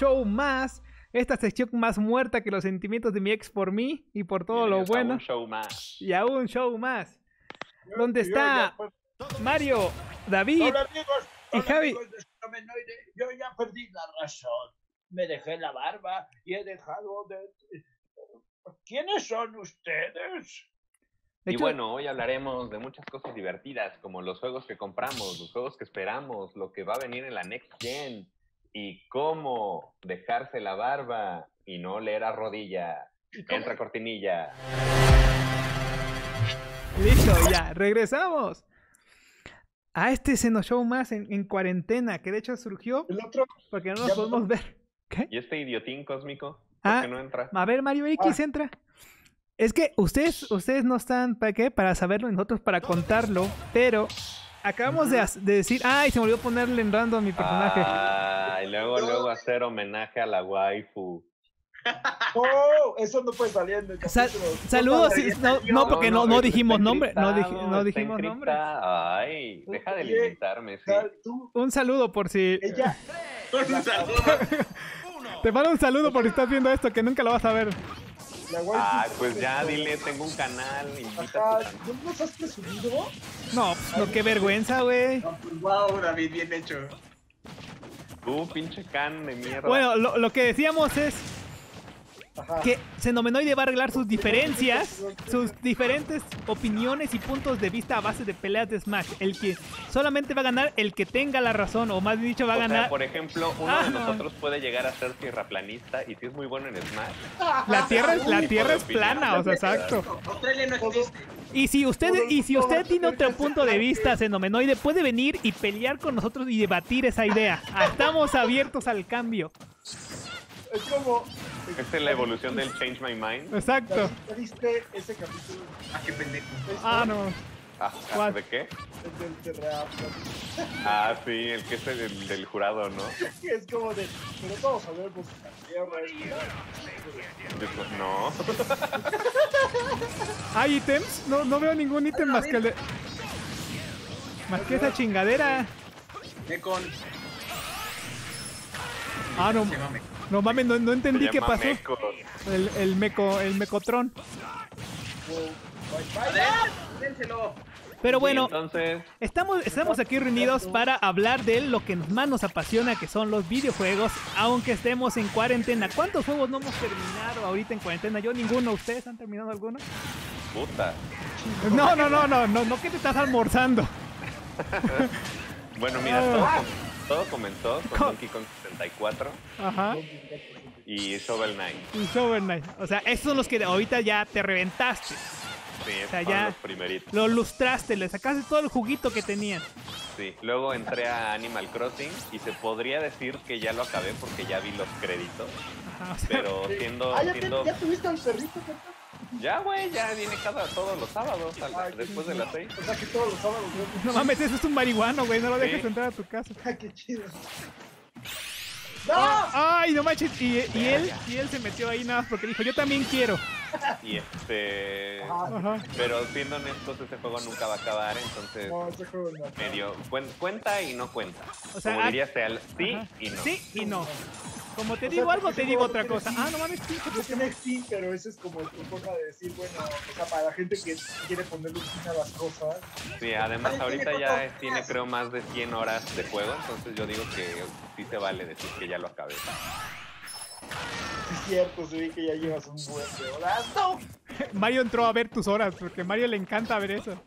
show más. Esta sección más muerta que los sentimientos de mi ex por mí y por todo lo Bienvenidos a bueno. Un show más. Y a un show más. ¿Dónde Yo- está yo ya- Mario, David? Hola amigos, y hola, Javi. amigos de. Yo ya perdí la razón. Me dejé la barba y he dejado de... ¿Quiénes son ustedes? De y bueno, hoy hablaremos de muchas cosas divertidas, como los juegos que compramos, los juegos que esperamos, lo que va a venir en la Next Gen, y cómo dejarse la barba y no leer a rodilla. Entra cortinilla. Listo, ya, regresamos. A este Seno Show más en, en cuarentena, que de hecho surgió El otro... porque no nos podemos ver. ¿Qué? ¿Y este idiotín cósmico? ¿Por Ah. qué no entra? A ver, Mario X Ah. entra. Es que ustedes, ustedes no están para qué, para saberlo, y nosotros para contarlo, pero acabamos de, decir, ay, se me olvidó ponerle en random a mi personaje. Ah, y luego, luego hacer homenaje a la waifu. ¡Oh! Eso no puede salir en el Sal- capítulo. saludos, No, sí, no, no, porque no, dijimos nombre, no, dij- dijimos nombre. Ay, deja de limitarme, sí. Un saludo por si, ella... Un saludo. te mando un saludo por si estás viendo esto, que nunca lo vas a ver. La Ah, pues ya, dile, tengo un canal, invita a tu ¿no nos has presumido? No, pues, no, qué vergüenza, güey. No, pues, wow, David, bien hecho. Tú, pinche can de mierda. Bueno, lo, lo que decíamos es Ajá. que Xenomenoide va a arreglar sus diferencias, sus diferentes opiniones y puntos de vista a base de peleas de Smash. El que solamente va a ganar el que tenga la razón, o más bien dicho, va a o sea, ganar. por ejemplo, uno Ah, de no. nosotros puede llegar a ser tierraplanista y si es muy bueno en Smash, La tierra, es- la tierra es plana, o sea, exacto. Australia no existe. Y si usted, y si usted tiene otro punto de vista xenomenoide, puede venir y pelear con nosotros y debatir esa idea. Ah, Estamos abiertos al cambio. Es como... esta es la evolución del Change My Mind. Exacto. ¿Ya viste ese capítulo? Ah, qué pendejo. Ah, no. Ah, ¿Cuál? ¿De qué? El del. Ah, sí, el que es el del jurado, ¿no? Es como de... Pero todos sabemos que la tierra es... Dijo, No. ¿Hay ítems? No, no veo ningún ítem más que el de... Más que esa chingadera. Mecon. Ah, no. No mames, no, no entendí qué pasó. Meco. El, el meco, el mecotrón. Pero bueno, entonces, estamos, estamos aquí reunidos para hablar de lo que más nos apasiona, que son los videojuegos, aunque estemos en cuarentena. ¿Cuántos juegos no hemos terminado ahorita en cuarentena? Yo ninguno. ¿Ustedes han terminado alguno? puta. No, no, no, no, no, no que te estás almorzando. Bueno, mira, todo, com- todo comenzó con Co- Donkey Kong 64 Ajá. y Shovel Knight. Y Shovel Knight. O sea, esos son los que ahorita ya te reventaste. Sí, esos sea, ya- los primeritos. Los lustraste, le sacaste todo el juguito que tenían. Sí, luego entré a Animal Crossing y se podría decir que ya lo acabé porque ya vi los créditos, Ajá, o sea, pero siendo, Ah, ¿ya, te- siendo, ya tuviste al perrito? Ya güey, ya viene cada todos los sábados a la- Ay, qué después de las seis. O sea que todos los sábados... ¿no? no mames, eso es un marihuano, güey. No lo dejes Sí. entrar a tu casa. Ah, qué chido. ¡No! Ay, no manches. Y, y él, y él se metió ahí nada más porque dijo, yo también quiero. Y este, Ah, Ajá. pero siendo honestos ese juego nunca va a acabar, entonces no, ese juego no. medio cuen- cuenta y no cuenta. O sea, Como ah, diría Seal, sí Ajá. y no. Sí y no. Como te O sea, digo algo, te digo otra cosa. Ah, no mames, pinche Pokémon. tiene fin, pero ese es como tu forma de decir, bueno, o sea, para la gente que quiere ponerle un fin a las cosas. Sí, además ahorita ya es- tiene creo más de 100 horas de juego, entonces yo digo que sí se vale decir que ya lo acabé. Sí, es cierto, se ve que ya llevas un buen de horas. ¡No! Mario entró a ver tus horas, porque a Mario le encanta ver eso.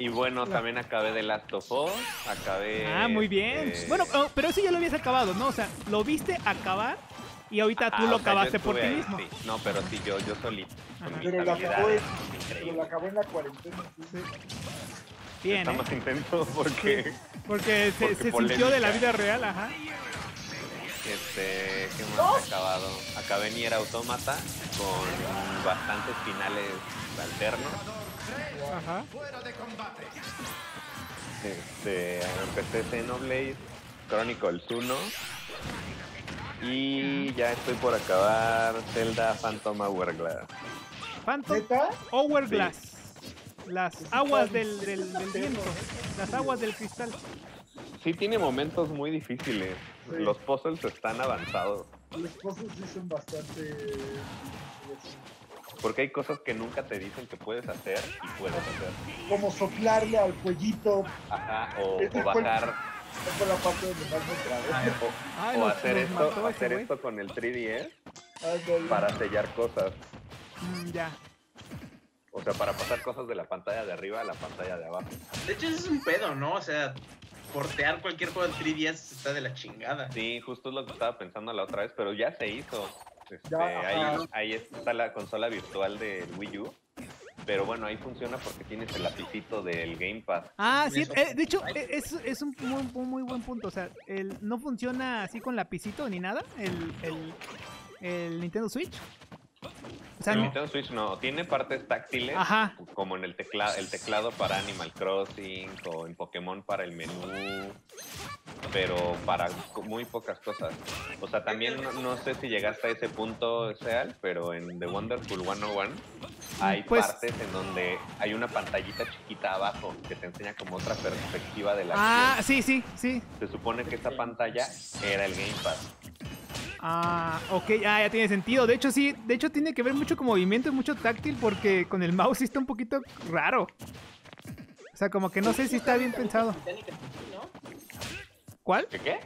Y bueno, también acabé de Last of Us, acabé... Ah, muy bien. eh, Bueno, oh, pero eso ya lo habías acabado, ¿no? O sea, lo viste acabar y ahorita tú ah, lo yo acabaste por ti ahí, mismo. sí. No, pero sí, yo, yo solito, Pero lo acabó, en- pero increíbles. lo acabó en la cuarentena. sí. Bien, Está ¿eh? más intenso porque... Porque se, porque se sintió de la vida real, ajá. Este, ¿qué más he acabado? Acabé Nier Automata con bastantes finales alternos. Ajá. Este, empecé Xenoblade Chronicles 1 y ya estoy por acabar Zelda Phantom Hourglass. Phantom. Hourglass. Las aguas del, del, del viento. Las aguas del cristal. Sí tiene momentos muy difíciles. Sí. Los puzzles están avanzados. Los puzzles sí son bastante difíciles. Porque hay cosas que nunca te dicen que puedes hacer y puedes hacer. Como soplarle al cuellito Ajá, o, bajar, la parte o, Ay, o los- hacer los esto, mató hacer esto con el 3DS Ándale. para sellar cosas. Mm, ya. O sea, para pasar cosas de la pantalla de arriba a la pantalla de abajo. De hecho, ese es un pedo, ¿no? O sea, portear cualquier juego de 3DS está de la chingada. Sí, justo es lo que estaba pensando la otra vez, pero ya se hizo. Este, Ya, ahí, está la consola virtual del Wii U. Pero bueno, ahí funciona porque tienes el lapicito del Gamepad. Ah, sí, eh, de hecho, eh, es, es un muy, muy, muy buen punto. O sea, el, no funciona así con lapicito ni nada, el, el, el Nintendo Switch. O sea, Nintendo Switch no, tiene partes táctiles, Ajá. como en el, tecla, el teclado para Animal Crossing o en Pokémon para el menú, pero para muy pocas cosas. O sea, también no, no sé si llegaste a ese punto, Seal, pero en The Wonderful 101 hay Pues- partes en donde hay una pantallita chiquita abajo que te enseña como otra perspectiva de la Ah, acción. sí, sí, sí. Se supone que esa pantalla era el Gamepad. Ah, ok, ah, ya tiene sentido. De hecho, sí, de hecho tiene que ver mucho con movimiento y mucho táctil porque con el mouse sí está un poquito raro. O sea, como que no sé si está bien pensado. ¿Cuál? ¿Qué?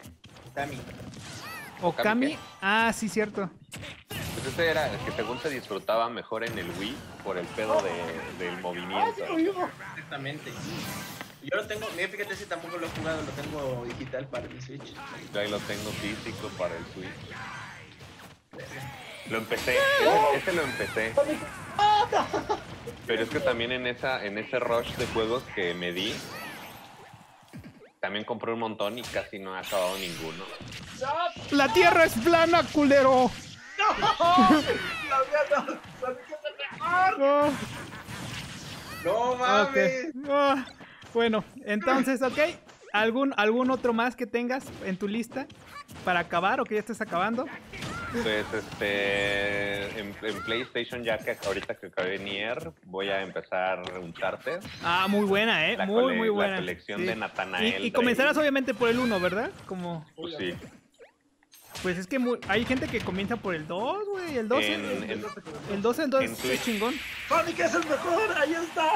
Tami. Okami. qué? Ah, sí, cierto. Pues ese era el que según se disfrutaba mejor en el Wii por el pedo de- del ¡Ah, movimiento. sí lo oigo! Exactamente. Yo lo tengo, mira, fíjate si tampoco lo he jugado, lo tengo digital para mi Switch. Yo ahí lo tengo físico para el Switch. Lo empecé, ese, ese lo empecé. Pero es que también en esa, en ese rush de juegos que me di, también compré un montón y casi no he acabado ninguno. La tierra es plana, culero. Ah, ¡No ok. mames! Ah, bueno, entonces, ok. ¿Algún, ¿Algún otro más que tengas en tu lista para acabar o que ya estés acabando? Pues este, en, en PlayStation ya que ahorita que acabé Nier, voy a empezar Uncharted. Ah, muy buena, ¿eh? La muy, muy la buena. colección Sí. de Nathanael Y, comenzarás obviamente por el 1, ¿verdad? Como, Pues sí. pues es que mu- hay gente que comienza por el 2, güey. El 2, En- el, en- el 2, el 2 en es chingón. ¡Sonic es el mejor! ¡Ahí está!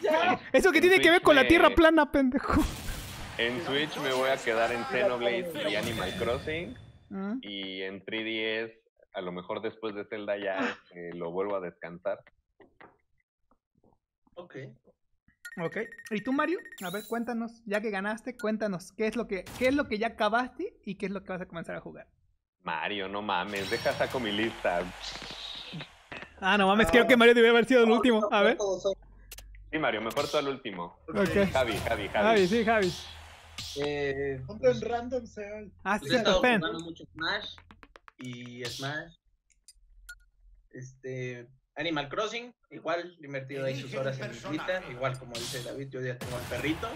¡Ya! Eso que En tiene que ver con la tierra plana, pendejo. En Switch me voy a quedar en Xenoblade y Animal Crossing. Mm, Y en 3DS, a lo mejor después de Zelda ya eh, lo vuelvo a descansar. Ok. Ok. ¿Y tú, Mario? A ver, cuéntanos. Ya que ganaste, cuéntanos. ¿Qué es lo que, qué es lo que ya acabaste y qué es lo que vas a comenzar a jugar? Mario, no mames, deja saco mi lista. Ah, no mames, creo que Mario debe haber sido el último. A ver. Sí, Mario, mejor tú al último. Javi, Javi, Javi. Javi, sí, Javi. Eh, Ponte en random, Seal. Ah, pues sí, he estado esperen. jugando mucho Smash y Smash. Este, Animal Crossing, igual, he invertido ahí sus horas en mi vida, igual como dice David, yo ya tengo al perrito.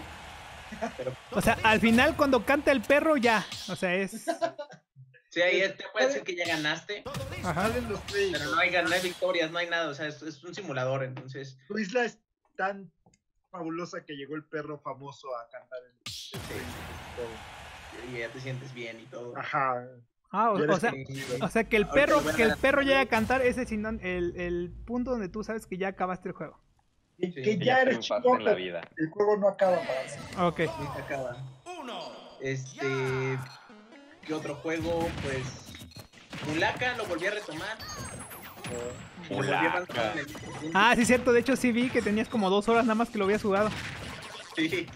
Pero O sea, al final cuando canta el perro ya. O sea, es... sí, ahí te puede decir que ya ganaste, Ajá. Pero no hay, gan- no hay victorias, no hay nada, o sea, es, es un simulador, entonces, Tu isla es tan fabulosa que llegó el perro famoso a cantar el. y ya te sientes bien y todo. Ajá. Ah, o, sea, o sea que el perro, a que el perro llegue a cantar, ese es el, el, el punto donde tú sabes que ya acabaste el juego. Sí, que Que ya ya eres en la vida. el juego no acaba para. Ok. Acaba. Este. ¿Qué otro juego? Pues. Mulaka lo volví a retomar. Lo Ah, sí, cierto. De hecho, sí vi que tenías como dos horas nada más que lo habías jugado. Sí,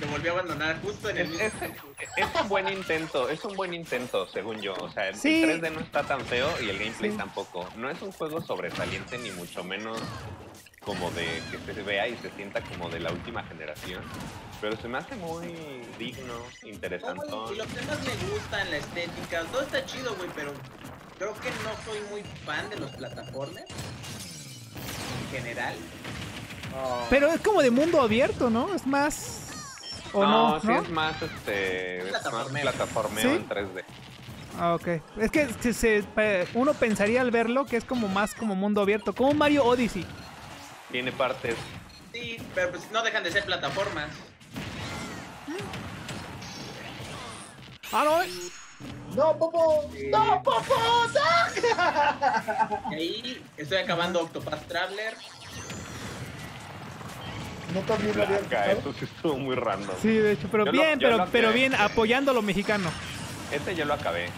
lo volví a abandonar justo en el Es, mismo es- es un buen intento, es un buen intento, según yo. O sea, el Sí. 3D no está tan feo y el gameplay Sí. tampoco. No es un juego sobresaliente, ni mucho menos como de que se vea y se sienta como de la última generación. Pero se me hace muy digno, interesantón. y los temas me gustan, la estética, todo está chido, güey, pero creo que no soy muy fan de los plataformas en general. Pero es como de mundo abierto, ¿no? Es más... ¿O no? sí ¿no? es más este es más Plataformeo. plataformeo ¿Sí? en 3D. Ah, ok. Es que se- uno pensaría al verlo que es como más como mundo abierto. Como Mario Odyssey. Tiene partes Sí, pero pues no dejan de ser plataformas. Ah, no. ¡No, Popo! ¡No, Popo! ¡No! Y ahí estoy acabando Octopath Traveler. No también lo había eso sí estuvo muy random. Sí, de hecho, pero Yo bien, pero, lo pero acabé. bien, apoyando a lo mexicano. Este yo lo acabé.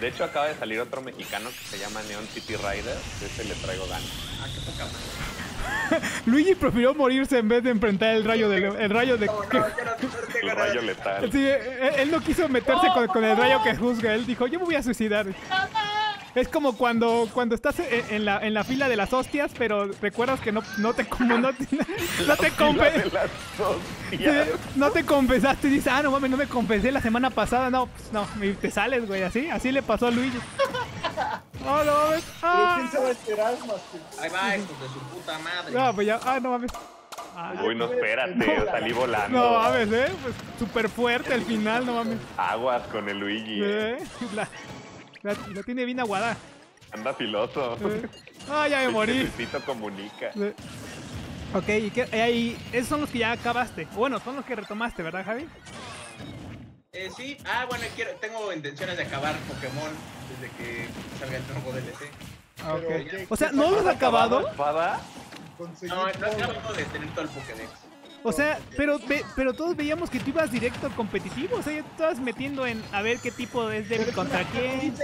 De hecho, acaba de salir otro mexicano que se llama Neon City Rider. Ese le traigo ganas. Ah, qué poca madre. Luigi prefirió morirse en vez de enfrentar el rayo de... El rayo de No, no, El rayo letal. Sí, él, él no quiso meterse con, con el rayo que juzga. Él dijo, yo me voy a suicidar. Es como cuando, cuando estás en, en la, en la fila de las hostias, pero recuerdas que no, no te como no, te- no hostias. no te compensaste y dices, ah, no mames, no me compensé la semana pasada. No, pues no, y te sales, güey, así, así le pasó a Luigi. Oh, no mames. ¿Pero Ah. quién se va a esperar más que.? Ahí va, hijos de su puta madre. No, pues ya, ah, no mames. Ah, Uy, no, espérate, salí volando. no mames, eh, pues súper fuerte al final, no mames. Aguas con el Luigi. eh. Eh, la, la, la tiene bien aguada. Anda filoso. Eh. Ah, ya me morí. Luisito comunica. Eh. Ok, y qué, eh, ahí, esos son los que ya acabaste. Bueno, son los que retomaste, ¿verdad, Javi? Eh, sí, ah, bueno, quiero, tengo intenciones de acabar Pokémon desde que salga el nuevo DLC. Ah, ok. Pero, ¿qué- O sea, ¿no los has acabado? Conseguir No, no acabo de tener todo el Pokédex. O sea, pero, ve- pero todos veíamos que tú ibas directo al competitivo. O sea, ya te estabas metiendo en a ver qué tipo es débil contra quién.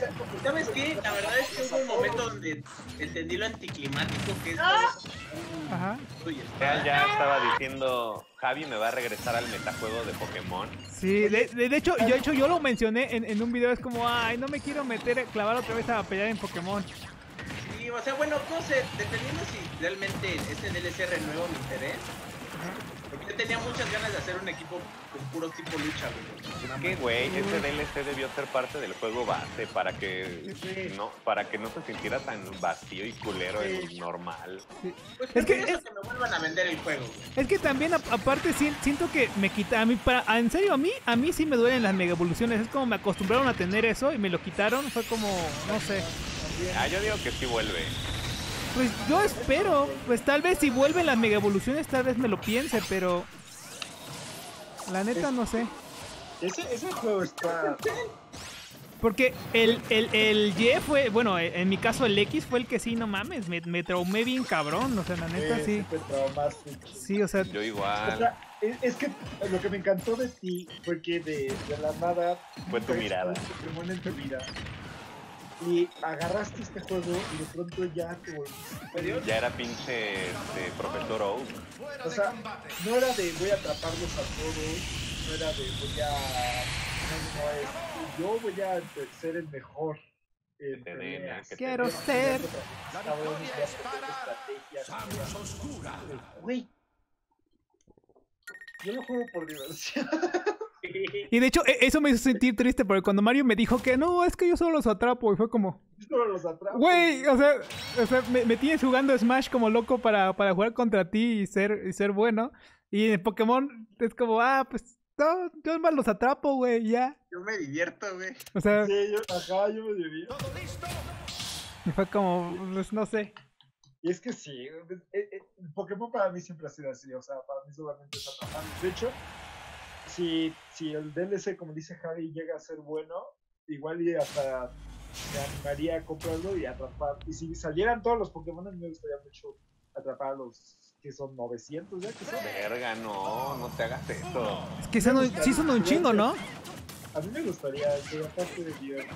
¿Sabes qué? La verdad es que hubo un momento donde entendí lo anticlimático que es Ajá. todo y Ya, estaba diciendo, Javi me va a regresar al metajuego de Pokémon. Sí, de, de- de hecho, yo, de hecho, yo lo mencioné en, en un video. Es como, ay, no me quiero meter, a clavar otra vez a pelear en Pokémon. Sí, o sea, bueno, no sé, dependiendo si realmente este DLC renueva mi interés. Yo tenía muchas ganas de hacer un equipo con puro tipo lucha, güey. Que güey, ese DLC debió ser parte del juego base para que Sí. no, para que no se sintiera tan vacío y culero el Sí. normal. Pues Es que es- que me vuelvan a vender el juego, güey. Es que también, a- aparte, si- siento que me quita. A mí, para, a- en serio, a mí, a mí sí me duelen las mega evoluciones. Es como me acostumbraron a tener eso y me lo quitaron. Fue como, no sé. Ah, yo digo que sí vuelve. Pues yo espero, pues tal vez si vuelven las mega evoluciones, tal vez me lo piense, pero. La neta no sé. Ese, ese juego está. Porque el, el, el Y fue, bueno, en mi caso el X fue el que sí, no mames, me, me traumé bien cabrón. O sea, la neta sí. te. Sí, o sea, Yo O igual. sea, es, es que lo que me encantó de ti fue que de, de la nada Fue tu mirada. en tu vida y agarraste este juego y de pronto ya te volviste. Ya era pinche este, profesor Oak. O sea, no era de voy a atraparlos a todos, no era de voy a. No, no, es yo voy a ser el mejor. en Que que quiero ser. Cabrones, voy a aprender estrategias. Güey. Yo lo juego por diversión. Y de hecho, e- eso me hizo sentir triste porque cuando Mario me dijo que no, es que yo solo los atrapo, y fue como, Yo solo los atrapo. güey, o sea, o sea me, me tienes jugando Smash como loco para, para jugar contra ti y ser, y ser bueno. Y en Pokémon es como, ah, pues, no, yo más los atrapo, güey, ya. Yo me divierto, güey. O sea, Sí, yo, ajá, yo me divierto. y fue como, pues, no sé. Y es que sí, eh, eh, el Pokémon para mí siempre ha sido así, o sea, para mí solamente es atrapar. De hecho, si, si el DLC, como dice Javi, llega a ser bueno, igual y hasta me animaría a comprarlo y atrapar. Y si salieran todos los Pokémon, a mí me gustaría mucho atrapar a los que son 900 ya, que son. Verga, no, no te hagas eso. Es que son, sí son un chingo, ¿no? A mí me gustaría, pero aparte de divertir.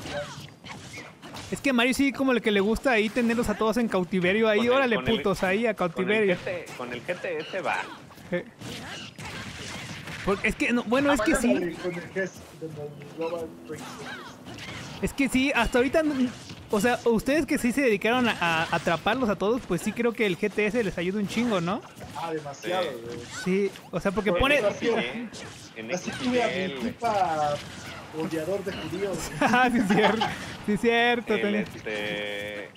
Es que Mario sí como el que le gusta ahí tenerlos a todos en cautiverio ahí, Con el- órale con el- putos, ahí a Con el, cautiverio. GT, con el GTS va. Eh. Porque es que, no, bueno, es que sí. Es que sí, hasta ahorita, o sea, ustedes que sí se dedicaron a, a atraparlos a todos, pues sí creo que el GTS les ayuda un chingo, ¿no? Ah, demasiado, Sí. güey. Sí, o sea, porque pone... eso sí. En Así tuve a mi equipa odiador de judíos. Ah, sí, es cierto. Sí, es cierto. El, tenés- este,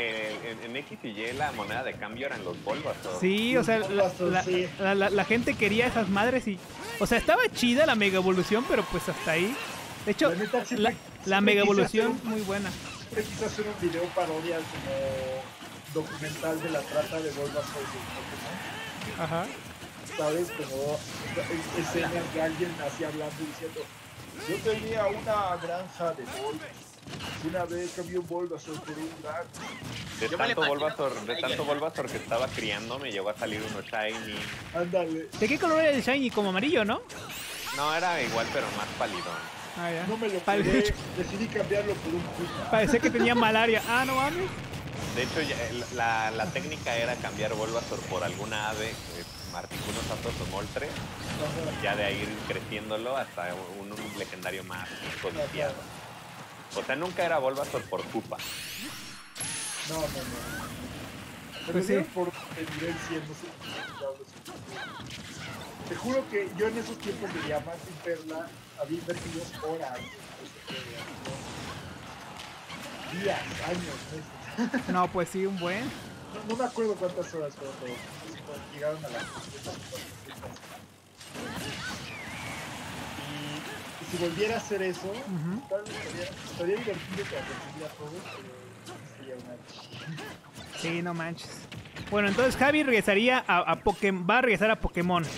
en, en X y Y la moneda de cambio eran los Bulbasaur. Sí, o sea, la, la- Sí. la- la- la gente quería esas madres y... O sea, estaba chida la mega evolución, pero pues hasta ahí. De hecho, La la mega evolución un- muy buena. Siempre quise hacer un video parodia como documental de la trata de Bulbasaur de Pokémon. Ajá. ¿Sabes? Como escenas de alguien así hablando y diciendo Yo tenía una granja de Bulbasaur. Una vez cambié un Bulbasaur por un drag. De Yo me tanto, lo imagino Bulbasaur, como de Tiger. tanto Bulbasaur que estaba criando, me llegó a salir uno shiny. Ándale. ¿De qué color era el shiny? Como amarillo, ¿no? No, era igual, pero más palidón. Ah, ya. No me lo Pare- quedé. Decidí cambiarlo por un Koopa. Parecía que tenía malaria. Ah, no mames. De hecho, ya- la, la técnica era cambiar Bulbasaur por alguna ave, eh, Articuno, Zapdos o Moltres, Ajá. ya de ahí ir creciéndolo hasta un, un legendario más codiciado. O sea, nunca era Bulbasaur por Koopa. No, no, no. Pues lo dieron sí. por el nivel 100, no sé qué diablos. Te juro que yo en esos tiempos de Diamante y Perla había invertido horas. Días, años, meses. No, pues sí, un buen. No, no me acuerdo cuántas horas pero pues, llegaron a las 300, 400. Y, y si volviera a hacer eso, tal vez estaría, estaría divertido para conseguir a todos, pero sería una Sí, no manches. Bueno, entonces Javi regresaría a, a Pokémon. Va a regresar a Pokémon. Sí,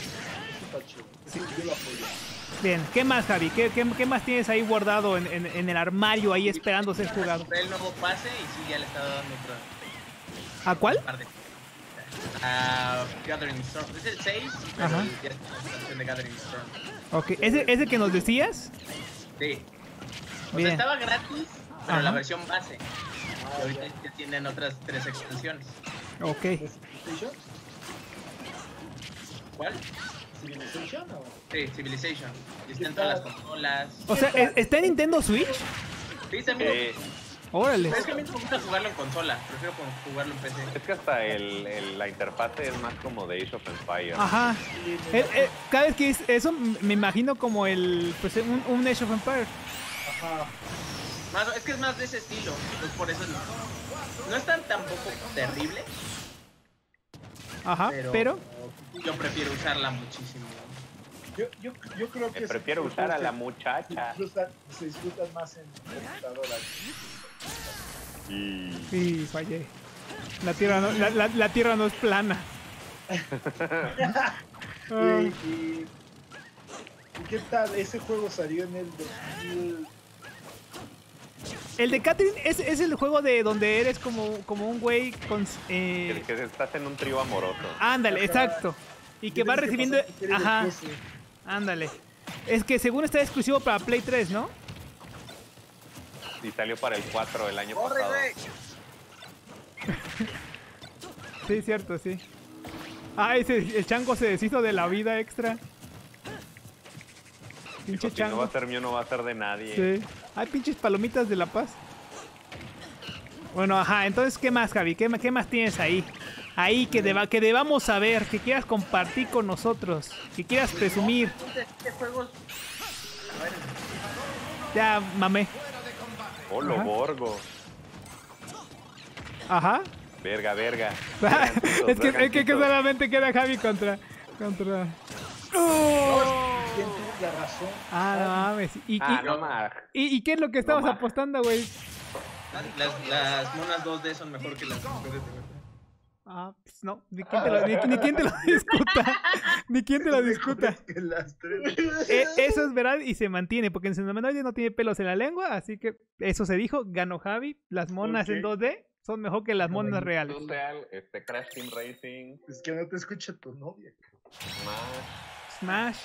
yo lo apoyo. Bien, ¿qué más, Javi? ¿Qué, qué, qué más tienes ahí guardado en, en- en el armario ahí esperando ser jugado? El nuevo pase y sí, ya le estaba dando otra ¿A cuál? A Gathering Storm. Es el 6, pero Ajá. ya está la expansión de Gathering Storm. Ok, ¿ese, ese que nos decías? Sí. O Bien. sea, estaba gratis, pero Ajá. la versión base. Y Ah, ahorita ya. tienen otras tres extensiones. Ok. ¿Cuál? ¿Civilization o...? Sí, Civilization. Y está en está? todas las consolas. O sea, ¿e- ¿está en Nintendo Switch? Sí, también. Eh, Órale. Pero es que a mí no me gusta jugarlo en consola. Prefiero jugarlo en PC. es que hasta el, el- la interfase es más como de Age of Empires. Ajá. Eh, eh, cada vez que es eso, me imagino como el. Pues un, un Age of Empires. Ajá. Más- es que es más de ese estilo. Entonces por eso no, no es tan tampoco terrible. Ajá, Pero, pero. yo prefiero usarla muchísimo. Yo, yo, yo creo que... Me ese prefiero usar a la se muchacha. disfrutan- se disfrutan más en computadora. Y... Sí, fallé. La tierra no, la, la- la tierra no es plana. Y, Ah, y- ¿y qué tal? Ese juego salió en el 2000... el de Catherine es, es el juego de donde eres como, como un güey con. El Eh, que estás en un trío amoroso. ándale, Ajá. exacto. Y que va recibiendo. Ajá, ándale. Es que según está exclusivo para Play 3, ¿no? Y salió para el 4 el año ¡Corre, pasado. Sí, cierto, sí. Ah, ese, el chango se deshizo de la vida extra. Pinche Dijo, si no va chango. a ser mío, no va a ser de nadie. Sí. Hay pinches palomitas de la paz. Bueno, ajá, entonces, ¿qué más, Javi? ¿Qué, qué más tienes ahí? Ahí que, deba, que debamos saber, que quieras compartir con nosotros, que quieras presumir. Ya, mamé. Holo Ajá. Borgo. Ajá. Verga, verga. es que, es que, solamente queda Javi contra. contra. ¿Quién tuvo la razón? Ah, no mames. ¿Y, y- Ah, no y- y qué es lo que estabas apostando, güey? las, las monas 2D son mejor que las mujeres de. Ah, pues no. Ni quién te lo, ni, ni quién te lo discuta. ni quién te lo discuta. Eh, eso es verdad y se mantiene, porque en Xenomenoide no tiene pelos en la lengua, así que eso se dijo, ganó Javi. Las monas en Ok. 2D son mejor que las No, monas reales. Este Crash Team Racing, Es que no te escucha tu novia. más. Smash.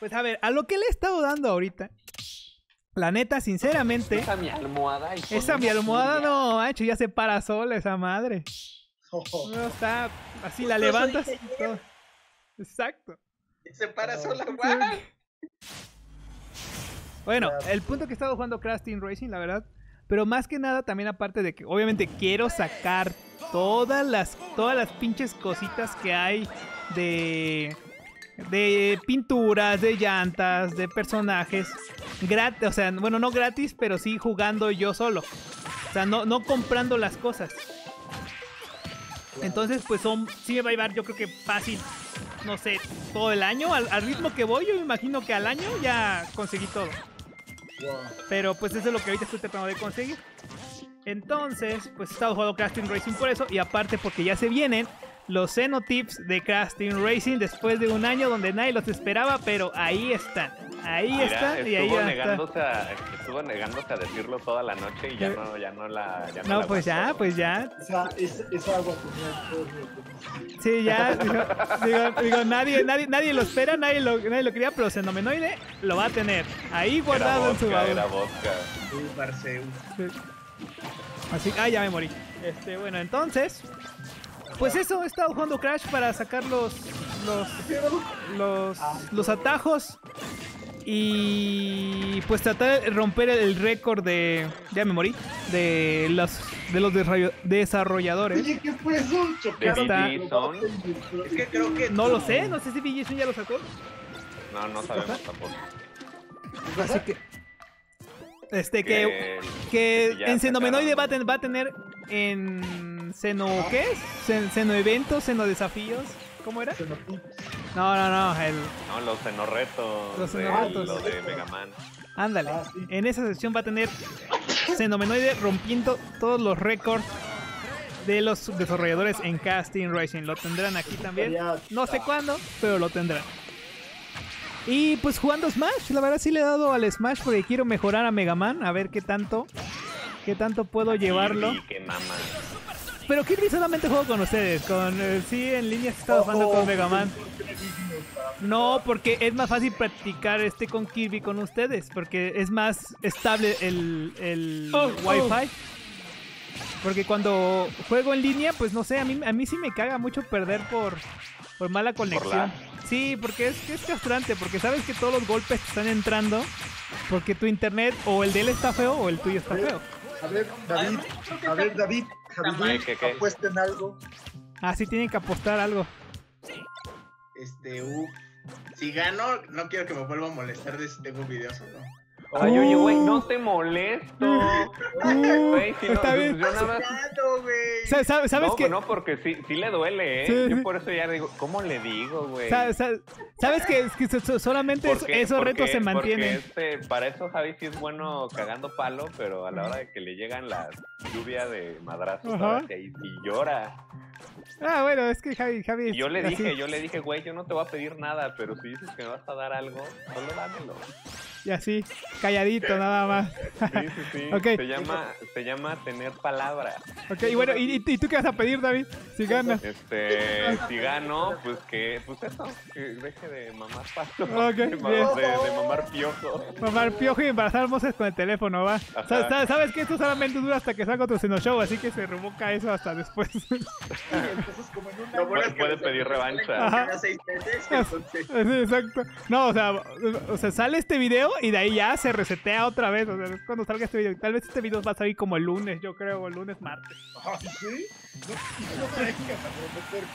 Pues a ver, a lo que le he estado dando ahorita, la neta, sinceramente, Esa mi almohada. y esa mi almohada no, mancho, ya se para sola esa madre. Oh, No está así, la levantas todo. Exacto. Y se para No. sola. Bueno, el punto que he estado jugando Crash Team Racing, la verdad. Pero más que nada, también aparte de que obviamente quiero sacar todas las, todas las pinches cositas que hay de, de pinturas, de llantas, de personajes. Gratis, o sea, bueno, no gratis, pero sí jugando yo solo. O sea, no, no comprando las cosas. Entonces, pues son, sí me va a llevar, yo creo que fácil, no sé, todo el año. Al, al ritmo que voy, yo me imagino que al año ya conseguí todo. wow. Pero pues eso es lo que ahorita estoy tratando de conseguir. Entonces, pues he estado jugando Team Racing por eso. Y aparte porque ya se vienen los Xenotips de Crash Team Racing después de un año donde nadie los esperaba, pero ahí están. Ahí Mira, están y ahí a negándose a, estuvo negándose a decirlo toda la noche y ya no, ya no la. Ya no, No, la pues ya, pues ya. Esa, esa agua tenía todo mi Sí, ya. Digo, digo, digo, nadie, nadie, nadie lo espera, nadie lo, nadie lo quería, pero Xenomenoide lo va a tener. Ahí Era guardado en su baúl. era vodka. Barceu. Así, ah, ya me morí. Este, bueno, entonces, pues eso, he estado jugando Crash para sacar los, los, los, los atajos y pues tratar de romper el récord de, ya me morí, de los, de los desarroll- desarrolladores. Oye, ¿qué fue eso? Está- Es que creo que. No tú- lo sé, no sé si VG ya lo sacó. No, no sabemos tampoco. Así que, este, que, Que- que en Xenomenoide va a tener en Xeno, ¿qué es? Xeno eventos, Xeno desafíos, ¿cómo era? No, no, no, el, No, los xenorretos. Los xenorretos. Lo de Mega Man. ándale. Ah, sí. En esa sección va a tener Xenomenoide rompiendo todos los récords de los desarrolladores en Casting Racing. Lo tendrán aquí también. No sé cuándo, pero lo tendrán. Y pues jugando Smash, la verdad sí le he dado al Smash porque quiero mejorar a Mega Man, a ver qué tanto, qué tanto puedo llevarlo. Que mama. Pero Kirby solamente juego con ustedes, con eh, sí en línea sí he estado jugando Oh, con Mega Man. No, porque es más fácil practicar este con Kirby con ustedes, porque es más estable el, el Oh, Wi-Fi. Porque cuando juego en línea, pues no sé, a mí, a mí sí me caga mucho perder por, por mala conexión. Sí, porque es, es castrante, porque sabes que todos los golpes te están entrando, porque tu internet o el de él está feo o el tuyo está feo. A ver, David, a ver, David, Javier, ¿Qué, qué? apuesten algo. Ah, sí tienen que apostar algo. Este, uh. Si gano, no quiero que me vuelva a molestar de si tengo videos o no. Ay, oye, güey, Uh. no te molesto. Güey, si no, está bien. yo nada más- Gano, güey. Sa- sa- ¿Sabes no, que no, porque sí, sí le duele, ¿eh? Sí, Yo por eso ya digo, ¿cómo le digo, güey? sa- sa- ¿Sabes que, es que so- so- solamente Porque- esos retos se mantienen? Este, para eso Javi sí es bueno cagando palo, pero a la hora de que le llegan las lluvia de madrazos, sí llora. Ah, bueno, es que Javi, Javi yo le así. dije, yo le dije, güey, yo no te voy a pedir nada, pero si dices que me vas a dar algo, solo dámelo. Y así, calladito nada más. Sí, sí, sí. Ok. Se llama, se llama tener palabra. ok, y bueno, ¿y, y- tú qué vas a pedir, David? Si ganas. Este, si gano, pues que, pues eso, que deje de mamar pasto, Ok, de, de- de mamar piojo. Mamar piojo y embarazar mosas con el teléfono, va. Sabes que esto solamente dura hasta que salga otro Seno Show, así que se revoca eso hasta después. Entonces, como en un Lo bueno es que Puede pedir revancha. salen Ajá. cada seis meses, entonces. Sí, exacto. No, o sea, o sea, sale este video y de ahí ya se resetea otra vez. O sea, es cuando salga este video. Tal vez este video va a salir como el lunes, yo creo, o el lunes, martes. Ah. No, no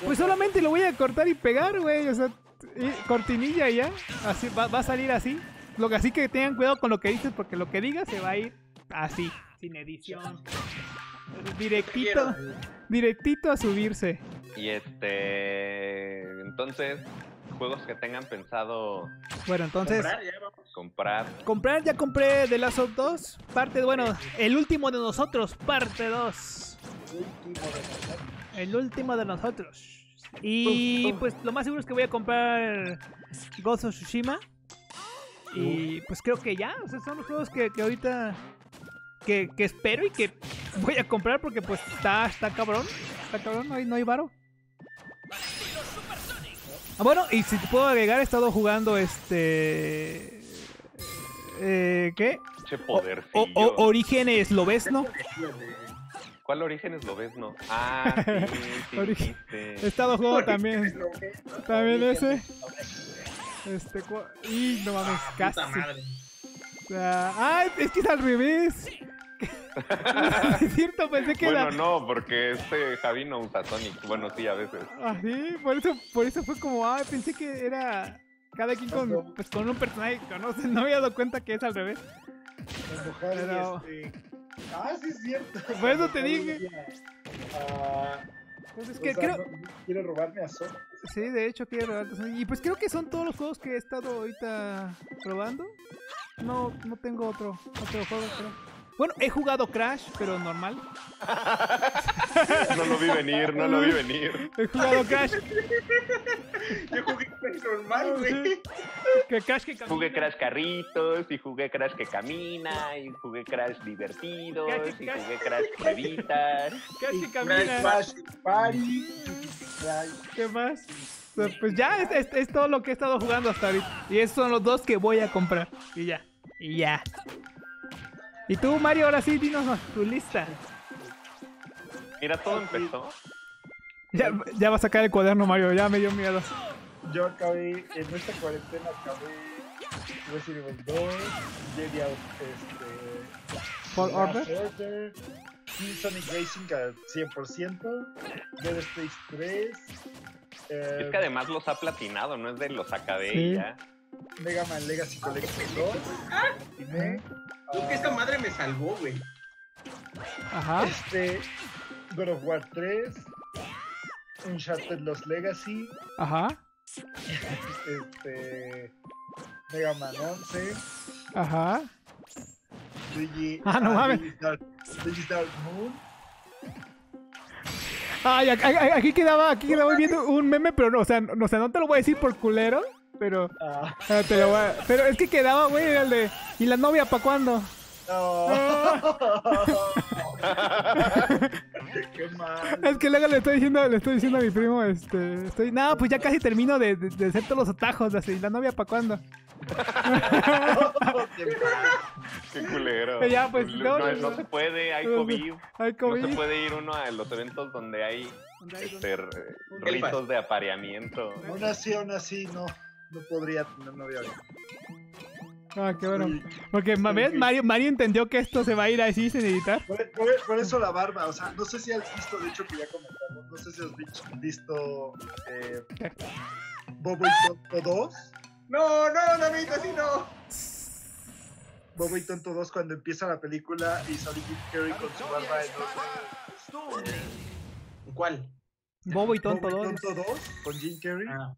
Pues solamente lo voy a cortar y pegar, güey. O sea, y- cortinilla y ya. Así va, va a salir así. Lo que así que tengan cuidado con lo que dices, porque lo que digas se va a ir así, sin edición. Directito, directito a subirse. Y este, entonces, juegos que tengan pensado Bueno, entonces, Comprar, ya vamos. comprar. comprar, ya compré The Last of 2, parte, bueno, el último de nosotros, parte 2. Último de verdad. El último de nosotros. Y pues lo más seguro es que voy a comprar Ghost of Tsushima. Y pues creo que ya, o sea, son los juegos que, que ahorita que, que espero y que voy a comprar porque pues está, está cabrón. Está cabrón, no hay, no hay varo. Ah, bueno, y si te puedo agregar, he estado jugando este... Eh, ¿Qué? Che O- podercillo. o- o- Orígenes Lobezno. ¿Cuál Orígenes lo ves, no? Ah, sí, sí, Origen-. He estado jugando también. También ese. Este, cu- y no mames, Puta casi. madre. O sea, ¡Ay! Es que es al revés. es cierto, pensé que Bueno, era. no, porque este Javi no usa Sonic. Bueno, sí, a veces. Ah, sí, por eso, por eso fue como, ah, pensé que era cada quien con, pues, con un personaje que conoce. No me había dado cuenta que es al revés. Pero- este... Ah, sí es cierto. Por eso te dije. venía a- Entonces, o que sea, creo. no- quiere robarme a Sonic. Sí, de hecho, quiero probar otros. Y pues creo que son todos los juegos que he estado ahorita probando. No, no tengo otro, otro juego, creo. Bueno, he jugado Crash, pero normal. No lo vi venir, no lo vi venir. He jugado Crash. Yo jugué Crash normal, güey. Que Crash que camina. Jugué Crash Carritos, y jugué Crash que camina, y jugué Crash divertidos, Crash- y Crash- jugué Crash bebitas. Crash que Crash camina. Bash Party. Crash. ¿Qué más? Pues pues ya, es, es- es todo lo que he estado jugando hasta ahorita. Y esos son los dos que voy a comprar. Y ya. Y ya. Y tú, Mario, ahora sí, dinos tu lista. Mira, todo empezó. Ya, ya va a sacar el cuaderno, Mario. Ya me dio miedo. Yo acabé, en esta cuarentena acabé Resident Evil 2, Jedi Out, este... Fall Order. Order, Sonic Racing al 100%, Dead Space 3, eh, Es que además los ha platinado, no es de los acabé Sí. ya. Mega Man Legacy Collection 2, terminé, Creo que esta madre me salvó, güey. Ajá. este, God of War 3, Uncharted Lost Legacy, Ajá. este, Mega Man 11, Ajá. Luigi, Ah, no mames. Luigi's Dark, Moon, Ay, aquí quedaba, aquí quedaba viendo un meme, pero no, o sea, no, o sea, no te lo voy a decir por culero, pero ah, ah, te lo voy a- pero es que quedaba, güey, el de ¿y la novia para cuándo? no. Qué mal. Es que luego le estoy diciendo, le estoy diciendo a mi primo, este, estoy, no, pues ya casi termino de, de, de hacer todos los atajos, así, ¿y la novia para cuándo? Qué culero. Ya, pues, no, no, no, no, no se puede, hay no, COVID. Hay No COVID. se puede ir uno a los eventos donde hay este, ritos de apareamiento. Aún así, aún así, no, no podría tener novia ahorita. Ah, qué bueno. Porque ¿ves? Mario, Mario entendió que esto se va a ir así sin editar. Por, por- por eso la barba, o sea, no sé si has visto, de hecho que ya comentamos, no sé si has vi- visto eh. Bobo y Tonto 2. No, no, David, así no. Bobo y Tonto 2 cuando empieza la película y sale Jim Carrey con su barba enorme. ¿Cuál? Bobo y tonto Bobo y dos. Tonto 2 con Jim Carrey. Ah.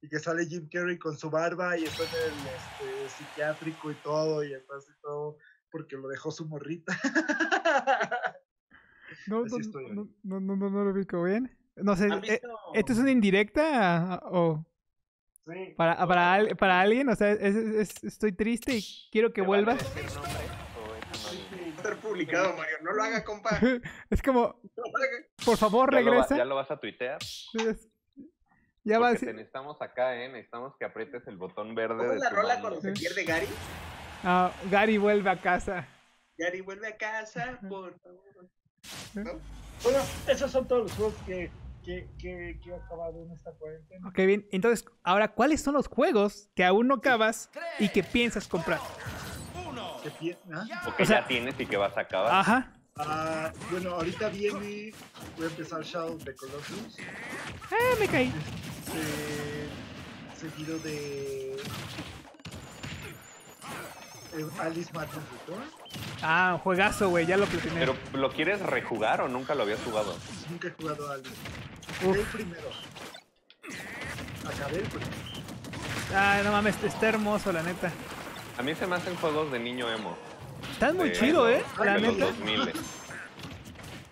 Y que sale Jim Carrey con su barba y está en el este, psiquiátrico y todo, y entonces todo, porque lo dejó su morrita. No, Así no, no, no, no, no, no lo ubico bien. No sé, ¿Han eh? ¿esto es una indirecta o Sí. para, para, al- para alguien? O sea, es- es- estoy triste y quiero que ¿Te vale vuelvas. no? Va a estar publicado, Mario. No lo haga, compa. Es como, por favor, ¿Ya lo, va- regresa. ¿Ya lo vas a tuitear? Es- Ya va a te decir. necesitamos acá, ¿eh? Necesitamos que aprietes el botón verde ¿Cómo de es la rola mando. cuando se pierde Gary? Ah, Gary vuelve a casa. Gary vuelve a casa, por favor. Bueno, esos son todos los juegos que, que, que, que he acabado en esta cuarentena. Ok, bien. Entonces, ahora, ¿cuáles son los juegos que aún no acabas y que piensas comprar? ¿Qué pie- ah? O que O sea- ya tienes y que vas a acabar. Ajá. Ah, bueno, ahorita viene, voy a empezar Shadow of the Colossus, Ah, me caí. eh, seguido de eh, Alice Return. Ah, un juegazo, güey. Ya lo platiné. Pero, ¿lo quieres rejugar o nunca lo habías jugado? Nunca he jugado a Alice. Jugué el primero. Acabé el primero. Ah, no mames, está hermoso, la neta. A mí se me hacen juegos de niño emo. Está muy chido, ¿eh? de La los neta. 2000.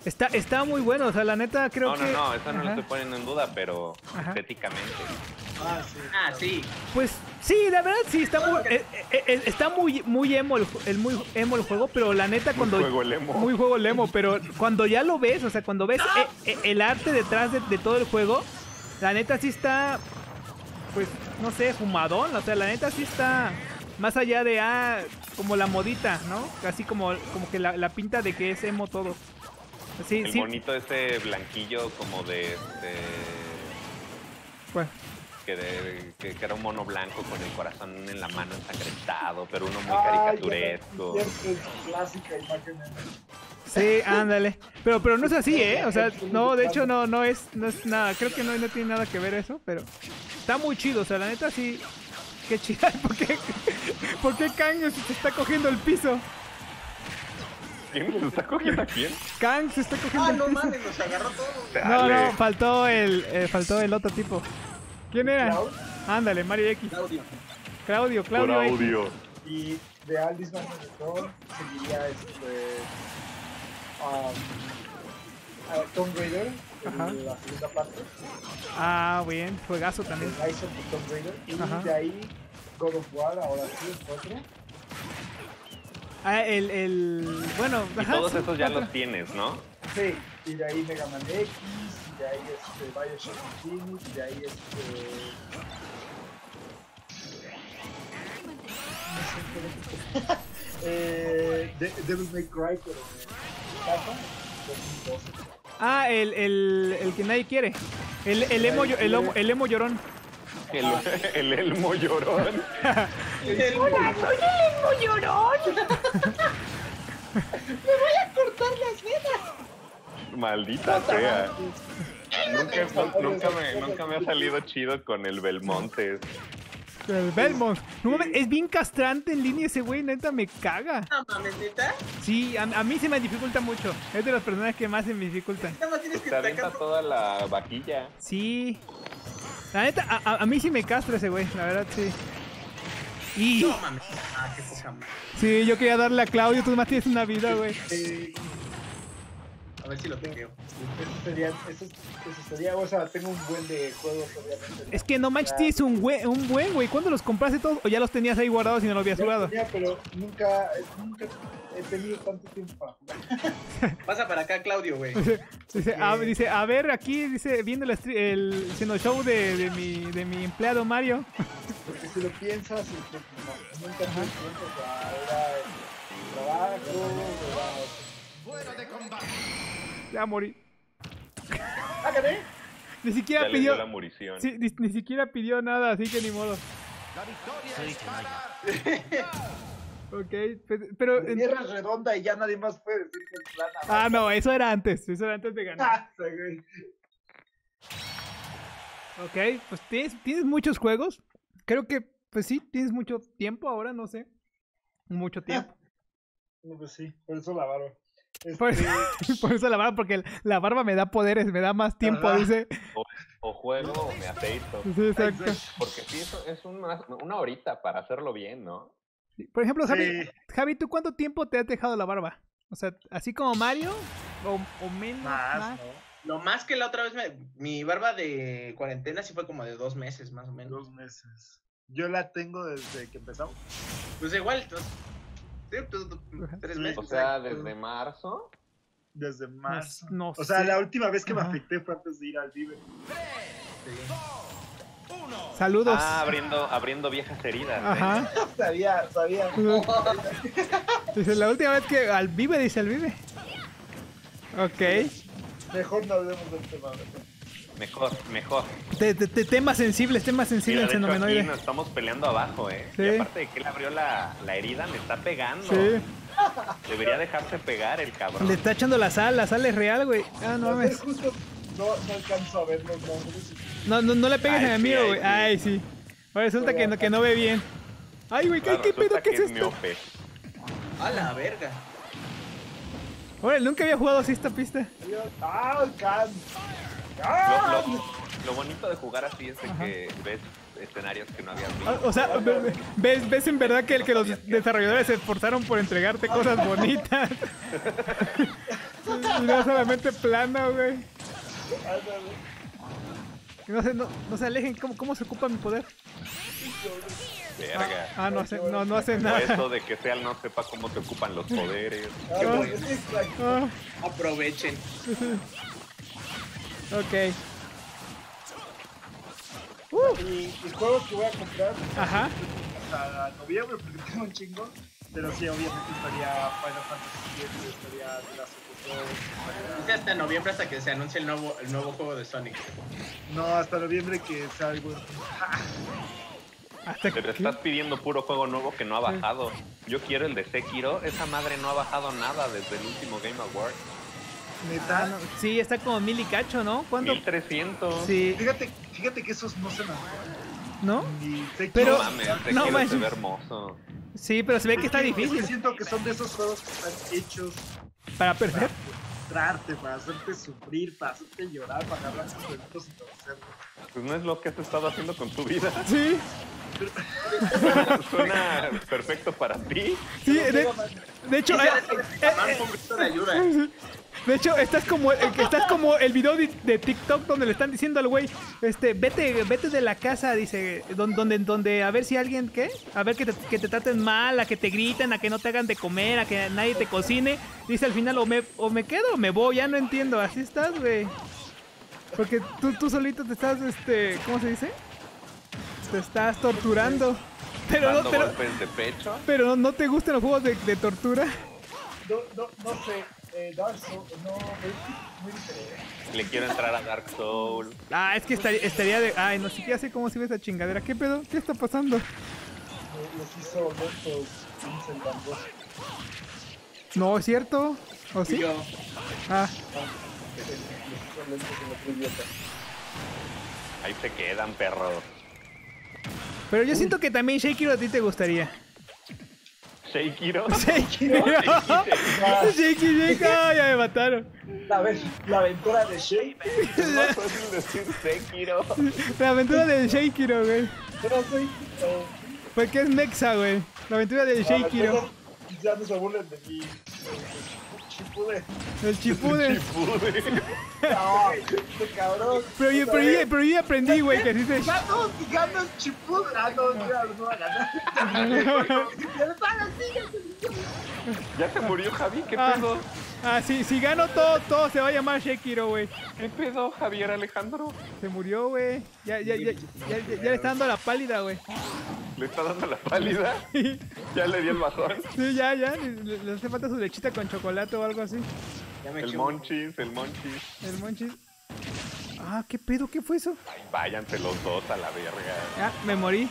Está, está muy bueno, o sea, la neta creo No, no, que... no, eso no lo estoy poniendo en duda, pero Ajá. estéticamente. Ah, sí. Ah, sí. Pues sí, la verdad sí, está muy, eh, eh, eh, está muy, muy emo el, el muy emo el juego, pero la neta cuando... juego el emo. Muy juego el emo, pero cuando ya lo ves, o sea, cuando ves eh, el arte detrás de, de todo el juego, la neta sí está, pues, no sé, fumadón, o sea, la neta sí está más allá de, ah, como la modita, ¿no? Así como, como que la, la pinta de que es emo todo. Sí, El sí, bonito ese blanquillo como de este pues, que, de- que, que era un mono blanco con el corazón en la mano ensangrentado, pero uno muy caricaturesco. ya, es clásica imagen. Sí, ándale. Pero, pero no es así, ¿eh? O sea, no, de hecho no, no es, no es nada. Creo que no, no tiene nada que ver eso, pero está muy chido. O sea, la neta sí. Qué chida. ¿Por qué, ¿Por qué Kang se está cogiendo el piso? ¿Quién se está cogiendo a quién? Kang se está cogiendo Ah, el no piso. mames, nos agarró todo. No, Dale. no, faltó el, eh, faltó el otro tipo. ¿Quién era? Cloud. Ándale, Mario X. Audio. Claudio, Por Claudio X. audio. Y de Madness Return seguiría este. um, a Tomb Raider, Ajá. la segunda parte, Ah, bien, juegazo el también. Rise of the Tomb Raider, y Ajá. de ahí God of War, ahora sí, el 4. Ah, el, el... Bueno, Y ajá, todos sí, esos ya cuatro. los tienes, ¿no? Sí, y de ahí Mega Man X, y de ahí este, Bioshock Infinite, y de ahí este... Eh, De- Devil May Cry, pero Japón, 2012. Ah, el, el, el que nadie quiere. El, el, emo, el, emo- el emo llorón. El, el elmo llorón. El- Maldita sea. Nunca, nu- nunca, me, nunca me ha salido chido con el Belmonte. El Belmont. No mames, es bien castrante en línea ese güey, neta me caga. No mames, neta. Sí, a, a mí se me dificulta mucho. Es de los personajes que más se me dificultan. Nada más tienes que Te toda la vaquilla. Sí. La neta, a, a- a mí sí me castra ese güey, la verdad sí. Y No mames. Ah, qué poca madre. sí, yo quería darle a Claudio, tú más tienes una vida, güey. Eh, A ver si lo tengo. eso sería, eso, eso sería, o sea, tengo un buen de juegos, obviamente. Es que no manches, tienes un, güey, un buen, güey. ¿Cuándo los compraste todos? ¿O ya los tenías ahí guardados y no los habías jugado? tenía, pero nunca, nunca he tenido tanto tiempo para jugar. Pasa para acá, Claudio, güey. Dice, a, dice, a ver, aquí dice, viendo el, el siendo show de, de, mi, de mi empleado Mario. Porque si lo piensas, este, no, nunca tuve tiempo, era el trabajo, era... Ya morí. ¡Ah, gané! Ni Ya siquiera dio pidió. la murición. sí, ni, ni siquiera pidió nada, así que ni modo. Ok, pues, pero. La tierra es redonda y ya nadie más puede decir que es plana. Ah, no, eso era antes. Eso era antes de ganar. Ah. Ok, pues tienes, tienes muchos juegos. Creo que, pues sí, tienes mucho tiempo ahora, no sé. Mucho tiempo. No, pues sí, por eso la barba. Este, Por, por eso la barba, porque la barba me da poderes, me da más tiempo, Ajá. dice. O, o juego o me. Sí, exacto. Porque sí, eso es una, una horita para hacerlo bien, ¿no? Por ejemplo, Javi, Sí. Javi, ¿tú cuánto tiempo te has dejado la barba? O sea, así como Mario o, o menos. más, más? ¿no? Lo más que la otra vez me, mi barba de cuarentena sí fue como de dos meses más o menos. Dos meses. Yo la tengo desde que empezamos. Pues igual, pues, tres meses. O sea, desde marzo. Desde marzo. no o sea, sé. la última vez que me afecté fue antes de ir al Vive. Saludos. Ah, abriendo, abriendo viejas heridas. ¿eh? Ajá. sabía, sabía. Dice, la última vez que al vive, dice al vive. Ok. Mejor no hablemos del tema. mejor. Mejor, mejor. Te- te- te- temas sensibles, temas Mira, sensibles de hecho, aquí fenomenoide. nos estamos peleando abajo, ¿eh? Sí. Y aparte de que él abrió la, la herida, me está pegando. Sí. Debería dejarse pegar el cabrón. Le está echando la sal, la sal es real, güey. Ah, no mames. justo no, no alcanzo a ver los nombres. No, no, no le pegues Ay, a mi sí, amigo, ay, güey. sí. Ay, sí. Ahora resulta que no, que no ve bien. Ay, güey, ¿qué, Ahora qué pedo? ¿Qué que es esto? miope. A la verga. Ahora, nunca había jugado así esta pista. ¡Ah, Can! Lo, ¡Ah! lo- lo bonito de jugar así es de que ves escenarios que no habías Ah, visto. O sea, ve- ve- ves, ves en verdad que, el que los desarrolladores se esforzaron por entregarte cosas bonitas. y no solamente plano, güey. No se, no, no se alejen, ¿cómo, ¿cómo se ocupa mi poder? Verga. Ah, no hace, no, no hace nada. eso de que Seal no sepa cómo te ocupan los poderes. Ah, Qué no, bueno. Ah, Aprovechen. Ok. Y, y juegos que voy a comprar Ajá. hasta noviembre porque tengo un chingo. Pero sí, obviamente estaría Final Fantasy VII, estaría The Last of Us 2, Es estaría- hasta noviembre hasta que se anuncie el nuevo, el nuevo juego de Sonic. No, hasta noviembre que sea algo. Hasta Pero que... estás pidiendo puro juego nuevo que no ha bajado. Yo quiero el de Sekiro. Esa madre no ha bajado nada desde el último Game Award. Neta. Ah, no, Sí, está como mil y cacho, ¿no? ¿Cuánto? 1300. Sí, Fíjate, fíjate que esos no se me. ¿no? Ni. Pero- No mames, Sekiro no se manches. ve hermoso. Sí, pero se ve que está difícil siento que son de esos juegos que están hechos para para perder. frustrarte, para hacerte sufrir, para hacerte llorar, para agarrar tus deditos y torcerlos. Pues no es lo que has estado haciendo con tu vida. Sí, Suena perfecto para ti. sí, de, de hecho, eh, eh, de hecho, estás como, estás como el video de, de TikTok donde le están diciendo al güey, este, vete, vete de la casa, dice, don- donde, donde, a ver si alguien, ¿qué? A ver que te, que te traten mal, a que te griten, a que no te hagan de comer, a que nadie te cocine. Dice al final, o me, o me quedo o me voy, ya no entiendo, así estás, güey. Porque tú, tú solito te estás, este, ¿cómo se dice? Te estás torturando. Pero, no, pero, golpes de pecho. pero no te gustan los juegos de, de tortura. No, no, no sé. Eh, Dark Souls, no, es muy diferente. Le quiero entrar a Dark Soul. Ah, es que estaría, estaría de. Ay, no sé cómo se ve esa chingadera. ¿Qué pedo? ¿Qué está pasando? Vincent Van Gogh. No, ¿es cierto? ¿O sí? Yo, Ah, Ah, los hizo lentos el otro idiota. Ahí se quedan, perros. pero yo siento que también Shakiro a ti te gustaría. Shakiro. Shakiro. Shakey, Shakey. Ay, ya me mataron. La, la aventura de Shake. Es más fácil decir Sekiro. La aventura de Shakiro, güey. Pero soy. Porque es Mexa, güey. La aventura de aventura- Ya no se burlen de mí. Chipude. El Chipuden. Pude. No, este cabrón. Pero yo, pero, yo, pero yo ya aprendí, güey, que así se. Ganos, ganos, Chipude. Ah, no, no, no va a ganar. Ya se murió Javi, ¿qué Ah. pedo? Ah, sí, si gano todo, todo se va a llamar Shakiro, güey. ¿Qué pedo, Javier Alejandro? Se murió, güey. Ya, ya, ya, ya, ya, ya le está dando la pálida, güey. ¿Le está dando la pálida? ¿Ya le dio el bajón? Sí, ya, ya. Le, le hace falta su lechita con chocolate o algo así. Ya me El monchis, el monchis. El monchis. Ah, ¿qué pedo? ¿Qué fue eso? Váyanse los dos a la verga. Ah, me morí.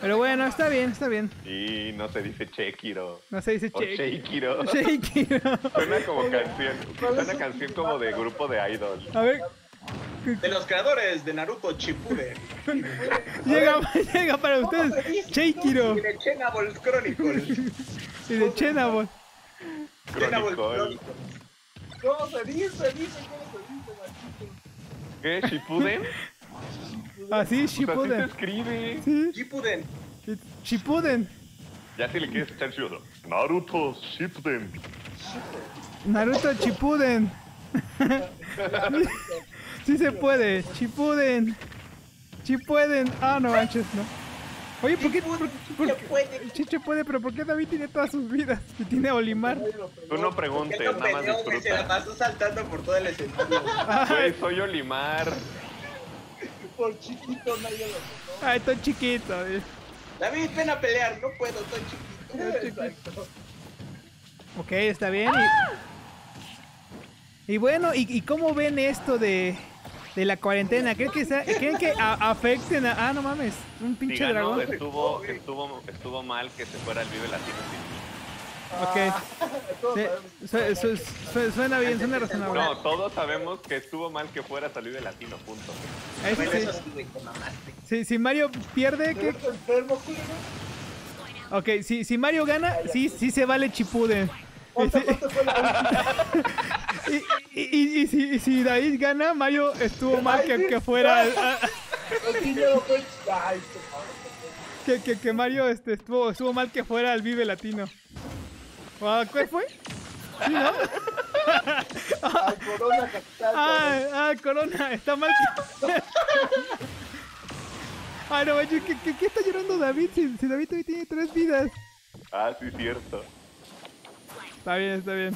Pero bueno, está bien, está bien. Y no se dice Chekiro. No se dice O Shake. Shakiro. Shakiro. Suena como canción. Suena canción como de grupo de idol. A ver, De los creadores de Naruto Shippuden. llega, llega para ustedes. Shakiro. Y de Chenables Chronicles. Y de Chenabol. Chenables Chronicle. ¿Cómo se dice? Dice, ¿cómo se dice, machito? ¿Qué? ¿Shippuden? Así, Pues así se Shippuden. escribe. Sí, Shippuden. Shippuden. Ya si le quieres echar chido. Naruto Shippuden. Naruto Shippuden. Sí se puede. Shippuden. Shippuden. Ah, no manches, no. Oye, ¿por qué? por- por Ya qué- puede. Chiche puede, pero ¿por qué David tiene todas sus vidas? Y tiene a Olimar. Tú no preguntes, no nada más güey, se la disfruta. pasó saltando por todo el escenario. Güey, soy Olimar. Por chiquito nadie lo conoce. Ay, estoy chiquito. eh. David, ven a pelear, no puedo, estoy chiquito. Exacto. Ok, está bien. Y, y bueno, ¿y, y cómo ven esto de, de la cuarentena? ¿Creen que, sea- ¿creen que a- afecten a... Ah, no mames, un pinche dragón. estuvo, estuvo, estuvo mal que se fuera el Vive Latino sin mí. Ok. Sí, su- su- su- suena bien, suena razonable. No, todos sabemos que estuvo mal que fuera al Vive Latino, punto. Sí, sí. eso sí, mamaste. Si, si Mario pierde, que ¿qué? Ok, si, si Mario gana, sí, sí se vale Chipuden. Y, y, y- y- y si, y si David gana, Mario estuvo mal que, que fuera... ah, El padre. que, que, que Mario este, estuvo, estuvo mal que fuera al Vive Latino. Ah, ¿Cuál fue? Sí, ¿no? Ay, Corona Capital. Ah, ah, Corona, está mal que... Ah, no, manches, ¿qué, qué, qué está llorando David? Si, si David todavía tiene tres vidas. Ah, sí, cierto. Está bien, está bien.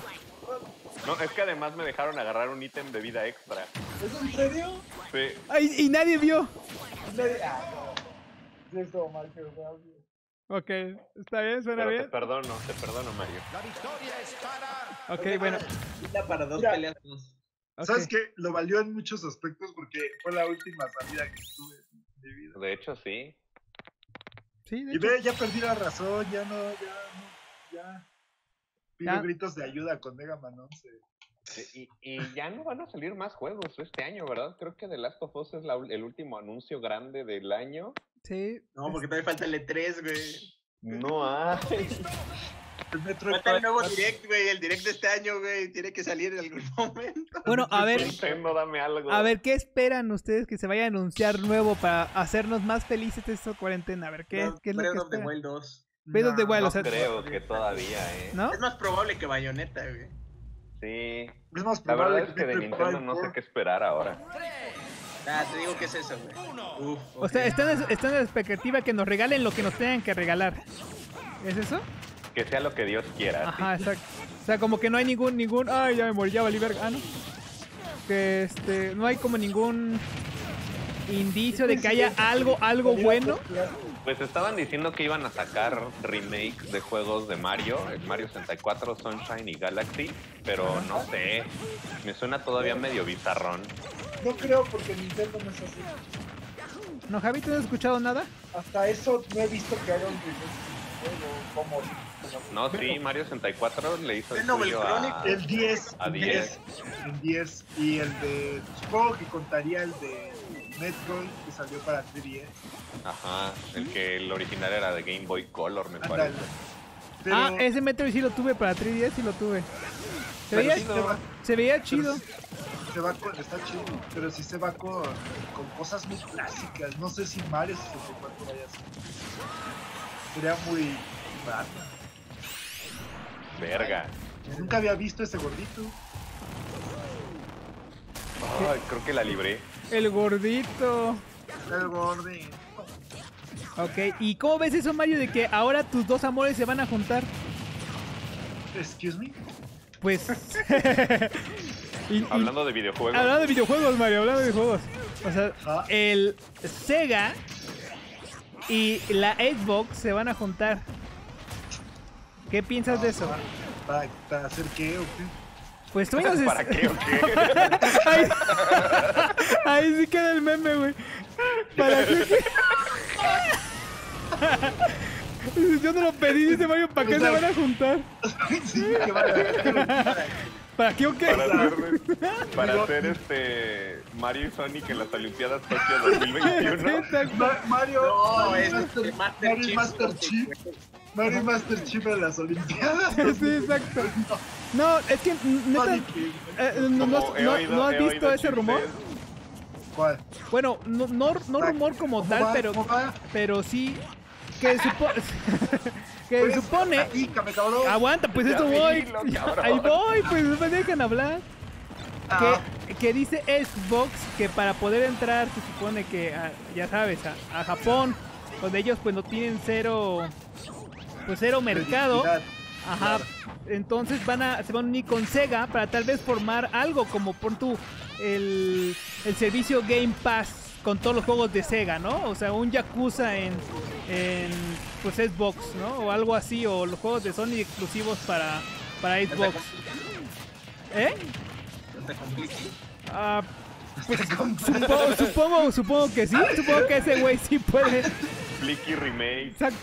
No, es que además me dejaron agarrar un ítem de vida extra. ¿Es en serio? Sí. Ay, y nadie vio. Nadie- Ah, no. Estuvo mal, pero. Ok, está bien, suena Pero te bien. perdono, te perdono, Mario. Ok, bueno. Quita para dos Mira. peleas. más. ok. ¿Sabes qué? Lo valió en muchos aspectos porque fue la última salida que tuve en mi vida. De hecho, sí. Sí, de Y hecho. ve, ya perdí la razón, ya no, ya no, ya. Pido Ya. gritos de ayuda con Mega Man 11. Y, y ya no van a salir más juegos este año, ¿verdad? Creo que The Last of Us es la el último anuncio grande del año. Sí. No, porque todavía falta el E3, güey. No hay. Falta el nuevo direct, güey. El direct de este año, güey. Tiene que salir en algún momento. Bueno, a ver, Nintendo, dame algo. a ver, ¿qué esperan ustedes que se vaya a anunciar nuevo para hacernos más felices esta cuarentena? A ver, ¿qué, qué es lo que esperan? Wild 2. Breath of the No, Wild, no o sea, creo que todavía, ¿eh? ¿no? Es más probable que Bayonetta, güey. Sí. Es más La verdad probable es que de Nintendo no sé 4. qué esperar ahora. Ah, te digo que es eso, güey. Uf, O sea, están en, están en la expectativa que nos regalen lo que nos tengan que regalar. ¿Es eso? Que sea lo que Dios quiera. sí. Ajá, exacto. O sea, como que no hay ningún, ningún, ay, ya me morí, ya valí verga. Ah, no. Que este, no hay como ningún indicio de que haya algo, algo bueno. Pues estaban diciendo que iban a sacar remakes de juegos de Mario, el Mario 64, Sunshine y Galaxy, pero no sé, me suena todavía medio bizarrón. No creo porque Nintendo no es así. No, Javi, ¿tú no has escuchado nada? Hasta eso no he visto que haga un remake de un juego como, No, sí, Mario 64 le hizo el suyo a... El 10, A el 10. el 10 y el de supongo que contaría el de Metroid que salió para 3DS. Ajá, el que el original era de Game Boy Color, me parece. Pero Ah, ese Metroid sí lo tuve para 3DS, sí lo tuve. Se veía, sí se va- se veía chido. se va con, está chido, pero sí se va con, con cosas muy clásicas. No sé si Mario 64 vaya a ser. Sería muy raro. Verga. Nunca había visto ese gordito. Ay, creo que la libré. El gordito. El gordito. Ok, ¿y cómo ves eso, Mario, de que ahora tus dos amores se van a juntar? Excuse me. Pues... y- y- Hablando de videojuegos, hablando de videojuegos, Mario, hablando de videojuegos. O sea, Ajá. el Sega y la Xbox se van a juntar. ¿Qué piensas de eso? ¿Para, para hacer qué o qué? Pues tú no sé- ¿para qué o qué? Ahí, ahí sí queda el meme, güey. ¿Para qué? Yo no lo pedí, dice Mario, ¿para qué se van a juntar? sí, que van a ¿Para qué o qué? Para hacer, para hacer este Mario y Sonic en las Olimpiadas Tokio 2021. Exacto. Ma- Mario, No, Mario es Master, Master Mario Chief. Master Chief. Mario Master Chief en las Olimpiadas. Sí, exacto. No, es que neta, Sonic, eh, no, no- oído- ¿no has visto ese rumor? ¿Cuál? Bueno, no, no, no rumor como ¿Cómo tal, va? pero, pero sí que, supo- que Pues, supone... platícame, cabrón. Aguanta, pues Ya esto voy. dilo. Ahí voy, pues no me dejan hablar. Ah, que, que dice Xbox que para poder entrar se supone que, a- ya sabes, a, a Japón, donde ellos pues no tienen cero, pues cero mercado, ajá, entonces van a, se van a unir con Sega para tal vez formar algo como por tu, el, el servicio Game Pass con todos los juegos de Sega, ¿no? O sea, un Yakuza en, en pues Xbox, ¿no? O algo así, o los juegos de Sony exclusivos para, para Xbox. ¿Eh? Ah, pues, supongo, supongo, supongo que sí. Supongo que ese güey sí puede. Flicky Remake. Exacto.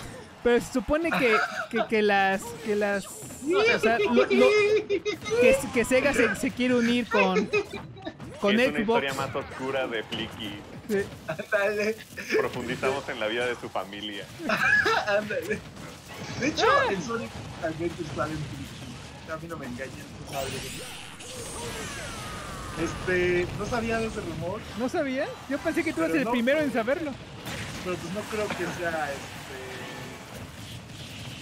Pero se supone que, que, que las. Que las. sí, o sea, lo- lo- que, que Sega se, se quiere unir con. Con es una Xbox. historia más oscura de Flicky. Sí. Ándale, Profundizamos en la vida de su familia. ándale. De hecho, en Sonic Adventures salen Flicky. A mí no me engañan, tú sabes. Este, no sabía de ese rumor, ¿No sabía? Yo pensé que tú eras el no. primero en saberlo. pero pues no creo que sea este.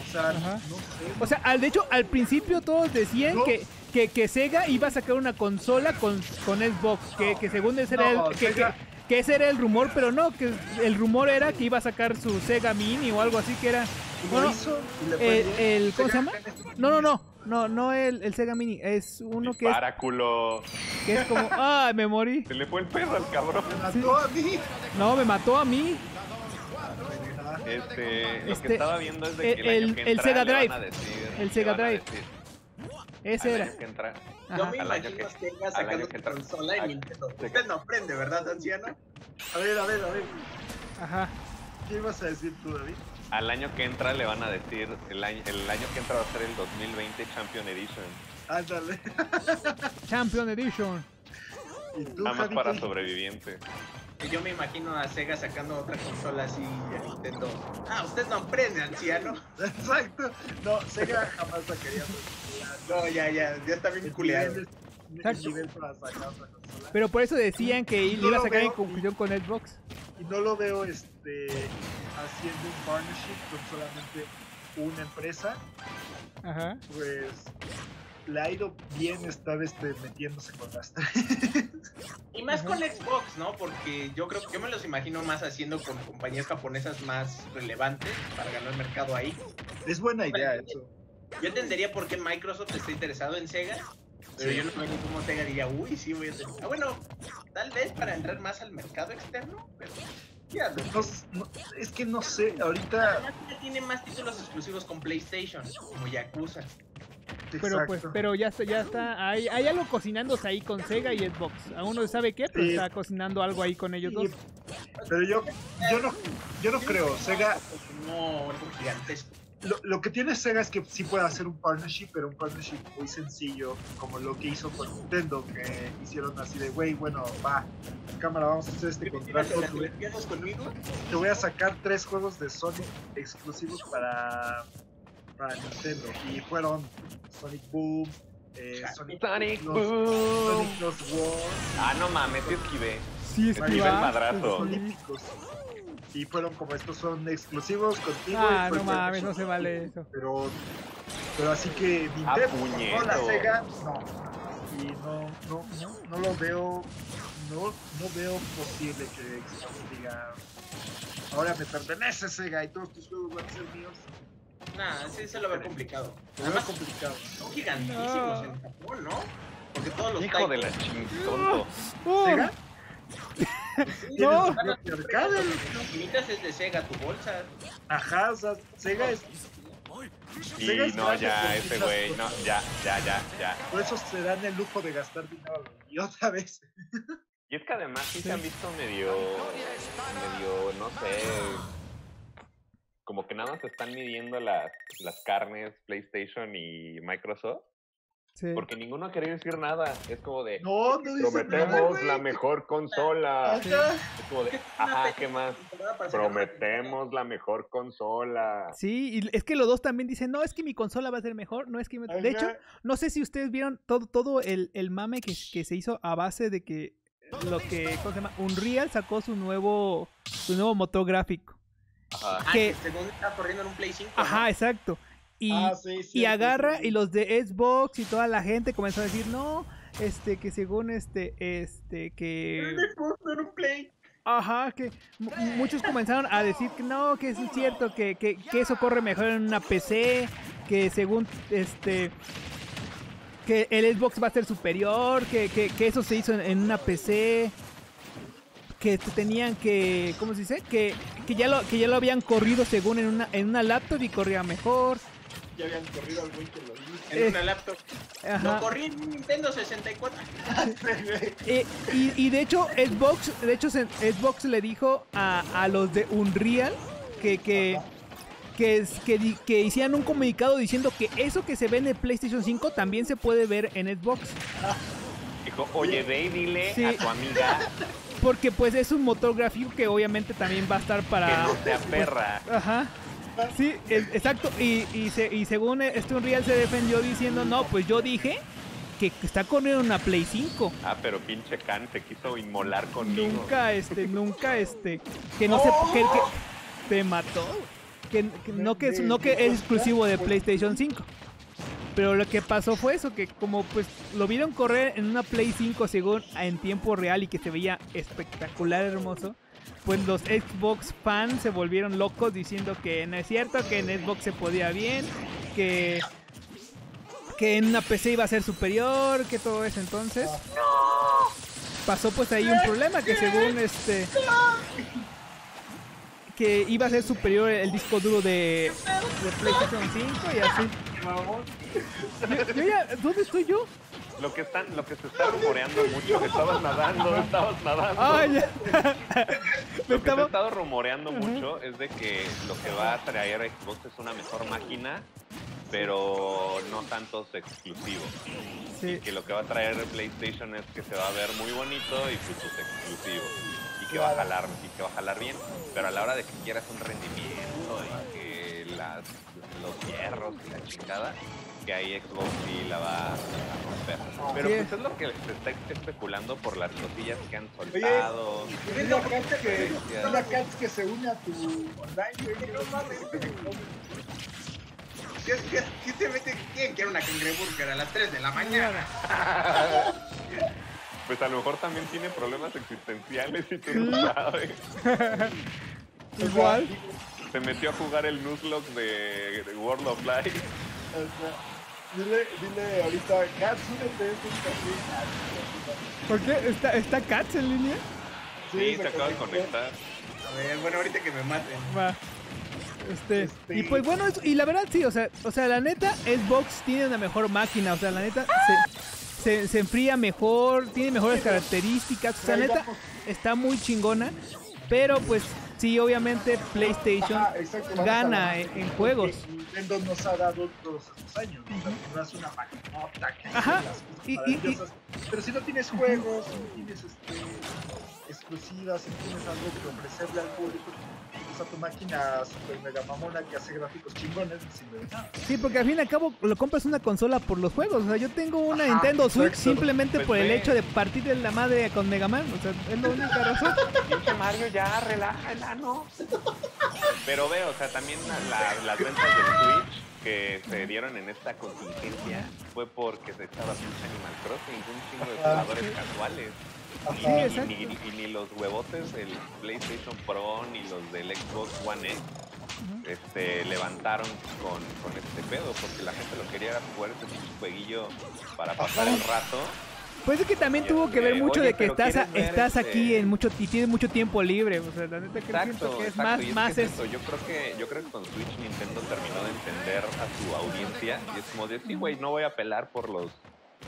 O sea, Ajá. no sé. O sea, al, de hecho, al principio todos decían No. que, que, que Sega iba a sacar una consola con, con Xbox. Que, que según ese era No, el. Que, Sega- que- ese era el rumor, pero no, que el rumor era que iba a sacar su Sega Mini o algo así que era. Fue el, ¿Cómo se llama? No, no, no. No, no el, el Sega Mini. Es uno que es, Para culo. que es como. ¡Ay, me morí! Se le fue el pedo al cabrón. Me mató a mí. No, me mató a mí. Este, lo Este, que estaba viendo es de que el, el- año que el entra Sega Drive. decir- El Sega Drive. Ese era. año que entra. Yo me Al año imagino que- a Sega sacando su que entra. consola Al- Nintendo. Usted no aprende, ¿verdad, anciano? A ver, a ver, a ver. Ajá. ¿Qué ibas a decir tú, David? Al año que entra le van a decir, el año, el año que entra va a ser el 2020 Champion Edition. Ándale. Champion Edition. ¿Y tú, Nada más Javi, para qué? Y Yo me imagino a Sega sacando otra consola así de Nintendo. Ah, usted no aprende, anciano. Exacto. No, Sega jamás sacaría su No, ya, ya, ya está bien el culeado. el. Pero por eso decían que No iba a sacar en conclusión con Xbox. Y no lo veo este haciendo un partnership con solamente una empresa. Ajá. Pues le ha ido bien estar este, metiéndose con las tres. Y más con Xbox, ¿no? Porque yo creo que yo me los imagino más haciendo con compañías japonesas más relevantes para ganar mercado ahí. Es buena idea eso. Yo entendería por qué Microsoft está interesado en Sega, pero yo no veo cómo Sega diría, uy, sí, voy a tener. Ah, bueno, tal vez para entrar más al mercado externo, pero. Ya, No, no, es que no sé, ahorita. Además, ya tiene más títulos exclusivos con PlayStation, como Yakuza. Pero pues, pero ya está, ya está, hay, hay algo cocinándose ahí con Sega y Xbox. Aún no se sabe qué, pero Sí. está cocinando algo ahí con ellos dos. Pero yo, yo no, yo no creo. Sega, No, algo gigantesco. Lo, lo que tiene Sega es que sí puede hacer un partnership, pero un partnership muy sencillo, como lo que hizo con Nintendo, que hicieron así de, güey, bueno, va, cámara, vamos a hacer este contrato. ¿Las Te, conmigo? te voy a sacar tres juegos de Sonic exclusivos para, para Nintendo. Y fueron Sonic Boom, eh, Sonic, Sonic Boom. Sonic. Ah, no mames, sí esquivé. Sí, Esquiva el madrazo. Son olímpicos. Y fueron como estos son exclusivos contigo. Ah, y fue no mames, no se vale eso. Pero, pero así que Ah, Nintendo, puñeto. no la Sega, no. Y no, no, no, no lo veo, no, no veo posible que Xbox diga, ahora me pertenece Sega y todos tus juegos van a ser míos. Nah, sí se lo ve complicado. Lo veo Además, complicado. son gigantísimos No. en Japón, ¿no? Porque todos los Hijo de la chingtonto. ¡Uh! ¿Sega? Sí, No. Arcade. Los es de Sega, tu bolsa. Ajá, o sea, Sega es, Sega es no, ya, ese güey, no, ya, ya, ya, ya. por eso se dan el lujo de gastar dinero y otra vez. Y es que además sí se han visto medio, medio, no sé, como que nada más están midiendo las, las carnes PlayStation y Microsoft, Sí. porque ninguno ha querido decir nada. Es como de, No, no dice nada, prometemos la mejor consola. Ajá. Es como de, ajá, ¿qué más? Prometemos la mejor consola. Sí, y es que los dos también dicen, no, es que mi consola va a ser mejor, no es que... mi-". De hecho, no sé si ustedes vieron todo, todo el, el mame que, que se hizo a base de que lo que, ¿cómo se llama? Unreal sacó su nuevo, su nuevo motor gráfico. Ajá. Ah, que- según está corriendo en un Play 5. ¿no? Ajá, exacto. Y, Ah, sí, y cierto, agarra sí. y los de Xbox y toda la gente comenzó a decir, no, este, que según este, este, que... Un Play. Ajá, que mu- muchos comenzaron a decir que no, que es cierto, que, que, que eso corre mejor en una PC, que según este que el Xbox va a ser superior, que, que, que eso se hizo en, en una PC, que te tenían que, ¿cómo se dice? Que, que ya lo que ya lo habían corrido según en una en una laptop y corría mejor. Ya habían corrido al güey que lo hizo. En Eh, una laptop. Ajá. Lo corrí en un Nintendo 64. Eh, y, y de hecho Xbox, de hecho Xbox le dijo a, a los de Unreal que que que, es- que, que hicieran un comunicado diciendo que eso que se ve en el PlayStation 5 también se puede ver en Xbox. Dijo, oye, ve y dile Sí. a tu amiga Porque pues es un motor gráfico que obviamente también va a estar para... que no sea perra. Ajá. Sí, es- exacto. Y, y, se- y según este Unreal se defendió diciendo, no, pues yo dije que está corriendo una Play 5. Ah, pero pinche Can se quiso inmolar conmigo. Nunca, este, nunca, este, que no se, que, que te mató, que, que no que es, no que es exclusivo de PlayStation 5. Pero lo que pasó fue eso, que como pues lo vieron correr en una Play 5 según en tiempo real y que se veía espectacular, hermoso, pues los Xbox fans se volvieron locos diciendo que no es cierto, que en Xbox se podía bien, que que en una PC iba a ser superior, que todo eso entonces. Pasó pues ahí un problema que según este que iba a ser superior el disco duro de, de PlayStation 5 y así. Yo, yo ya, ¿dónde estoy yo? Lo que están, lo que se está rumoreando mucho, estabas nadando, estabas nadando. Ah, Lo que se ha estaba... estado rumoreando mucho es de que lo que va a traer Xbox es una mejor máquina, pero no tantos exclusivos. Sí. Que lo que va a traer PlayStation es que se va a ver muy bonito y pues sus exclusivos. Y que va a jalar, y que va a jalar bien. Pero a la hora de que quieras un rendimiento y que las, los hierros y la chingada, que ahí Xbox sí la va a romper. Pero pues es lo que se está especulando por las cosillas que han soltado. Que, una Cats que se une a tu online, güey. No mames. ¿Qué, qué, qué se mete? ¿Quién quiere una cangreburger a las 3 de la mañana? Pues a lo mejor también tiene problemas existenciales y tú no sabes. Igual. Se metió a jugar el Nuzlocke de, de World of Light. O sea, Dile, dile ahorita, Kat, súbete ¿Por qué? ¿Está, ¿Está Cats en línea? Sí, se acaba de conectar. A ver, bueno, ahorita que me maten. Va. Este, Este- y pues bueno, eso- y la verdad sí, o sea, o sea, la neta, Xbox tiene una mejor máquina, o sea, la neta se, se, se enfría mejor, tiene mejores características, o sea, la neta está muy chingona, pero pues sí, obviamente PlayStation Ajá, exacto, gana en, en juegos. Nintendo nos ha dado todos estos años. O sea, una maquinota que Ajá, las cosas y- y- y-. Pero si no tienes juegos, si no tienes este, exclusivas, si no tienes algo que ofrecerle al público, o sea, tu máquina super mega mamona que hace gráficos chingones, no de. Sí, porque al fin y al cabo lo compras una consola por los juegos, o sea, yo tengo una Ajá, Nintendo Switch exacto. simplemente Pues por el ve. hecho de partir de la madre con Mega Man, o sea, es la única razón. Pinche Mario, ya, relaja el ano. Pero ve, o sea, también la- la- las ventas del Switch que se dieron en esta contingencia fue porque se estaba pinche Animal Crossing, un chingo de Ajá. jugadores casuales. Y, Ajá. Sí, ni- y ni los huevotes del PlayStation Pro ni los del Xbox One X este, levantaron con, con este pedo, porque la gente lo quería jugar este pinche jueguillo para pasar el rato. Pues es que también tuvo que ver mucho oye, de que estás, ¿quieres ver, estás este? aquí en mucho y tienes mucho tiempo libre, o sea, la neta que Exacto, siento que es exacto, más, y es más que es, es eso, Yo creo que, yo creo que con Switch Nintendo terminó de entender a su audiencia y es como de sí, güey, no voy a apelar por los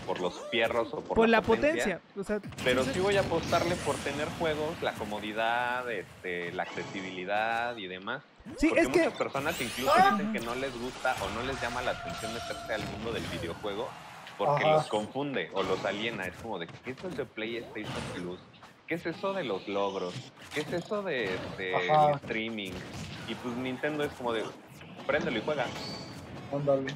por los fierros o por, por la potencia, o sea, Pero sí voy a apostarle por tener juegos, la comodidad, este, la accesibilidad y demás. sí, Porque es que muchas personas incluso dicen que no les gusta o no les llama la atención meterse al mundo del videojuego porque Ajá. los confunde o los aliena. Es como de, ¿qué es eso de PlayStation Plus? ¿Qué es eso de los logros? ¿Qué es eso de, de Ajá. streaming? Y pues Nintendo es como de, préndelo y juega. Ándale.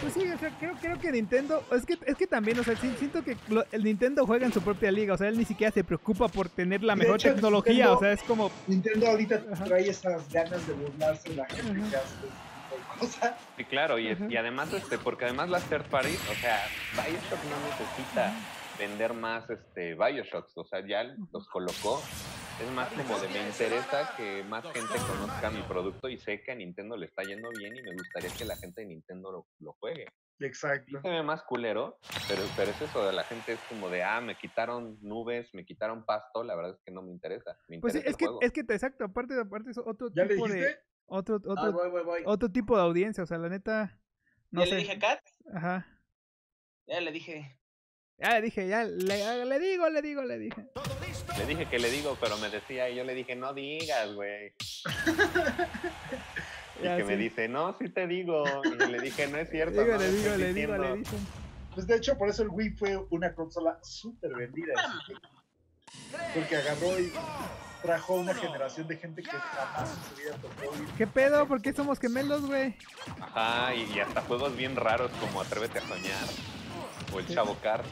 Pues sí, o sea, creo, creo que Nintendo, es que es que también, o sea, siento que lo- el Nintendo juega en su propia liga, o sea, él ni siquiera se preocupa por tener la De mejor hecho, tecnología, Nintendo- o sea, es como Nintendo ahorita Ajá. trae esas ganas de burlarse de la gente Ajá. que hace este cosas. Sí, claro, y, y además, este, porque además las third parties, o sea, Bioshock no necesita vender más este Bioshocks, o sea, ya los colocó. Es más como de me interesa que más gente conozca mi producto y sé que a Nintendo le está yendo bien y me gustaría que la gente de Nintendo lo, lo juegue. Sí Exacto. se ve más culero, pero, pero es eso la gente es como de, ah, me quitaron nubes, me quitaron pasto, la verdad es que no me interesa. Me pues sí, interesa es que es que exacto, aparte aparte es otro ¿Ya le tipo de dijiste? otro Ah, otro voy, voy, voy. otro tipo de audiencia, o sea, la neta no ¿Ya sé. le dije a Kat? Ajá. Ya le dije. Ya le dije, ya le, le digo, le digo, le dije. Le dije que le digo, pero me decía y yo le dije, no digas, güey. Y Ya, que me dice, no, sí te digo. Y yo le dije, no es cierto. Digo, no le digo, estoy le digo, le diciendo". digo. Pues de hecho, por eso el Wii fue una consola súper vendida. Porque agarró y trajo una generación de gente que jamás en su vida tocó Wii. ¿Qué pedo? ¿Por qué somos gemelos, güey? Ajá, y, y hasta juegos bien raros como Atrévete a soñar o el. Chavo Car.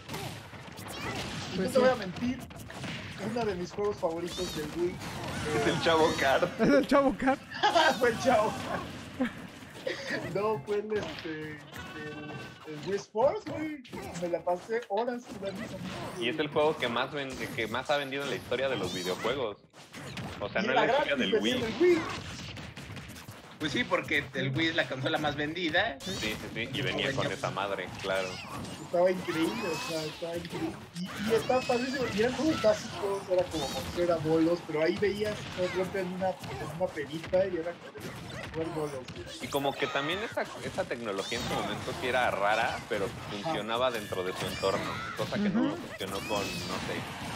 Pues no te sí. voy a mentir, uno de mis juegos favoritos del Wii Es el Chavo Car. Es el chavo car. fue el Chao. No, fue el, este, el, el Wii Sports, güey. Me la pasé horas jugando. Y es el juego que más, vende- que más ha vendido en la historia de los videojuegos. O sea, Y no en la historia del Wii. Pues sí, porque el Wii es la consola más vendida. Sí, sí, sí. Y venía con esa madre, claro. Estaba increíble, o sea, estaba increíble. Y, y estaba padrísimo. Y eran juegos básicos, era como era bolos, pero ahí veías de repente en una, en una perita y era como bolos. Y como que también esa, esa tecnología en su momento sí era rara, pero funcionaba dentro de su entorno. Cosa que no funcionó con, no sé,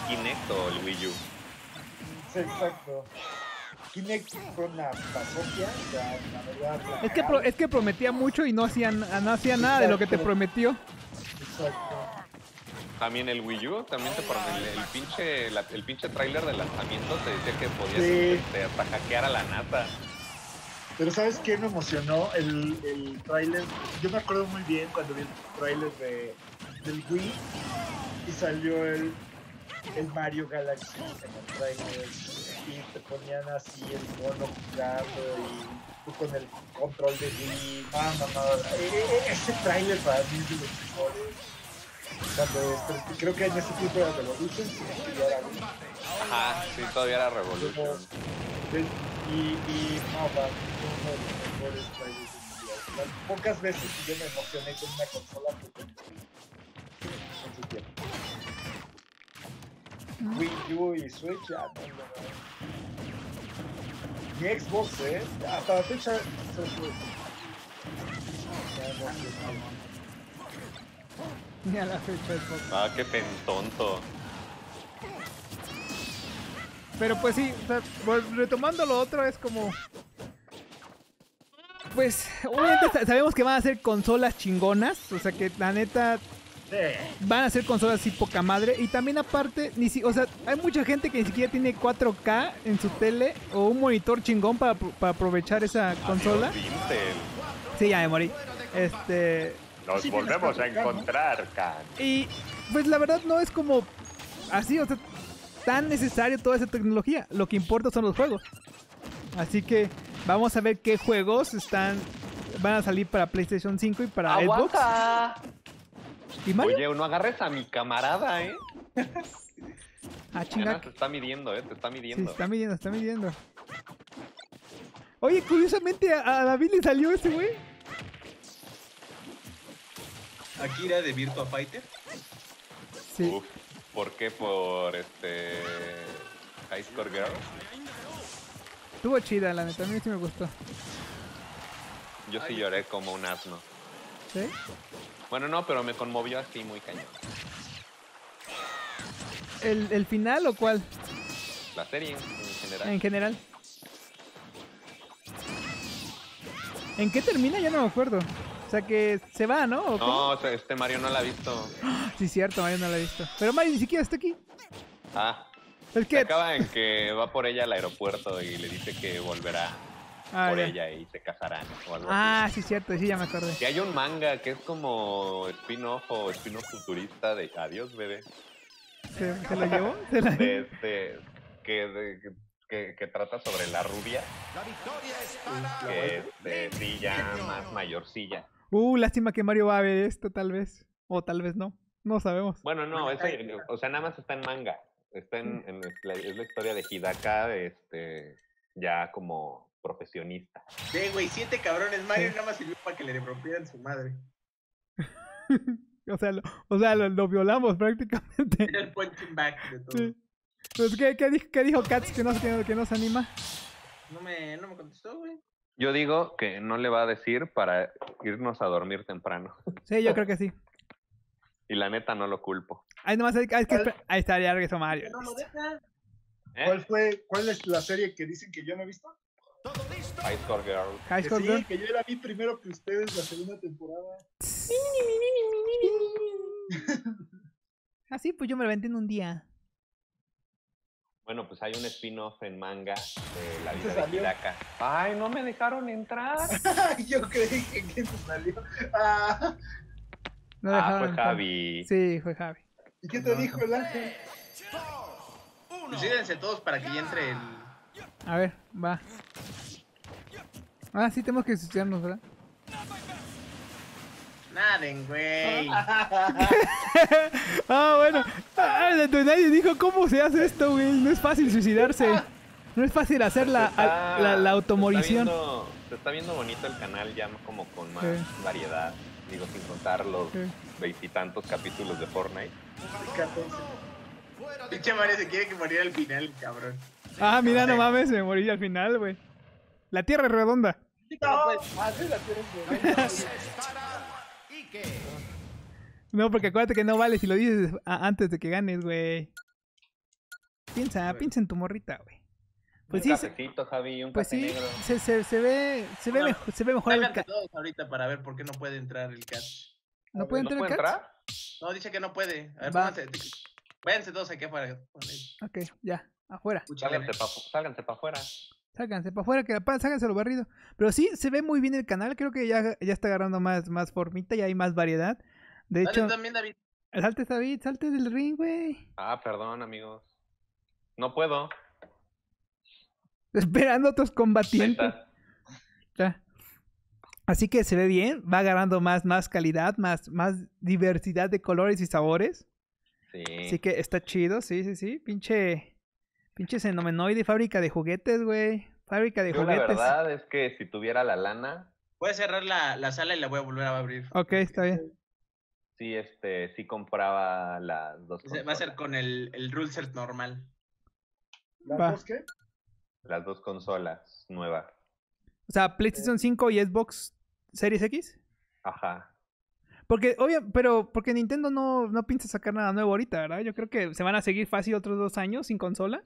Kinect o el Wii U. Sí, exacto. Kinect fue una pasopia, o sea, la verdad. la Es que, pro- es que prometía mucho y no hacía, no hacía nada de lo que te prometió. Exacto. También el Wii U, también te el, el pinche, la- el pinche tráiler de lanzamiento te decía que podías Sí. este, hasta hackear a la NASA. Pero ¿sabes qué me emocionó? El, el tráiler. Yo me acuerdo muy bien cuando vi el tráiler de, del Wii y salió el, el Mario Galaxy en el tráiler. Y te ponían así el mono jugando y tú con el control de Wii. No, no, no. e- e- Ese trailer para mí es de los mejores. Cuando este, creo que en ese tiempo era Revolution, si no era Wii. Ajá, sí, todavía era Revolution. Y, y no, para mí fue uno de los mejores trailers. Las pocas veces que yo me emocioné con una consola fue con en su tiempo. Wii U y Switch, ya no, no, no. Mi Xbox, eh, hasta la fecha se. Ni a la fecha Xbox. Ah, qué pen tonto. Pero pues sí, o sea, vol- retomando lo otro es como... Pues, obviamente sa- sabemos que van a ser consolas chingonas, o sea que la neta. Van a ser consolas así poca madre. Y también aparte, ni si, o sea, hay mucha gente que ni siquiera tiene 4K en su tele o un monitor chingón para, para aprovechar esa consola. Adiós. Sí, ya me morí. Este... Nos volvemos a tienes 4K, ¿no? encontrar, Can. Y pues la verdad no es como así, o sea, tan necesario toda esa tecnología. Lo que importa son los juegos. Así que vamos a ver qué juegos están van a salir para PlayStation 5 y para Xbox. ¡Aguanta! ¿Y Mario? Oye, no agarres a mi camarada, ¿eh? ah, Ya chinga. no, te está midiendo, ¿eh? Te está Sí, midiendo. está midiendo, está midiendo. Oye, curiosamente a, a David le salió ese güey. Akira de Virtua Fighter. Sí. Uf, ¿por qué? Por este. High Score Girl. Estuvo chida, la neta. A mí sí me gustó. Yo sí lloré como un asno. ¿Sí? Bueno, no, pero me conmovió así muy cañón. ¿El, el final o cuál? La serie en general. En general. ¿En qué termina? Ya no me acuerdo. O sea que se va, ¿no? No, o sea, este Mario no la ha visto. Sí, cierto, Mario no la ha visto. Pero Mario ni siquiera está aquí. Ah, Es que. acaba en que va por ella al aeropuerto y le dice que volverá Ah, por ya. ella y se casarán o algo Ah, así. sí, cierto, sí, ya me acordé. Que hay un manga que es como spin-off o spin-off futurista de Adiós, bebé. ¿Se, se lo llevó? ¿Se la- De este, que, de- que, que trata sobre la rubia, que este, sí, ya más mayorcilla. Uh, lástima que Mario va a ver esto, tal vez. O tal vez no. No sabemos. Bueno, no, o sea, nada más está en manga. Está en, en la, es la historia de Hidaka, este, ya como profesionista. De güey, siete cabrones. Mario nada más sirvió para que le rompieran su madre. O sea, lo, o sea, lo, lo violamos prácticamente. Era el punching back de todo. Sí. Pues, ¿qué, qué, dijo, qué dijo Katz que no, se- que no se anima? No me, no me contestó, güey. Yo digo que no le va a decir para irnos a dormir temprano. Sí, yo creo que sí. Y la neta no lo culpo. Ahí nomás hay, hay que Ahí está, ya regresó Mario. No lo deja. ¿Eh? ¿Cuál fue, cuál es la serie que dicen que yo no he visto? High Score Girl. High Score sí, Girl. que yo la vi primero que ustedes la segunda temporada. Ah, sí, pues yo me lo aventé en un día. Bueno, pues hay un spin-off en manga de la ¿Se vida de? Hidaka. Ay, no me dejaron entrar. yo creí que quién se salió. Ah, No ah, fue. Javi. Sí, fue Javi. ¿Y qué te dijo el ángel? Decídense todos para que ya entre el. A ver, va. Ah, sí, tenemos que suicidarnos, ¿verdad? Naden, güey. Ah, bueno. Ah, nadie dijo cómo se hace esto, güey. No es fácil suicidarse. No es fácil hacer la, está- la, la Se está, automorición. viendo, se está viendo bonito el canal ya como con más Sí. variedad. Digo, sin contar los Sí. veintitantos capítulos de Fortnite. 14. Pinche Mario se quiere que muriera al final, cabrón. Ah, mira, no mames, me morí al final, güey. La tierra es redonda. No, No, porque acuérdate que no vale si lo dices antes de que ganes, güey. Piensa, piensa en tu morrita, güey. Pues un sí, se, cafecito, Javi, un pues café sí, negro. se, se, se ve, se ve, Bueno, mejo- se ve mejor el Sálganse ca- todos ahorita para ver por qué no puede entrar el cat. ¿No puede ¿No entrar puede el cat? entrar? No, dice que no puede. A ver, pónganse. Váyanse todos aquí afuera. Ok, ya, afuera. Sálganse para pa afuera. Sálganse para afuera, que pa- sálganse lo barrido. Pero sí, se ve muy bien el canal. Creo que ya, ya está agarrando más, más formita, ya hay más variedad. De Dale hecho, también, David. salte David, salte del ring, güey. Ah, perdón, amigos. No puedo. Esperando a otros combatientes. Ya. Así que se ve bien, va agarrando más, más calidad, más, más diversidad de colores y sabores. Sí. Así que está chido, sí, sí, sí. Pinche, pinche fenomenoide, fábrica de juguetes, güey. Fábrica de Yo la juguetes. verdad es que si tuviera la lana, Voy a cerrar la, la sala y la voy a volver a abrir. Ok, está bien. sí, este, sí compraba las dos sea, Va a ser con el, el rule set normal. ¿Las Va. dos qué? las dos consolas nuevas. O sea, PlayStation 5 y Xbox Series X. Ajá. Porque, obvio, pero porque Nintendo no, no piensa sacar nada nuevo ahorita, ¿verdad? Yo creo que se van a seguir fácil otros dos años sin consola.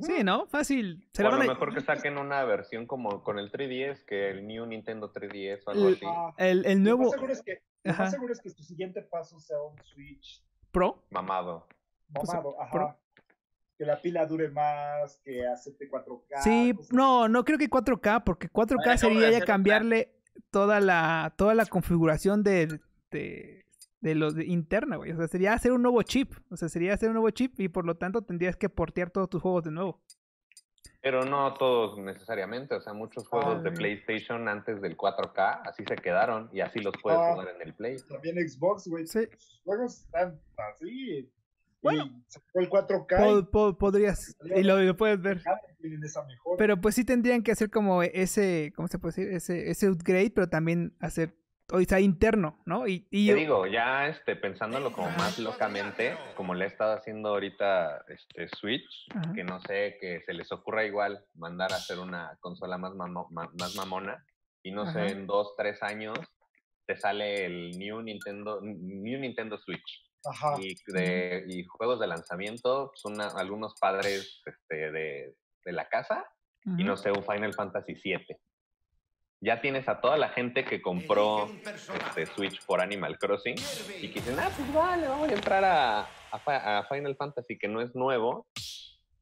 Sí, ¿no? Fácil. Se O la a lo van a- mejor que saquen una versión como con el 3DS, que el New Nintendo 3DS o algo El- así. Ah, El, el Lo nuevo más seguro es que, lo Ajá. más seguro es que tu siguiente paso sea un Switch Pro. Mamado. Pues, mamado, ajá. pro- Que la pila dure más, que acepte 4K. Sí, no, no creo que 4K, porque 4K Bueno, acabo de sería ya cambiarle toda la, toda la configuración de, de, de los de interna, güey. O sea, sería hacer un nuevo chip. O sea, sería hacer un nuevo chip y por lo tanto tendrías que portear todos tus juegos de nuevo. Pero no todos necesariamente, o sea, muchos juegos de Ah. PlayStation antes del 4K así se quedaron y así los puedes Ah. jugar en el Play. También Xbox, güey. Sí. Los juegos están así. Bueno. El 4K Po- po- podrías, y lo, lo puedes ver. Pero pues sí tendrían que hacer como ese, ¿cómo se puede decir? Ese, ese upgrade, pero también hacer, o sea, interno, ¿no? Y, y Te digo, ya este, pensándolo como más locamente, como le he estado haciendo ahorita este, Switch, Ajá. que no sé, que se les ocurra igual mandar a hacer una consola más, mamo- más mamona, y no Ajá. sé, en dos, tres años te sale el New Nintendo, New Nintendo Switch. Ajá. y, de, y juegos de lanzamiento, son una- algunos padres este, de, de la casa y no sé, un Final Fantasy VII. Ya tienes a toda la gente que compró este, Switch por Animal Crossing y que dicen, ah, pues vale, vamos a entrar a, a Fa- a Final Fantasy, que no es nuevo,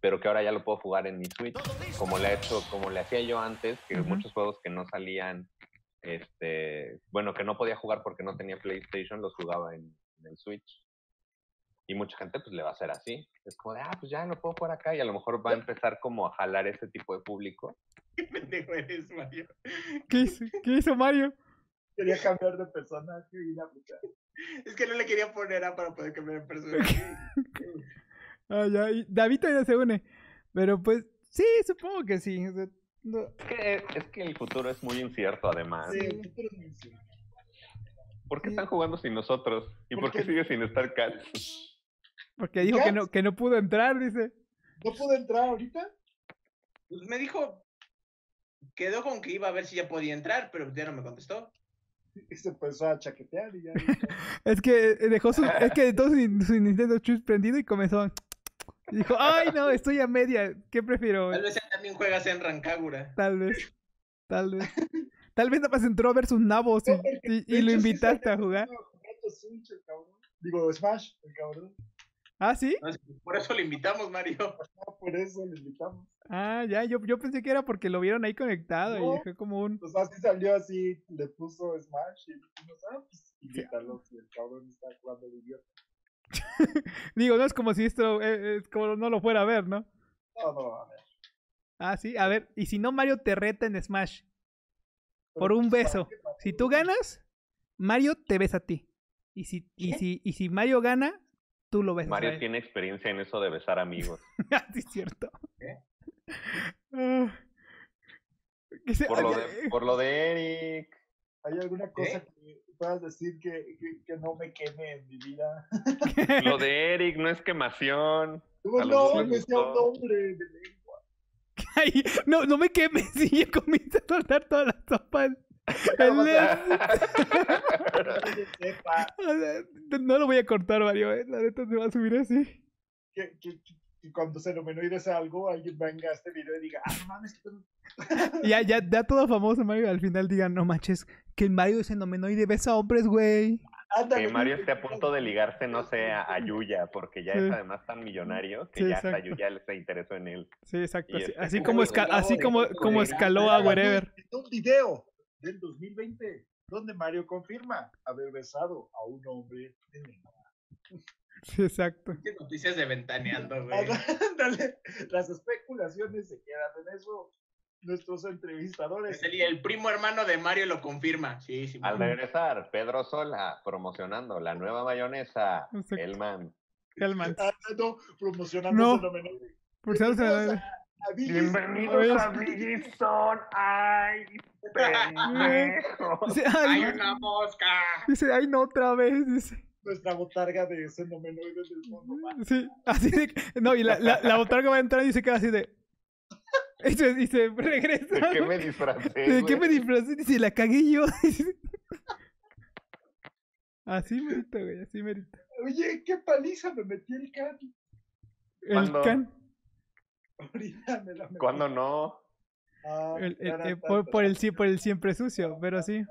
pero que ahora ya lo puedo jugar en mi Switch, como le, he hecho, como le hacía yo antes, que muchos juegos que no salían, este, bueno, que no podía jugar porque no tenía PlayStation, los jugaba en, en el Switch. Y mucha gente pues le va a hacer así. Es como de, ah, pues ya lo puedo jugar acá y a lo mejor va a empezar como a jalar ese tipo de público. Qué pendejo eres, Mario. ¿Qué hizo, ¿Qué hizo Mario? Quería cambiar de personaje y la puta. Es que no le quería poner A para poder cambiar de personaje. Ah, ya, y David todavía se une. Pero pues, sí, supongo que sí. o sea, no- Es que, es que el futuro es muy incierto además. Sí, el futuro es muy incierto. ¿Por qué Sí. están jugando sin nosotros? ¿Y por qué Porque- sigue sin estar Cat? Porque dijo que no, que no pudo entrar, dice. ¿No pude entrar ahorita? Pues me dijo, quedó con que iba a ver si ya podía entrar, pero ya no me contestó. Y se empezó a chaquetear y ya. Es que eh, dejó su, es que dejó su, su Nintendo Switch prendido y comenzó. y dijo, ay no, estoy a media. ¿Qué prefiero? Tal vez él también juega en Rancagura. Tal vez. Tal vez. Tal vez nada más entró a ver sus nabos y, lo invitaste a jugar. Digo, Smash, el cabrón. ¿Ah, sí? No sé, Por eso lo invitamos, Mario. Ah, por eso le invitamos. Ah, ya, yo, yo pensé que era porque lo vieron ahí conectado No. y fue como un... Pues así salió así, le puso Smash y dijimos, ah, pues invítalo si el cabrón está jugando de idiota. Digo, no es como si esto eh, es como no lo fuera a ver, ¿no? No, no, a ver. Ah, sí, a ver, y si no Mario te reta en Smash, Pero, por un pues, beso. ¿para qué, para Si tú ganas, Mario te besa a ti. Y si, y si, y si Mario gana, tú lo Mario tiene experiencia en eso de besar amigos. Ah, sí, es cierto. ¿Qué? Ah. Se- Por lo de, por lo de Eric. ¿Hay alguna cosa ¿Eh? que puedas decir que, que, que no me queme en mi vida? Lo de Eric no es quemación. Los no, les que sea un hombre de lengua. Ay, no, no me quemes, si yo comienzo a soltar todas las sopas. No lo voy a cortar, Mario, eh. La neta se va a subir así. que, que, que- que cuando se nomenoides algo, alguien venga a este video y diga, ah, no mames, que tú- Ya, ya, ya todo famoso, Mario. Al final digan, no manches, que el Mario es nomenoide besa a hombres, güey. Que Mario esté a punto de ligarse, no sé, a, a Yuya, porque ya Sí. es además tan millonario que Sí, ya hasta exacto. Yuya se interesó en él. Sí, exacto. Así, este, así como esca- así como, como escaló a Wherever. Un video del 2020 donde Mario confirma haber besado a un hombre de lengua. Sí, exacto. ¿Qué noticias de ventaneando, güey? Ándale, las especulaciones se quedan en eso. Nuestros entrevistadores. El, el primo hermano de Mario lo confirma. Sí, sí. Al regresar, Pedro Sola promocionando la nueva mayonesa, Exacto. Hellman. Hellman. Ah, no, promocionando No. Por Bienvenidos a- a Billy's. Bridgestone. ¡Ay! Dice, ¡Hay ay, una mosca! dice, ay, no, otra vez. Dice. Nuestra botarga de fenomenoides del mundo. man. Sí, así de. que- No, y la, la, la botarga va a entrar y se queda así de. Y se, y se regresa. ¿De qué me disfracé? ¿De qué me güey? disfrazé? Dice, la cagué yo. Así merita, güey, así merita. Oye, qué paliza me metí el can. El ¿Cuándo? can. Ahorita me la metí. ¿Cuándo no? Ah, el- el- eh, tara, por, por el, por el siempre sucio, pero sí.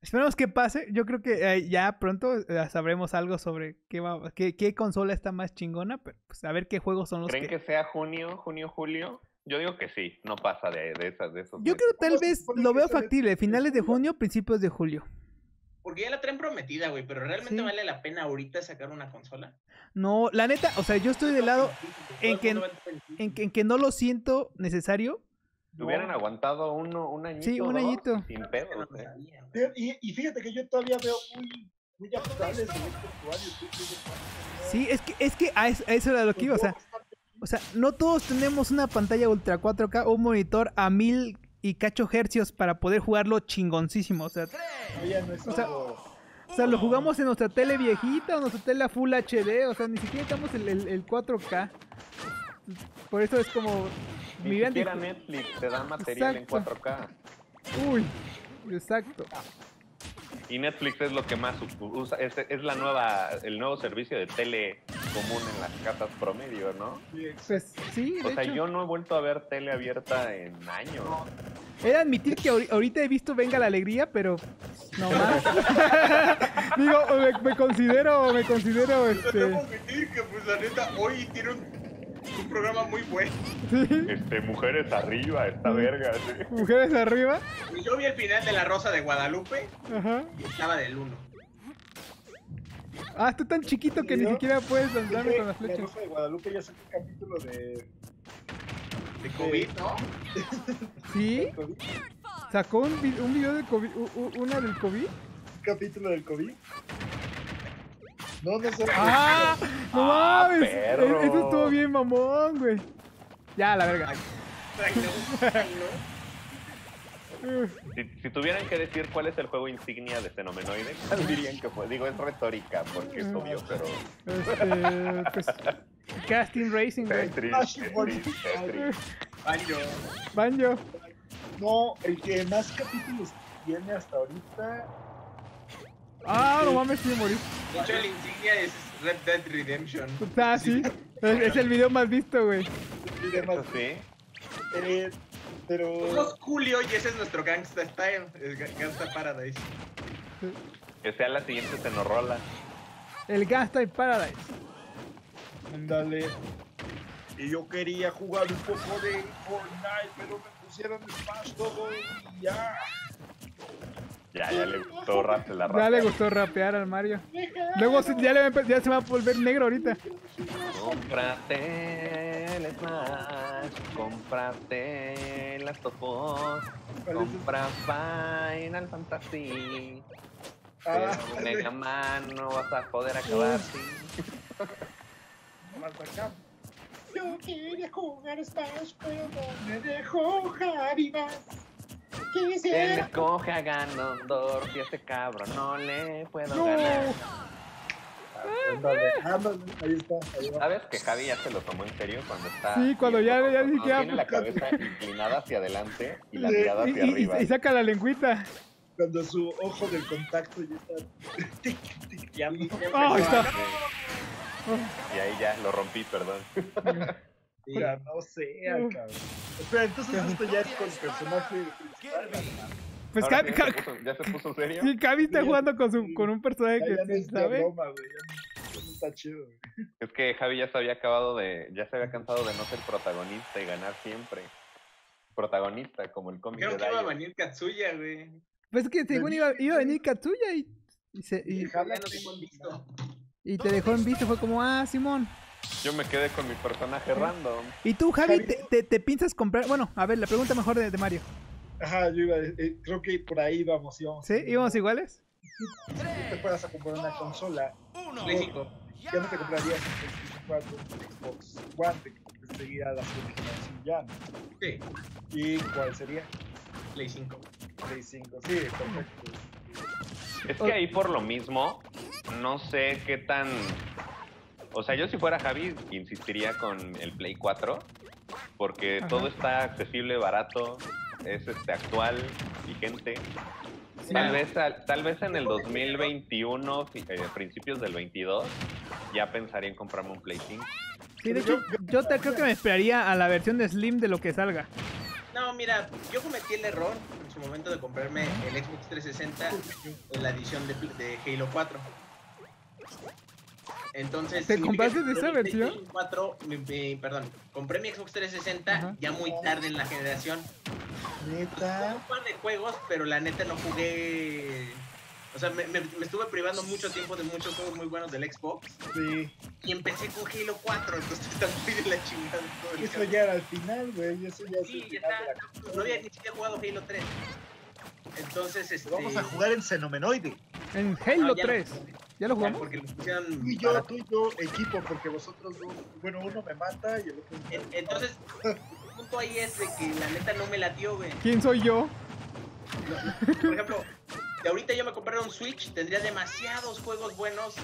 Esperemos que pase. Yo creo que eh, ya pronto eh, sabremos algo sobre qué, va, qué, qué consola está más chingona, pero pues a ver qué juegos son los ¿Creen que... que sea junio, junio, julio? Yo digo que sí, no pasa de, de, esas, de esos Yo meses. creo que tal ¿Cómo se vez lo veo factible, finales de junio, principios de julio. Porque ya la traen prometida, güey, pero ¿realmente Sí. vale la pena ahorita sacar una consola? No, la neta, o sea, yo estoy de lado en que- en que, en que no lo siento necesario. Si hubieran aguantado uno, un añito, Sí, un dos, añito. sin no lo ¿eh? Y, y fíjate que yo todavía veo muy, muy estos usuarios. ¿sí? Es que, es que a eso, a eso era lo que iba, o sea, o sea, no todos tenemos una pantalla ultra 4K o un monitor a mil y cacho hercios para poder jugarlo chingoncísimo, o sea, no O sea, o sea, lo jugamos en nuestra tele viejita o nuestra tele Full HD, o sea, ni siquiera estamos el, el, el 4K. Por eso es como... Ni mi gran siquiera Netflix te da material Exacto. en 4K. Uy, exacto. Y Netflix es lo que más usa, es, es la nueva, el nuevo servicio de tele común en las casas promedio, ¿no? Sí, exacto. Pues sí, de O sea, hecho. yo no he vuelto a ver tele abierta en años. He de admitir que ahori- ahorita he visto Venga la Alegría, pero no más. Digo, me, me considero, me considero, este... Debo admitir que, pues, la neta, hoy tiene un, un programa muy bueno. Este, mujeres arriba, esta verga, sí. Mujeres arriba. Yo vi el final de La Rosa de Guadalupe Ajá. y estaba del 1. Ah, está tan chiquito que ni ¿Yo? siquiera puedes lanzarme con las La flechas. Rosa de Guadalupe ya sacó un capítulo de De COVID, ¿no? ¿Sí? COVID, ¿Sacó un, vi- un video de COVID, una del COVID? un capítulo del COVID. No, no sé. ¡Ah! ¡No Ah, mames! perro. E- Eso estuvo bien mamón, güey. Ya, la verga. Ay, no, ay, no. Uf, Si, si tuvieran que decir cuál es el juego insignia de Fenomenoide, ¿cuál dirían que fue? Digo, es retórica, porque es obvio, pero... Este, pues, Casting Racing, güey. Tetris, Smash Tetris, Bros. Tetris. Banjo. Banjo. No, el que más capítulos tiene hasta ahorita. Ah, no mames, sí me morí. De hecho, el insignia es Red Dead Redemption. Ah, sí. Es, es el video más visto, güey. Eso sí. Eh, pero. Somos Julio y ese es nuestro Gangsta Style, el Ga- Gangsta Paradise. Que sea la siguiente Tenorrola. El Gangsta Paradise. Ándale. Y yo quería jugar un poco de Fortnite, pero me pusieron Smash todo y ya. Ya, ya le gustó rap, la Ya le gustó rapear al Mario. Luego se- ya, le, va a empe- ya se va a volver negro ahorita. Cómprate el Smash, cómprate las topos, ¿Cuál es compra Final Fantasy. Ah, Pero Mega Man no vas a poder acabar, sí. más. Yo quería jugar Smash, pero no me dejó Jaribas. Él Quisiera. escoge a Ganondorf y a ese cabrón no le puedo No. ganar. Ándale, ándale, ahí está, ahí va. ¿Sabes que Javi ya se lo tomó en serio cuando está... Sí, cuando ya- ya ¿no? siquiera- Tiene la cabeza inclinada hacia adelante y la mirada Y, hacia y- arriba. y saca la lengüita. Cuando su ojo del contacto ya está. Ah, ahí está. Y ahí ya lo rompí, perdón. Ya no sea, cabrón. Espera, entonces esto ya es con personaje principal. Pues Ahora Ca- sí, Ca- ya, se puso, ya se puso serio. sí, Cavi está jugando con, su, con un personaje Ya, que ya no sí es sabe. broma, güey. Ya, no- está chido, güey. Es que Javi ya se había acabado de, ya se había cansado de no ser protagonista y ganar siempre. Protagonista, como el cómic Creo de que iba a venir Katsuya, güey. Pues es que según iba, iba a venir Katsuya y, y se. Y. Y te dejó en visto, fue como, ah, Simón. Yo me quedé con mi personaje random. ¿Y tú, Javi, Javi. te, te- te piensas comprar? Bueno, a ver, la pregunta mejor de, de Mario. Ajá, yo iba a decir, eh, creo que por ahí vamos, íbamos. ¿Sí? ¿Íbamos iguales? Si te fueras a comprar una consola, Play 5. ya no te comprarías un PlayStation 4, un Xbox One, te, te seguiría la generación ya. ¿no? Sí, ¿Y cuál sería? Play 5. Play 5, sí, perfecto. Es que ahí por lo mismo, no sé qué tan... O sea, yo si fuera Javi, insistiría con el Play 4, porque Ajá. todo está accesible, barato, es este actual, vigente. Sí. Tal vez, al- tal vez en el 2021, fi- eh, principios del 22, ya pensaría en comprarme un Play 5. Sí, de hecho, yo te, creo que me esperaría a la versión de Slim de lo que salga. No, mira, yo cometí el error en su momento de comprarme el Xbox 360 en la edición de, de Halo 4. Entonces, ¿Te compraste de esa versión? PlayStation 4, mi- mi- perdón, compré mi Xbox 360 Ajá. ya muy tarde en la generación. Neta. Un par de juegos, pero la neta no jugué. O sea, me, me- me estuve privando mucho tiempo de muchos juegos muy buenos del Xbox. Sí. Y empecé con Halo 4, entonces está muy de la chingada todo el Eso caso. ya era al final, güey. Eso ya es Sí, el ya final está. No había ni siquiera jugado Halo 3. Entonces, este. Vamos a jugar en Xenomenoide. En Halo lo- 3. ¿Ya lo jugamos? porque Tú y yo, para- tú y yo, equipo, porque vosotros dos, bueno, uno me mata y el otro me En- Entonces, el punto ahí es de que la neta no me latió, güey. ¿Quién soy yo? Por ejemplo, si ahorita yo me comprara un Switch, tendría demasiados juegos buenos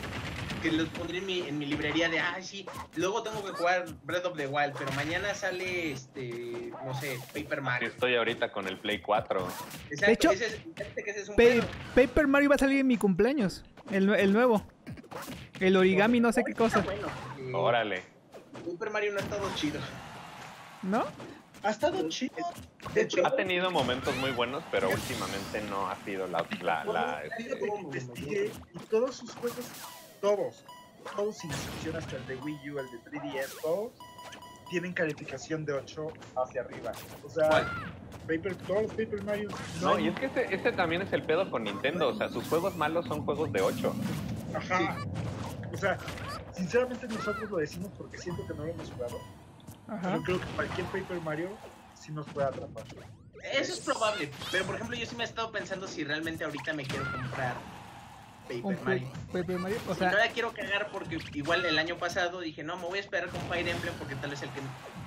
que los pondría en mi, en mi librería de, ay, sí, luego tengo que jugar Breath of the Wild, pero mañana sale, este, no sé, Paper Yo Mario. estoy ahorita con el Play 4. Exacto, De hecho, ese es, fíjate que ese es un Pa- pedo. Paper Mario va a salir en mi cumpleaños. El, el nuevo. El origami, no sé qué cosa. bueno, Órale. Paper Mario no es todo chido. ¿No? Ha estado chido. De hecho, Ha tenido momentos muy buenos, pero últimamente no ha sido la... la, la- y todos sus juegos, todos, todos sin excepción hasta el de Wii U, el de 3DS, todos, tienen calificación de 8 hacia arriba. O sea, ¿Cuál? Paper, todos los Paper Mario. No, y es que ese, ese también es el pedo con Nintendo. O sea, sus juegos malos son juegos de 8. Ajá. O sea, sinceramente nosotros lo decimos porque siento que no lo hemos jugado. Ajá. Yo creo que cualquier Paper Mario sí nos puede atrapar. Eso es probable, pero por ejemplo yo sí me he estado pensando si realmente ahorita me quiero comprar Paper Mario. Paper Mario. O sea, no la quiero cagar porque igual el año pasado dije, no, me voy a esperar con Fire Emblem porque tal vez el que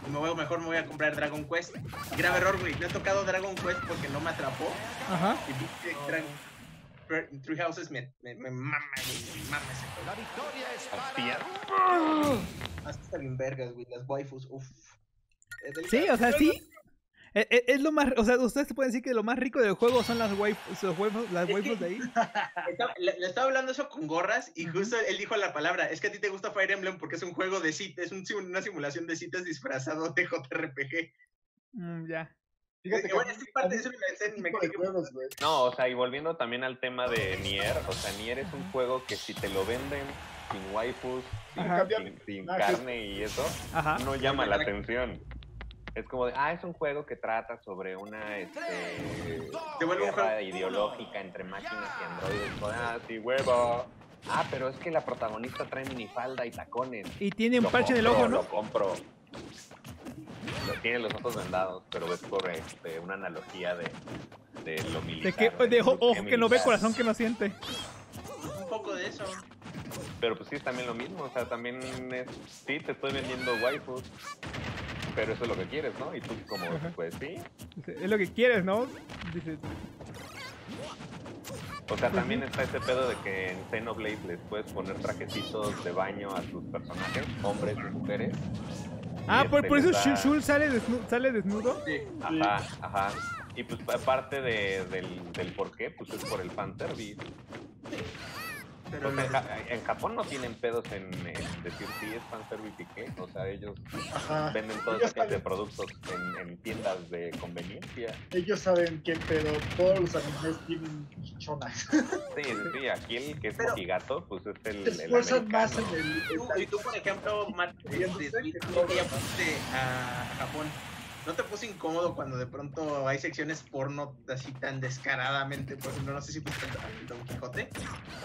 me voy, mejor me voy a comprar Dragon Quest. Grave error, güey. Me ha tocado Dragon Quest porque no me atrapó. ajá. Y Three Houses me, me, me mama, me mama ese juego. Hostia. Hasta está bien vergas, güey. Las waifus, uff. Sí, o sea, sí. Es, es- es lo más, o sea, ustedes se pueden decir que lo más rico del juego son las waifus, los waifus- las waifus de ahí. Le, le estaba hablando eso con gorras y justo él dijo la palabra. Es que a ti te gusta Fire Emblem porque es un juego de citas, es un una simulación de citas disfrazado de JRPG. Mm, ya. Fíjate Que bueno, es parte de. No, o sea, y volviendo también al tema de Nier, o sea, Nier es un juego que si te lo venden sin waifus, sin, carne y eso, Ajá. no llama la atención. Es como de, ah, es un juego que trata sobre una este, guerra ideológica entre máquinas y androides. Ah, sí, huevo. Ah, pero es que la protagonista trae minifalda y tacones. Y tiene un Lo parche en el compro, ojo, ¿no? Lo compro. Lo- tiene los ojos vendados, pero ves por este, una analogía de, de lo militar. De que, de ojo, ojo que no ve, corazón que no siente. Poco de eso. Pero pues sí, es también lo mismo. O sea, también es. Sí, te estoy vendiendo waifus. Pero eso es lo que quieres, ¿no? Y tú, como, Ajá. pues sí. Es lo que quieres, ¿no? Dice, O sea, también está ese pedo de que en Xenoblade les puedes poner trajecitos de baño a tus personajes, hombres y mujeres. ah, Y por, este por eso Shul sale, desnu- sale desnudo. Sí. Ajá, ajá. Y pues aparte de, del, del por qué, pues es por el fanservice. Pero O sea, en, Ja- en Japón no tienen pedos en, en decir si es fanservice y qué. O sea, ellos Ajá. venden toda Ellos esa clase de productos en, en tiendas de conveniencia. Ellos saben qué pedo, todos los animes tienen chichonas. Sí, sí, sí. Aquí el que es mojigato, pues es el, el esfuerzan más en el. tú, y tú, por ejemplo, Matt, ya fuiste a Japón, ¿No te puso incómodo cuando de pronto hay secciones porno así tan descaradamente? Por ejemplo, no sé si fuiste al Don Quijote.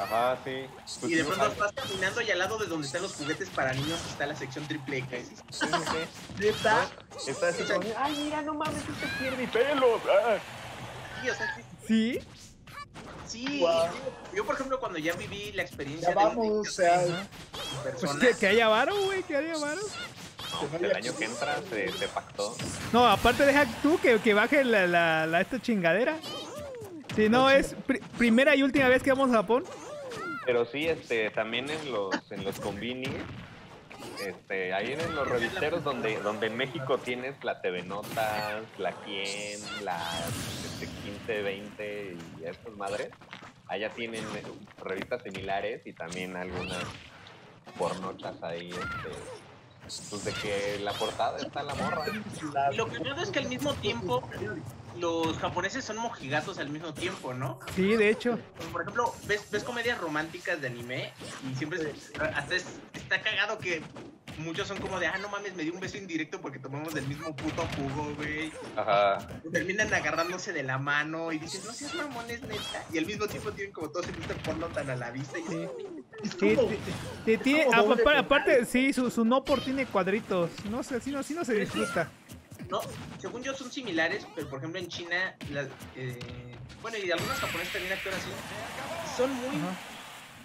Ajá, sí. Pues Y de sí, pronto vas caminando y al lado de donde están los juguetes para niños está la sección triple X. Sí, sí, sí. ¿Neta? Está así como, ay, mira, no mames, este quiere mi pelo. Ah. Sí, o sea, sí. ¿Sí? sí. Yo, por ejemplo, cuando ya viví la experiencia Ya vamos, de un o sea, Pues que, que haya varo, güey, que haya varo. No, el año que entra se, se pactó. No, aparte deja tú que, que baje la, la, la- esta chingadera. Si no, es pri- primera y última vez que vamos a Japón. Pero sí, este, también en los, en los convinis, este, ahí en los revisteros donde, donde en México tienes la TV Notas, la Quien, la este, 15, 20 y estas madres, allá tienen revistas similares y también algunas pornochas ahí, este, pues de que la portada está la morra. Y lo que veo es que al mismo tiempo los japoneses son mojigatos al mismo tiempo, ¿no? Sí, de hecho. Como por ejemplo, ves, ves comedias románticas de anime y siempre es- hasta es- está cagado que muchos son como de, ah, no mames, me dio un beso indirecto porque tomamos del mismo puto jugo, güey. Ajá. Terminan agarrándose de la mano y dices, no seas mamones, neta. Y al mismo tiempo tienen como todos este porno tan a la vista. Y Sí. Es Sí, como- como penal. aparte, sí, su, su no por tiene cuadritos. No sé, así no, así no se disfruta. No, según yo son similares, pero por ejemplo en China, las, eh, bueno, y algunos japoneses también actúan así, son muy,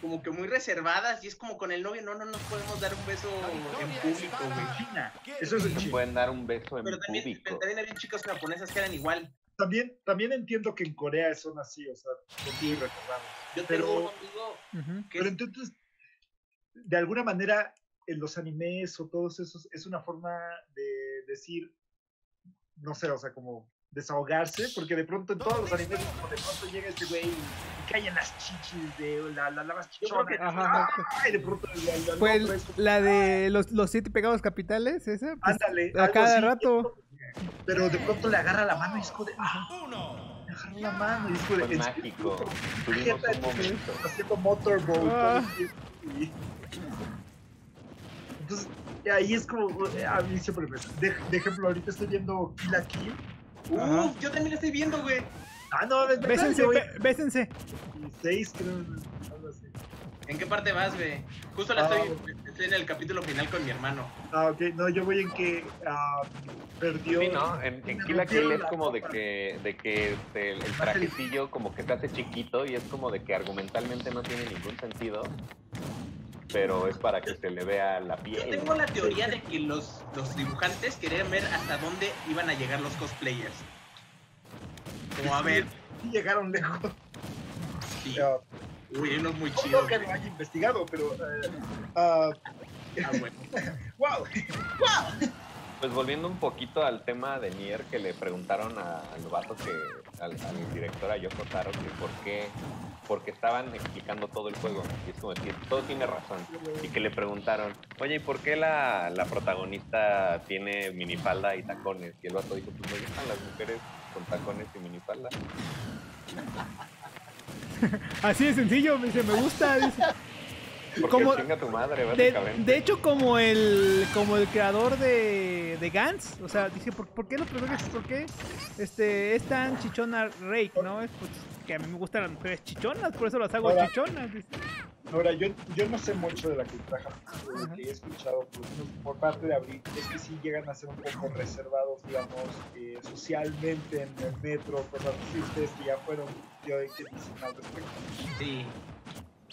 como que muy reservadas y es como con el novio, no, no nos podemos dar un beso en público, güey. China. Eso es en China. pueden dar un beso en Pero también, público. pero también había chicas japonesas que eran igual. También, también entiendo que en Corea son así, o sea, son muy reservados. Yo Pero- tengo un amigo Ujú. que Pero es- entonces, de alguna manera, en los animes o todos esos, es una forma de decir, no sé, o sea, como desahogarse, porque de pronto en todos los animes, como de pronto llega este güey y caen las chichis de la, la, la más Yo creo chichona. que- Ajá. Ay, de pronto la, la- Fue la de los, los siete pegados capitales, esa. pues, ándale, a cada así. rato. Pero de pronto le agarra la mano y es como de, ah, le agarra la mano y es como de, Fue "En mágico. serio?". Tuvimos Imagínate, un momento. haciendo motorboat Ah. y- entonces ahí es como eh, a mí siempre me de, de ejemplo ahorita estoy viendo Kill la Kill Ajá. Uf, yo también la estoy viendo, güey. ah no es Bésense, bésense. 16 creo algo así ¿En qué parte vas, güey? Justo la Ah, estoy, estoy en el capítulo final con mi hermano. ah ok no yo voy en que ah, perdió Sí, ¿no? En, en Kill la Kill es como de que, de que este, el, el trajecillo como que se hace chiquito y es como de que argumentalmente no tiene ningún sentido, pero es para que se le vea la Yo piel. tengo la teoría de que los, los dibujantes querían ver hasta dónde iban a llegar los cosplayers. Como a ver, sí llegaron lejos sí. Ah, Uy, unos muy no chidos. que lo haya investigado pero eh, ah, Ah, bueno. wow Pues volviendo un poquito al tema de Nier que le preguntaron a- al vato que, al, al director a Yoko Taro que por qué, porque estaban explicando todo el juego y es como decir, todo tiene razón. Y que le preguntaron, oye, ¿y por qué la, la protagonista tiene minifalda y tacones? Y el vato dijo, pues me gustan las mujeres con tacones y minifalda. Así de sencillo, me dice, me gusta. dice. Porque Como- tu madre, De, de hecho, como el como el creador de, de Gantz, o sea, dice, ¿por, por qué los personajes, por qué este, es tan chichona Rake, no? Es pues, que a mí me gustan las mujeres chichonas, por eso las hago Ahora- chichonas. dice. Ahora, yo, yo no sé mucho de la cultura japonesa, que he escuchado por, por parte de Abril, es que sí llegan a ser un poco reservados, digamos, eh, socialmente en el metro, cosas así, ustedes que ya fueron, yo que dicen al respecto. Sí.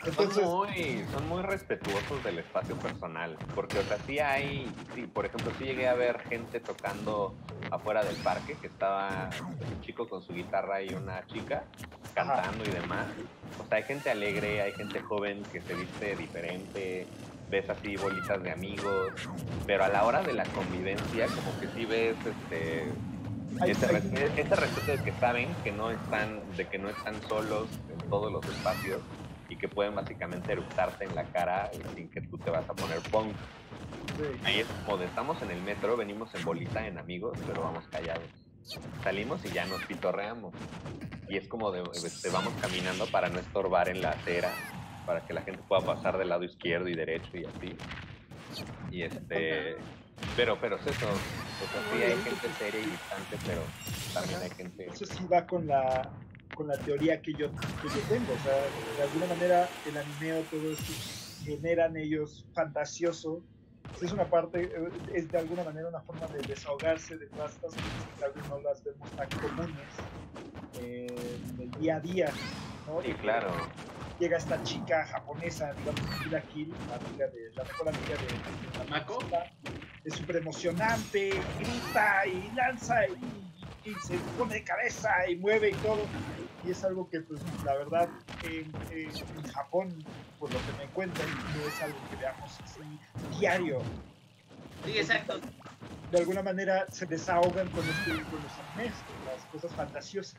Entonces, son muy, son muy respetuosos del espacio personal, porque o sea, sí hay, sí, por ejemplo, sí llegué a ver gente tocando afuera del parque, que estaba un chico con su guitarra y una chica cantando y demás. O sea, hay gente alegre, hay gente joven que se viste diferente, ves así bolitas de amigos, pero a la hora de la convivencia como que sí ves este ese respeto de que saben que no están, de que no están solos en todos los espacios y que pueden básicamente eructarte en la cara sin que tú te vas a poner punk. sí. Ahí es como de estamos en el metro, venimos en bolita en amigos, pero vamos callados. Salimos y ya nos pitorreamos. Y es como de, este, vamos caminando para no estorbar en la acera, para que la gente pueda pasar del lado izquierdo y derecho y así. Y este Pero, pero es eso. O sea, sí hay gente seria y distante, pero también hay gente. Eso sí va con la con la teoría que yo, que yo tengo. O sea, de alguna manera el anime o todo esto generan ellos fantasioso. Es una parte, es de alguna manera una forma de desahogarse de todas estas cosas que tal vez no las vemos tan comunes eh, en el día a día. ¿no? Sí, claro. Llega esta chica japonesa, digamos, Kira Kill, la, amiga de, la mejor amiga de, de la ¿Mako? protagonista. Es súper emocionante, grita y lanza y, y se pone de cabeza y mueve y todo. Y es algo que, pues, la verdad, en, Japón, por lo que me cuentan, no es algo que veamos así diario. Sí, exacto. De alguna manera se desahogan con, este, con los animes, con las cosas fantasiosas.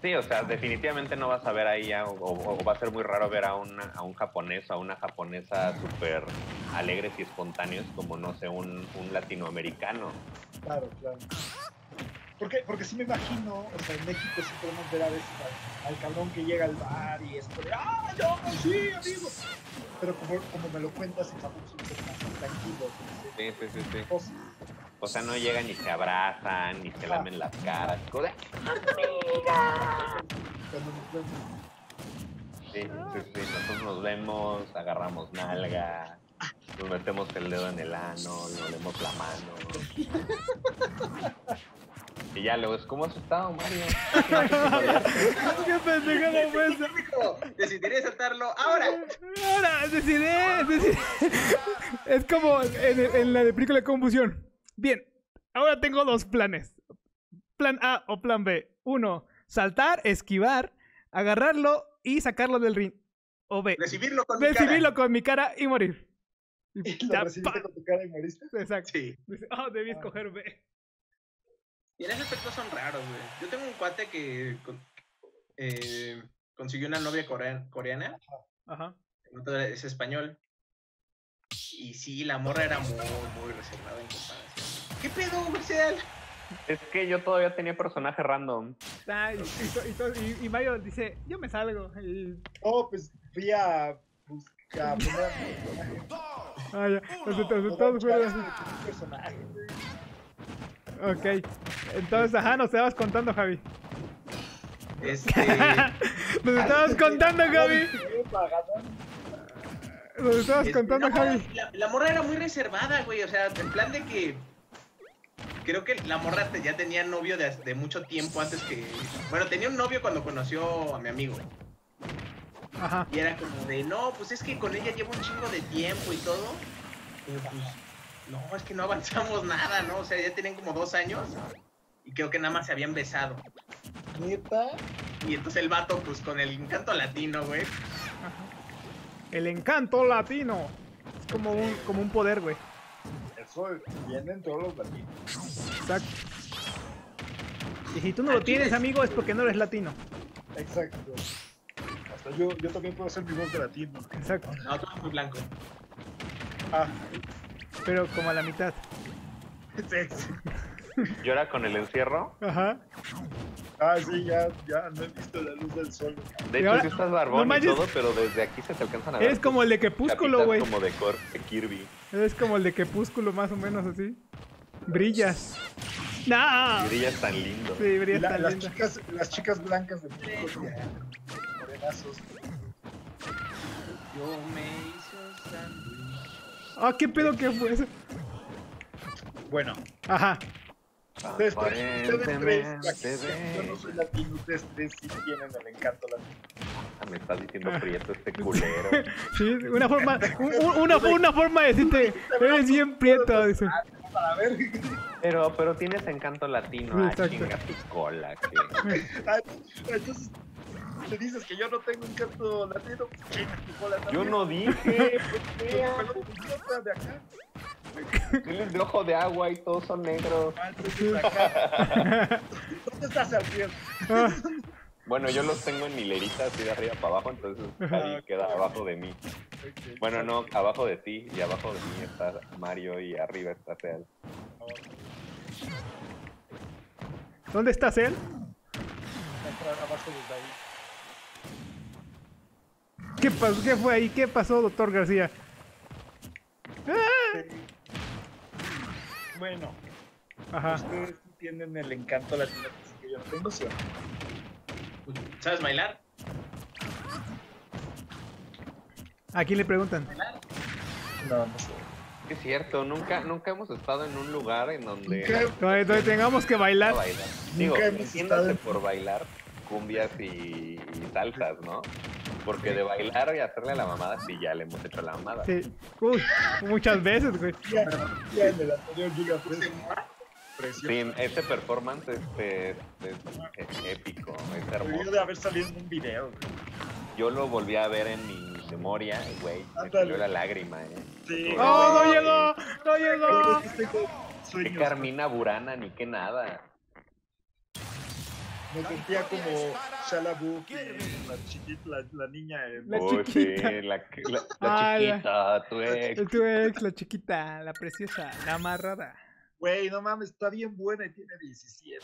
Sí, o sea, definitivamente no vas a ver ahí, a- o, o va a ser muy raro ver a, una, a un japonés o a una japonesa súper alegres y espontáneos como, no sé, un, un latinoamericano. Claro, claro. Porque, porque sí me imagino, o sea, en México sí podemos ver a veces al, al cabrón que llega al bar y es como de, ¡ah, yo, sí, amigo! Pero como, como me lo cuentas, en Japón son un poco más tranquilos. Sí, sí, sí, sí. Cosas. O sea, no llegan ni se abrazan, ni se lamen las caras. como de- Cuando nos vemos. Sí, sí, sí. Nosotros nos vemos, agarramos nalga, nos metemos el dedo en el ano, le olemos la mano. Y ya luego es, ¿cómo has estado, Mario? ¡Qué pendejada fue esa! Decidiré saltarlo ahora. Ahora, decidiré, decidiré. Es como en, la de película de confusión. Bien, ahora tengo dos planes. Plan A o plan B. Uno, saltar, esquivar, agarrarlo y sacarlo del ring. O B, Recibirlo con mi cara. recibirlo con mi cara y morir. Y ¿Lo ya, recibiste pa. con tu cara y moriste? Exacto. Sí. Oh, debí escoger B. Y en ese aspecto son raros, güey. Yo tengo un cuate que eh, consiguió una novia coreana, Ajá. es español. Y sí, la morra era muy, muy reservada en comparación. ¿Qué pedo, Marcial? Es que yo todavía tenía personaje random. Ah, y, y Mario dice, yo me salgo. No, pues fui a buscar. poner Ah, ya. Entonces, entonces, todos fueron así. personaje, güey. Ok. Entonces, ajá, nos estabas contando, Javi. Este, Nos estabas contando, Javi. Nos estabas este, contando, Javi. La, la morra era muy reservada, güey. O sea, en plan de que. Creo que la morra te- ya tenía novio de, de mucho tiempo antes que. Bueno, tenía un novio cuando conoció a mi amigo. Ajá. Y era como de, no, pues es que con ella llevo un chingo de tiempo y todo. Pero pues, no, es que no avanzamos nada, ¿no? O sea, ya tenían como dos años. Y creo que nada más se habían besado. Neta. Y entonces el vato, pues con el encanto latino, güey. El encanto latino. Es como un, como un poder, güey. Eso viene en todos los latinos. Exacto. Y si tú no lo tienes, amigo, es porque no eres latino. Exacto. Hasta yo, yo también puedo hacer mi voz de latino. Exacto. No, tú eres muy blanco. Ah, Pero como a la mitad. Yo era con el encierro. Ajá. Ah, sí, ya, ya no he visto la luz del sol. De Y hecho, ahora- sí estás no barbón y manches. todo, pero desde aquí se te alcanzan a ver. Eres como el de Crepúsculo, güey. como de, Cor- de Kirby. Eres como el de Crepúsculo, más o menos así. Brillas. ¡No! Y brillas tan lindo. Sí, Y brillas la- tan las, lindo. chicas, las chicas blancas de son morenazos. Yo me hice un Ah, ¿qué pedo que fue eso? Bueno, Ajá. ustedes tres, ustedes tres, yo no soy latino, ustedes tres sí tienen el encanto latino. Ah, Me estás diciendo prieto este culero. Sí, una forma, un- un- una, una forma de decirte, eres bien prieto, dice. Pero, pero tienes encanto latino. Ah, chinga tu cola. que- Entonces, te dices que yo no tengo latino, chinga tu cola Yo no dije. de acá. Tienes de ojo de agua y todos son negros. Ah. ¿Dónde estás? Ah, Bueno, yo los tengo en hilerita así de arriba para abajo, entonces ahí queda abajo de mí. Bueno, no, abajo de ti y abajo de mí está Mario y arriba está Real. ¿Dónde estás él? Está abajo de ahí. ¿Qué pasó? ¿Qué fue ahí? ¿Qué pasó, doctor García? ¡Ah! Bueno, Ajá. ustedes tienen el encanto latino que yo no tengo. ¿Sabes bailar? ¿A quién le preguntan? No, no sé. Es cierto, nunca, nunca hemos estado en un lugar en donde Donde, donde tengamos que bailar. bailar. Digo, Nunca hemos estado por bailar cumbias y, y salsas, ¿no? Porque de bailar y hacerle a la mamada, sí, ya le hemos hecho la mamada. Sí. Uy, muchas veces, güey. Ya, ya en el anterior Giga ¿Puse Press, Moa? precioso. Sí, este performance este, es, es épico, es Debió hermoso. de haber salido en un video, güey. Yo lo volví a ver en mi memoria, güey, me salió la lágrima, ¿eh? Sí. ¡Oh, no llegó! ¡No llegó! Que. Carmina Burana, ni qué nada. Me sentía como Shalabu, la chiquita, la, la niña. en- La Uy, chiquita. sí, la, la- la Ah, la- chiquita, tu ex. Tu ex, la chiquita, la preciosa, la amarrada. Güey, no mames, está bien buena y tiene 17.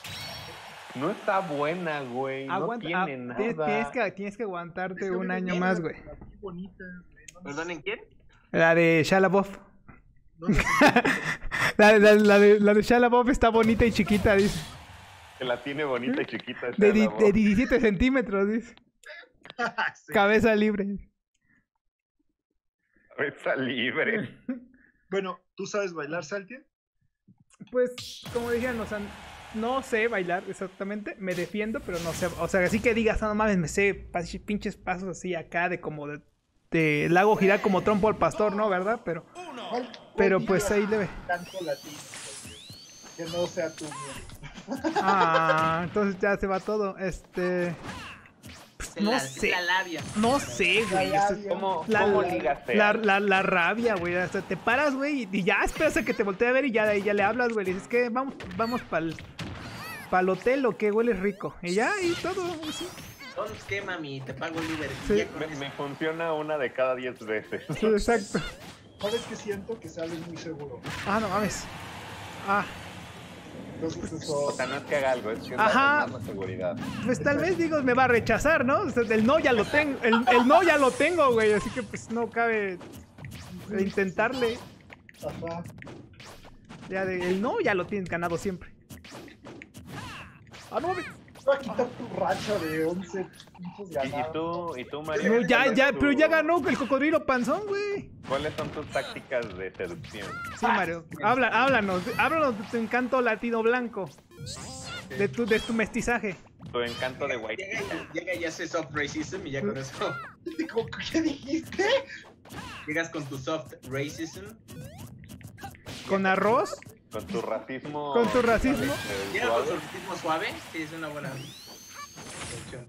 No está buena, güey. No Aguanta, tiene ah, nada. tienes, que, tienes que aguantarte un año más, güey. Bonita, güey. No ¿Perdón, en quién? La de Shalabov. No La, la, la de, la de Shalabov está bonita y chiquita, dice. Que la tiene bonita y chiquita. De, di- de 17 centímetros, dice. Sí. Cabeza libre. Está libre. Bueno, ¿tú sabes bailar, Saltia? Pues, como sea, no sé bailar exactamente, me defiendo, pero no sé, o sea, así que digas, "Ah, no mames, me sé pinches pasos así acá de como de, de la hago girar como trompo al pastor, ¿no? ¿Verdad? Pero, ¿Cuál- pero pues ahí debe. Latino, porque que no sea tu. Ah, entonces ya se va todo. Este, Se no la- sé, La labia. no sé, güey. La labia. ¿Cómo, La, cómo la, la, la- la rabia, güey. O sea, te paras, güey, y- y ya esperas a que te voltee a ver y ya de ahí ya le hablas, güey. Le dices que vamos, vamos para el hotel o que huele rico. Y ya, y todo, así. ¿Dónde qué, mami? Te pago el Uber. Sí. Y Me, me funciona una de cada diez veces. Sí, exacto. ¿Sabes qué siento? Que sales muy seguro. Ah, no mames. Ah, O eso... sea, no es que haga algo, es que Ajá. más seguridad. pues tal vez digo, me va a rechazar, ¿no? O sea, el no ya lo tengo, el, el no ya lo tengo, güey. Así que pues no cabe intentarle. Ajá. Ya de, el no ya lo tienes ganado siempre. Ah, no mames. Va a quitar tu racha de 11 puntos ¿Y, y ganados. tú, y tú, Mario? No, ya, ¿cuál es ya, tu- pero ya ganó el cocodrilo panzón, güey. ¿Cuáles son tus tácticas de seducción? Sí, Mario. Habla, háblanos, háblanos de tu encanto latino blanco. De tu, de tu mestizaje. Tu encanto de white Llega, llega y hace soft racism y ya con eso ¿Cómo- ¿Qué dijiste? llegas con tu soft racism. Con arroz. Con tu racismo. Con tu racismo. Llega con su racismo suave. Sí, es una buena opción.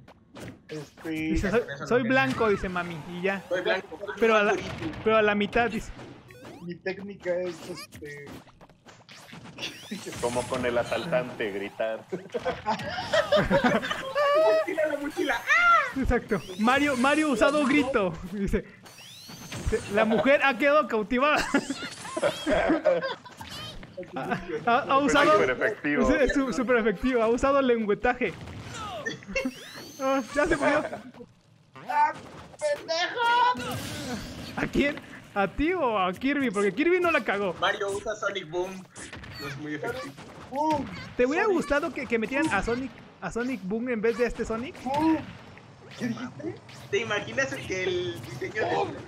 Este... Dice, soy, soy blanco, dice mami. Y ya. Soy blanco. Pero a la- Durito. Pero a la mitad dice. Mi técnica es este... Como con el asaltante, gritar. Tira la mochila. Exacto. Mario, Mario usado grito. Dice. La mujer ha quedado cautivada. Ha, ha usado. Súper efectivo. Es súper efectivo. Ha usado lengüetaje. Ah, ya se murió. ¿A quién? ¿A ti o a Kirby? Porque Kirby no la cagó. Mario usa Sonic Boom. No es muy efectivo. ¡Pum! ¿Te hubiera gustado que, que metieran a Sonic, a Sonic Boom en vez de a este Sonic? ¡Pum! ¿Qué dijiste? ¿Te imaginas que el diseño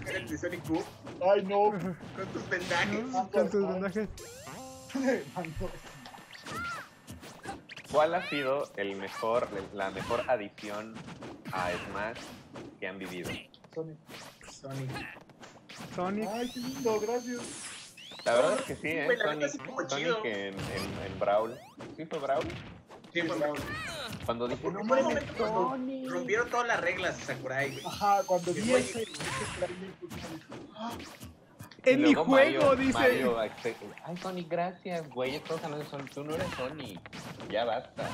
de, el de Sonic Boom Ay, no. con tus vendajes? Con tus vendajes. ¿Cuál ha sido el mejor, la mejor adición a Smash que han vivido? Sonic. Sonic. Sonic. Ay, qué lindo, gracias. La verdad es que sí, ¿eh? Sonic, Sonic en, en, en Brawl. ¿Sí fue Brawl? Sí, fue bravo. Cuando dije, no mames, Sonic. rompieron todas las reglas de Sakurai, güey. Ajá, cuando vi ese, En mi juego, Mario- dice. Mario, este, Ay, Sonic, gracias, güey. De Sonic. Tú no eres Sonic. Ya basta.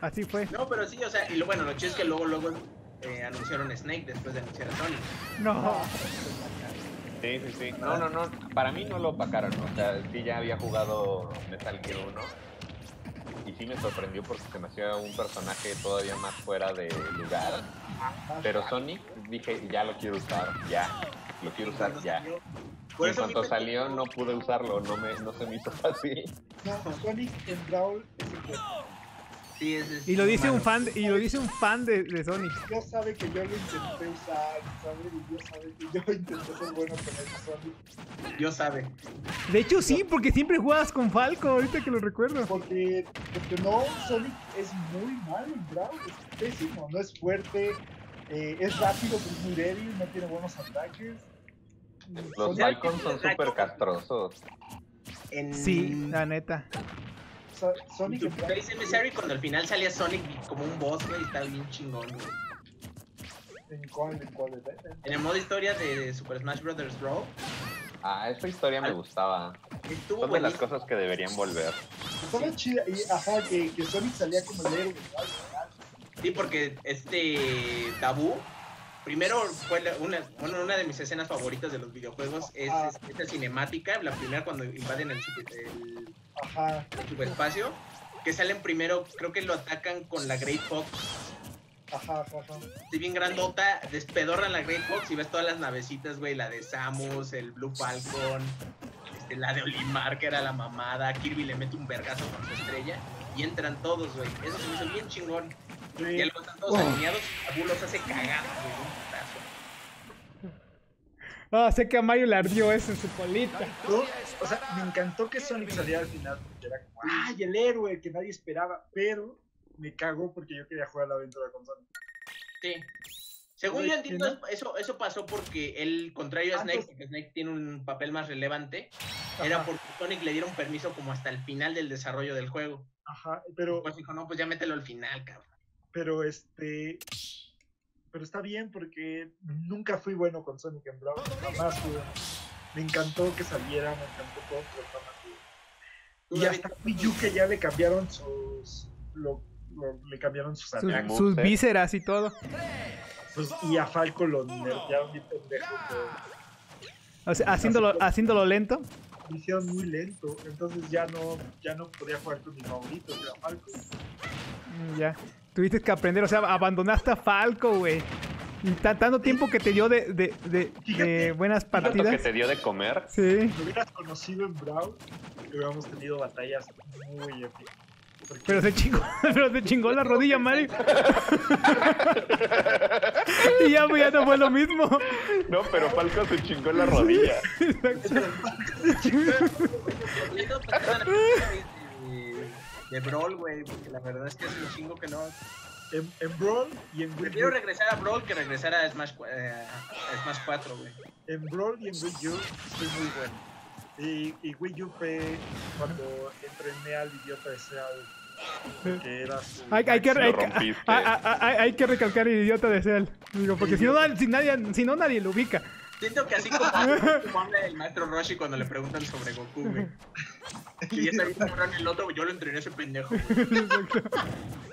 Así fue. No, pero sí, o sea, y lo bueno, lo chido es que luego, luego eh, anunciaron Snake después de anunciar a Sonic. No. Sí, sí, sí. No, no, no. Para mí no lo opacaron. O sea, sí ya había jugado Metal Gear 1. Y sí me sorprendió porque se me hacía un personaje todavía más fuera de lugar. Pero Sonic, dije, ya lo quiero usar, ya. Lo quiero usar ya. Por en eso cuanto salió no pude usarlo, no, me, no se me hizo fácil. No, Sonic en Brawl es el juego. Sí, es- es Y lo dice un fan, de- y lo dice un fan de, de Sonic. Dios sabe que yo lo intenté usar, ¿sabe? Y Dios sabe que yo intenté ser bueno con el Sonic. Dios sabe. De hecho, sí, porque siempre juegas con Falco, ahorita que lo recuerdo. Porque, porque no, Sonic es muy malo en Brawl, es pésimo, no es fuerte, eh, es rápido, pero es muy débil, no tiene buenos ataques. Los Falcons son súper castrosos. En... Sí, la neta. So- Sonic en. Space Emissary, cuando al final salía Sonic como un boss, güey, está bien chingón, güey. ¿En cuál? ¿En cuál? ¿En- el modo historia de Super Smash Bros. Brawl, Ah, esa historia me gustaba. estuvo Son de las cosas que deberían volver. Estaba chida, y ajá, que, que Sonic salía como el héroe. Sí, porque este Tabú, primero fue una, bueno, una de mis escenas favoritas de los videojuegos es, Ah. es esta cinemática, la primera cuando invaden el, super- el Ajá, subespacio, que salen primero, creo que lo atacan con la Great Fox, ajá, ajá. ajá. si bien grandota, despedorran la Great Fox y ves todas las navecitas, güey, la de Samus, el Blue Falcon, este, la de Olimar, que era la mamada, Kirby le mete un vergazo con su estrella, y entran todos, güey, eso se me hizo bien chingón. Y Sí, luego están todos alineados, Abu los hace cagar, güey, un putazo. Ah, sé que a Mario le ardió eso en su colita. ¿no? O sea, me encantó que Sonic saliera al final, porque era como, ¡ay, el héroe que nadie esperaba! Pero me cagó porque yo quería jugar la aventura con Sonic. Sí. Según yo entiendo, eso, eso pasó porque él, contrario a Ah, Snake, porque Snake tiene un papel más relevante, era porque Sonic le dieron permiso como hasta el final del desarrollo del juego. Ajá, pero, Pues dijo, no, pues ya mételo al final, cabrón. Pero este. Pero está bien porque nunca fui bueno con Sonic en Brawl, jamás fui bueno. Me encantó que saliera, me encantó todo, pero jamás fui Y hasta Wii U que ya le cambiaron sus. Lo, lo- le cambiaron sus Sus, ataques. sus vísceras y todo. Pues, y a Falco lo nerfearon bien pendejo. O sea, haciéndolo, haciéndolo lento. Lo hicieron muy lento. Entonces ya no, ya no podía jugar con mi favorito, que era Falco. Mm, Ya. Tuviste que aprender, o sea, abandonaste a Falco, güey. Tanto tiempo que te dio de, de, de, de buenas Tanto que partidas. te dio de comer. Sí. Si lo hubieras conocido en Brawl, hubiéramos tenido batallas muy épicas. Porque Pero se chingó, pero se chingó la rodilla, Mario. y ya, pues, ya no fue lo mismo. No, pero Falco se chingó la rodilla. yo estaba pensando en el de, Brawl, güey, porque la verdad es que es un chingo que no. en, en Brawl y en Wii Prefiero U, regresar a Brawl que regresar a Smash, eh, a Smash 4, güey. en Brawl y en Wii U fui muy bueno. Y, y Wii U fue cuando entrené al idiota de Seal. Que era su... Hay, hay que, hay, que- rompiste. hay- hay- hay que recalcar el idiota de Cell. Digo, porque si no, si, nadie, si no, nadie lo ubica. Siento que así como, como habla el maestro Roshi cuando le preguntan sobre Goku, güey. Y bien cabrón el otro, yo lo entrené a ese pendejo, güey.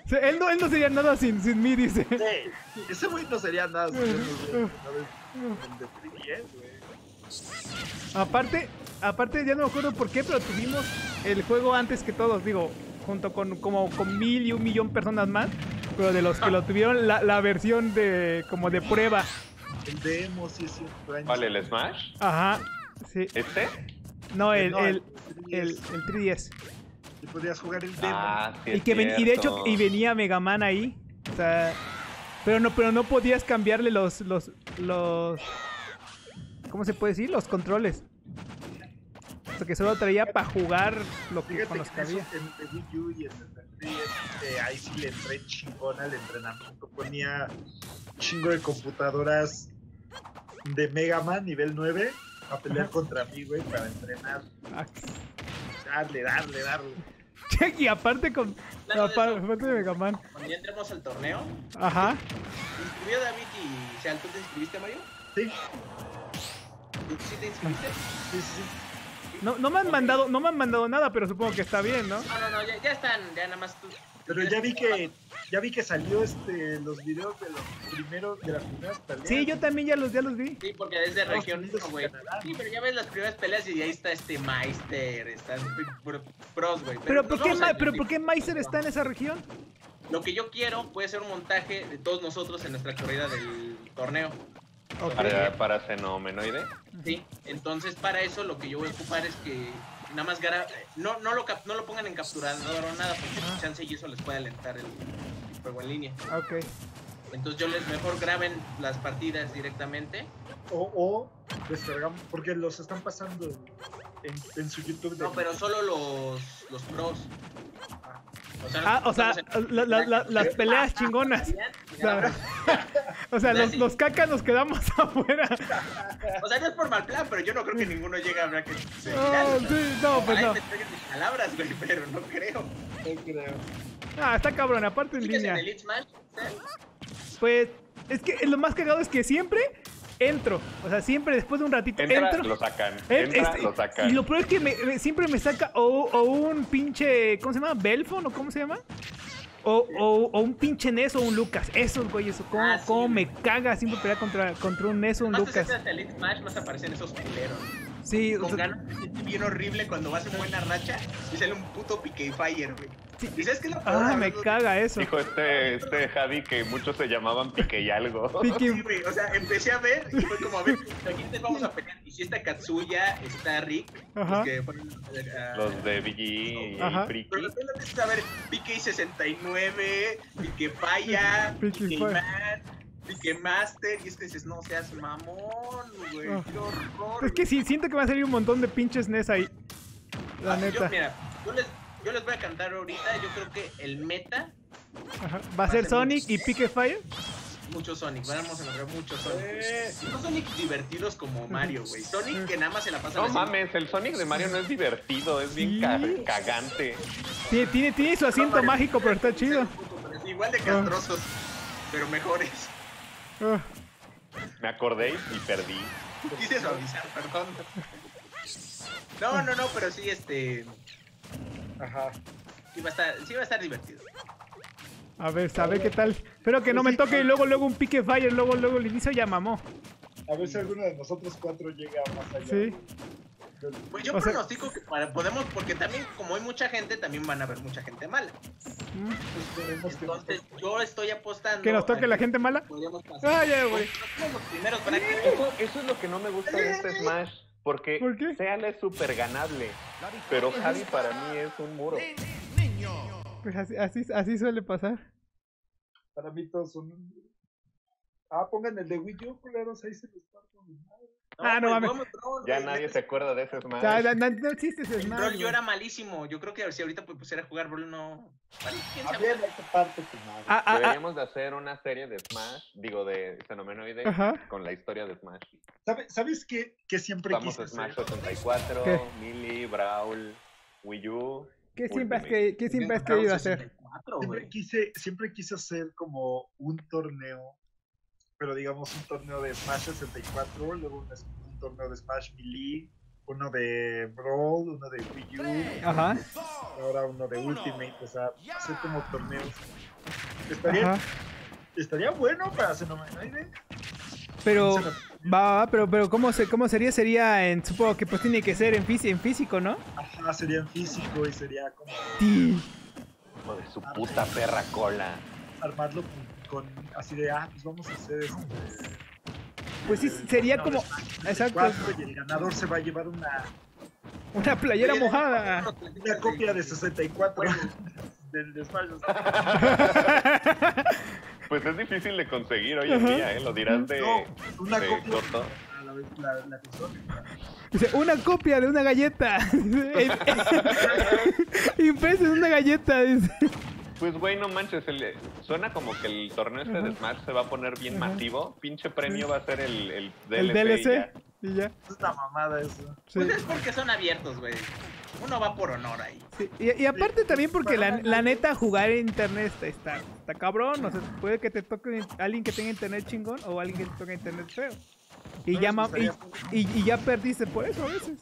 O sea, él, no, él no sería nada sin, sin mí, dice. Sí, ese güey no sería nada. si yo no hubiera entrenado en- en de 3DS, güey. Aparte, aparte, ya no me acuerdo por qué, pero tuvimos el juego antes que todos, digo, junto con como con mil y un millón personas más, pero de los que lo tuvieron la, la versión de como de prueba. El demo, sí, sí. fue años Vale, el Smash. Ajá. Sí. ¿Este? No, el, No, el, 3DS, el, el 3DS. Y podías jugar el demo. Ah, sí. Y es que ven- y de hecho cierto. y venía Mega Man ahí. O sea, pero no pero no podías cambiarle los los los ¿Cómo se puede decir? Los controles. O sea, que solo traía para jugar lo que Fíjate con los que había. en el Wii U y en el 3DS, eh, ahí sí le entré chingón al entrenamiento. Ponía un chingo de computadoras de Mega Man nivel 9 a pelear contra mí, güey, para entrenar. Ah, Darle, darle, darle. y aparte con de aparte, eso, aparte de Mega Man. Cuando ya entremos al torneo, Ajá. ¿te inscribió David y Seal? ¿Tú te inscribiste, Mario? Sí, ¿Tú sí te inscribiste? sí, sí. sí. No, no me han mandado no me han mandado nada, pero supongo que está bien, ¿no? No, no, no, ya, ya están, ya nada más tú. Pero ya vi que ya vi que salió este los videos de los primeros de las primeras peleas. Sí, yo también ya los ya los vi. Sí, porque es de región Unidos 1, y güey. Sí, pero ya ves las primeras peleas y ahí está este Meister, están pro- pros, güey. Pero nos ¿por qué pero por qué Meiser está en esa región? Lo que yo quiero puede ser un montaje de todos nosotros en nuestra corrida del torneo. Para, para Xenomenoide. Sí, entonces para eso lo que yo voy a ocupar es que nada más gra- no, no, lo, cap- no lo pongan en capturador o nada, porque Ajá. chance y eso les puede alentar el, el juego en línea. Ok. Entonces yo les mejor graben las partidas directamente. O, o descargamos, porque los están pasando en, en su YouTube. de- No, pero solo los, los pros. O sea, Ah, o sea, estamos la- la- la- las peleas chingonas. O sea, los, los cacas nos quedamos afuera. O sea, no es por mal plan, pero yo no creo que ninguno llegue a bracket. Oh, sí, no, pues no. traigan mis palabras, güey, pero no creo. No creo. Ah, está cabrón, aparte en ¿Sigues en línea. Elite Smash? ¿Sí? Pues es que lo más cagado es que siempre entro. O sea, siempre después de un ratito Entra, entro. lo sacan. En- Entra, este, lo sacan. y lo peor es que me- me- siempre me saca o, o un pinche. ¿Cómo se llama? ¿Belfon o cómo se llama? O, o, o un pinche Nes o un Lucas. Esos güeyes, ¿cómo, Ah, sí, cómo me caga siempre pelear contra, contra un Nes o un te Lucas? acercas a Elite Smash, más aparecen esos culeros. Sí, o Con sea, ganas bien horrible cuando vas en buena racha y sale un puto Pique Fire, güey. ¿Y sabes qué es lo peor? ah, me caga eso. Dijo este, este Javi que muchos se llamaban Pique y algo. Sí, güey, o sea, empecé a ver y fue como, a ver, ¿a quién te vamos a pelear? Y si está Katsuya, está Rick, Ajá. que fueron, ah, Los de BG y. Friki. Pero después empiezas a ver Pique 69, Pique Falla, Pique Pique. Man, Pique Master, y es que dices, no seas mamón, güey, Ah. qué horror. Es que sí, siento que va a salir un montón de pinches Nes ahí. La Ah, yo- neta. mira, yo les, yo les voy a cantar ahorita, yo creo que el meta, Ajá. Va a ser Sonic y Pique Fire. mucho Sonic, vamos a encontrar mucho Sonic. Eh. No Sonic divertidos como Mario, güey. Sonic que nada más se la pasa No mames, el Sonic de Mario no es divertido, es bien Sí. ca- cagante. Tiene, tiene, tiene su asiento mágico, pero está chido. Igual de castrosos, pero mejores. Ah, Me acordé y perdí. Quise suavizar, perdón. No, no, no, pero sí, este. Ajá. Sí va a estar, sí va a estar divertido. a ver, a ver qué tal. Espero que no me toque y luego, luego un Pique Fire, luego, luego el inicio ya mamó. A ver si alguno de nosotros cuatro llega más allá. Sí. Pues yo O sea- pronostico que para, podemos, porque también, como hay mucha gente, también van a haber mucha gente mala. Mm, Entonces, yo estoy apostando. Que nos toque la gente mala. Podríamos pasar. Ah, ya, güey. Los primeros. Eso, eso es lo que no me gusta de este Smash. Porque ¿Por qué? Seale es súper ganable. Pero Javi para mí es un muro. Pues así, así, así suele pasar. Para mí todos son. Ah, pongan el de Wii U, culeros, ahí se les madre. Ah, no güey, mames. Ya nadie se acuerda de ese Smash. No, no existe ese Smash. Brawl yo era malísimo. Yo creo que si ahorita pues, pusiera a jugar Brawl no. Ah, ah, ah, Deberíamos de hacer una serie de Smash, digo de Fenomenoide, con la historia de Smash. ¿Sabe- ¿Sabes qué, qué siempre Vamos quise a Smash hacer? 64, ¿Qué? Melee, Brawl, Wii U. ¿Qué siempre has, que, qué siempre has querido hacer? 64, Siempre quise, siempre quise hacer como un torneo, pero digamos un torneo de Smash 64, luego un, un torneo de Smash Melee, uno de Brawl, uno de Wii U, Ajá. ahora uno de Ultimate, o sea, hacer como torneos. Estaría, Ajá. estaría bueno para Xenomenoide. Pero, Xeno- va, va, pero, pero ¿cómo, se, ¿cómo sería? Sería en, supongo que pues tiene que ser en, físico, en físico, ¿no? Ajá, sería en físico y sería como Sí. Hijo de su puta perra cola. armarlo con, con- así de, ah, pues vamos a hacer este. Pues sí, el sería torneo como, de Smash exacto, 64 Y el ganador se va a llevar una, una playera mojada. una copia de 64 del de Smash. Pues es difícil de conseguir hoy en Ajá. día, ¿eh? Lo dirás de, No, una de copia a la la, la consola. Dice, una copia de una galleta. Impresa en una galleta. dice. Pues güey, no manches, el- suena como que el torneo este de. Smash se va a poner bien Ajá. masivo. Pinche premio va a ser el, el DLC. El y DLC. ya. Y ya. Es una mamada eso. Sí. Pues es porque son abiertos, güey. Uno va por honor ahí. Sí, Y, y aparte también porque la, la neta jugar en internet está, está, está cabrón, o sea, puede que te toque alguien que tenga internet chingón o alguien que te toque internet feo. Y No ya, y, y- y ya perdiste por eso a veces.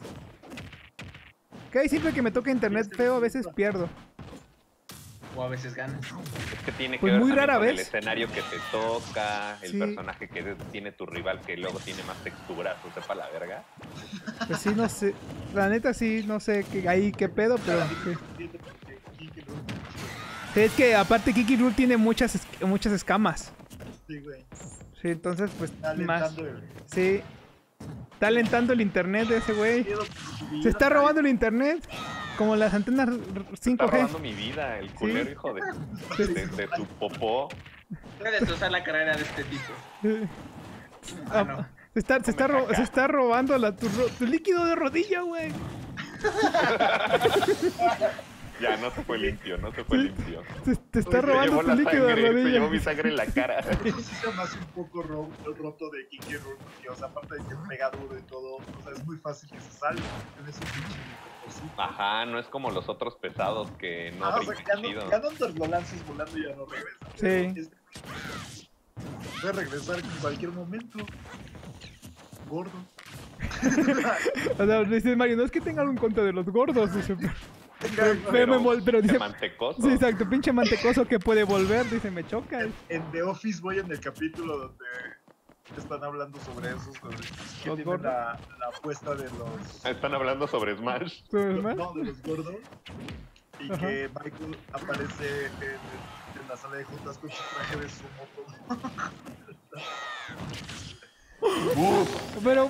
Que siempre que me toca internet feo a veces pierdo. O a veces ganas. Es que tiene que Pues ver muy rara con el vez. escenario que te toca, el Sí. personaje que tiene tu rival que luego tiene más texturas, o sepa la verga. Pues sí, no sé. La neta sí, no sé qué, ahí qué pedo, pero... sí. Es que aparte Kiki Rule tiene muchas, muchas escamas. Sí, güey. Sí, entonces, pues, Está más. Sí. Está alentando el internet de ese güey. Se está robando el internet. Como las antenas r- Está 5G. robando mi vida, el culero hijo de, de, de su popó. Voy a destrozar la carrera de este tipo. Ah, Ah, no. Se está, se, está ro- se está robando la, tu, ro- tu líquido de rodilla, güey. Ya, no se fue limpio, no se fue Sí. limpio. Se, te está robando tu líquido de sangre, se llevó mi rodilla. sangre en la cara. Sí se me hace un poco ro- roto de Kiki Room, porque, o sea, aparte de que pega duro y todo, o sea, es muy fácil que se salga. Tienes un pinche. Ajá, no es como los otros pesados que no Ah, o sea, te lo lanzas volando y ya no regresa. Sí. Puede regresar en cualquier momento. Gordo. O sea, dice Mario, no es que tenga algo en contra de los gordos. Dice, pero, dice, mantecoso. sí, exacto, pinche mantecoso que puede volver. Dice, me choca. En The Office voy en el capítulo donde están hablando sobre esos, sobre que ¿Los tienen gordos? la, la apuesta de los... Están hablando sobre Smash. ¿Sabes más? No, de los gordos. Y Ajá. que Michael aparece en, en la sala de juntas con su traje de su moto. Pero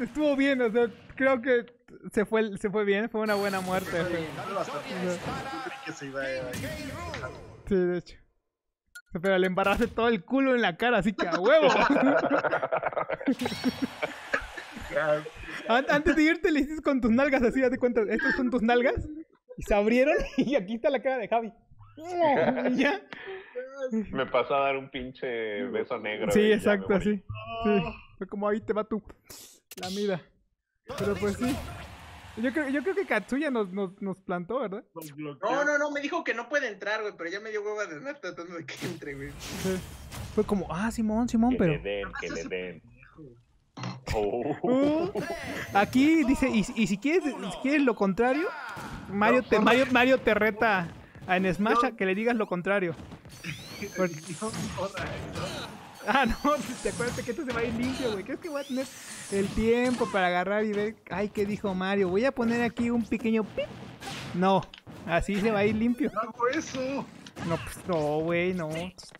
estuvo bien, o sea, creo que se fue, se fue bien, fue una buena muerte. fue- Fue bastante bien. Yo creí que se iba a ir. Sí, de hecho. Pero le embarace todo el culo en la cara, así que a huevo. An- Antes de irte le hiciste con tus nalgas así, de cuenta, estas son tus nalgas. Y se abrieron y aquí está la cara de Javi. Ya. Me pasó a dar un pinche beso negro. Sí, exacto, así. Sí. Fue como ahí te va tu la mida. Pero pues sí. Yo creo, yo creo que Katsuya nos, nos, nos plantó, ¿verdad? No, no, no, me dijo que no puede entrar, güey, pero ya me dio hueva de estar tratando de que entre, güey. Sí. Fue como, ah, Simón, Simón, Que pero. le den, que le den. Oh. Uh, aquí dice, y, y si quieres, si quieres lo contrario, Mario te, Mario, Mario te reta a en Smash a que le digas lo contrario. Porque- Ah, no, te acuerdas que esto se va a ir limpio, güey. ¿Crees que voy a tener el tiempo para agarrar y ver? Ay, ¿qué dijo Mario? Voy a poner aquí un pequeño pip. No, así se va a ir limpio. No hago eso. No, pues no, güey, no.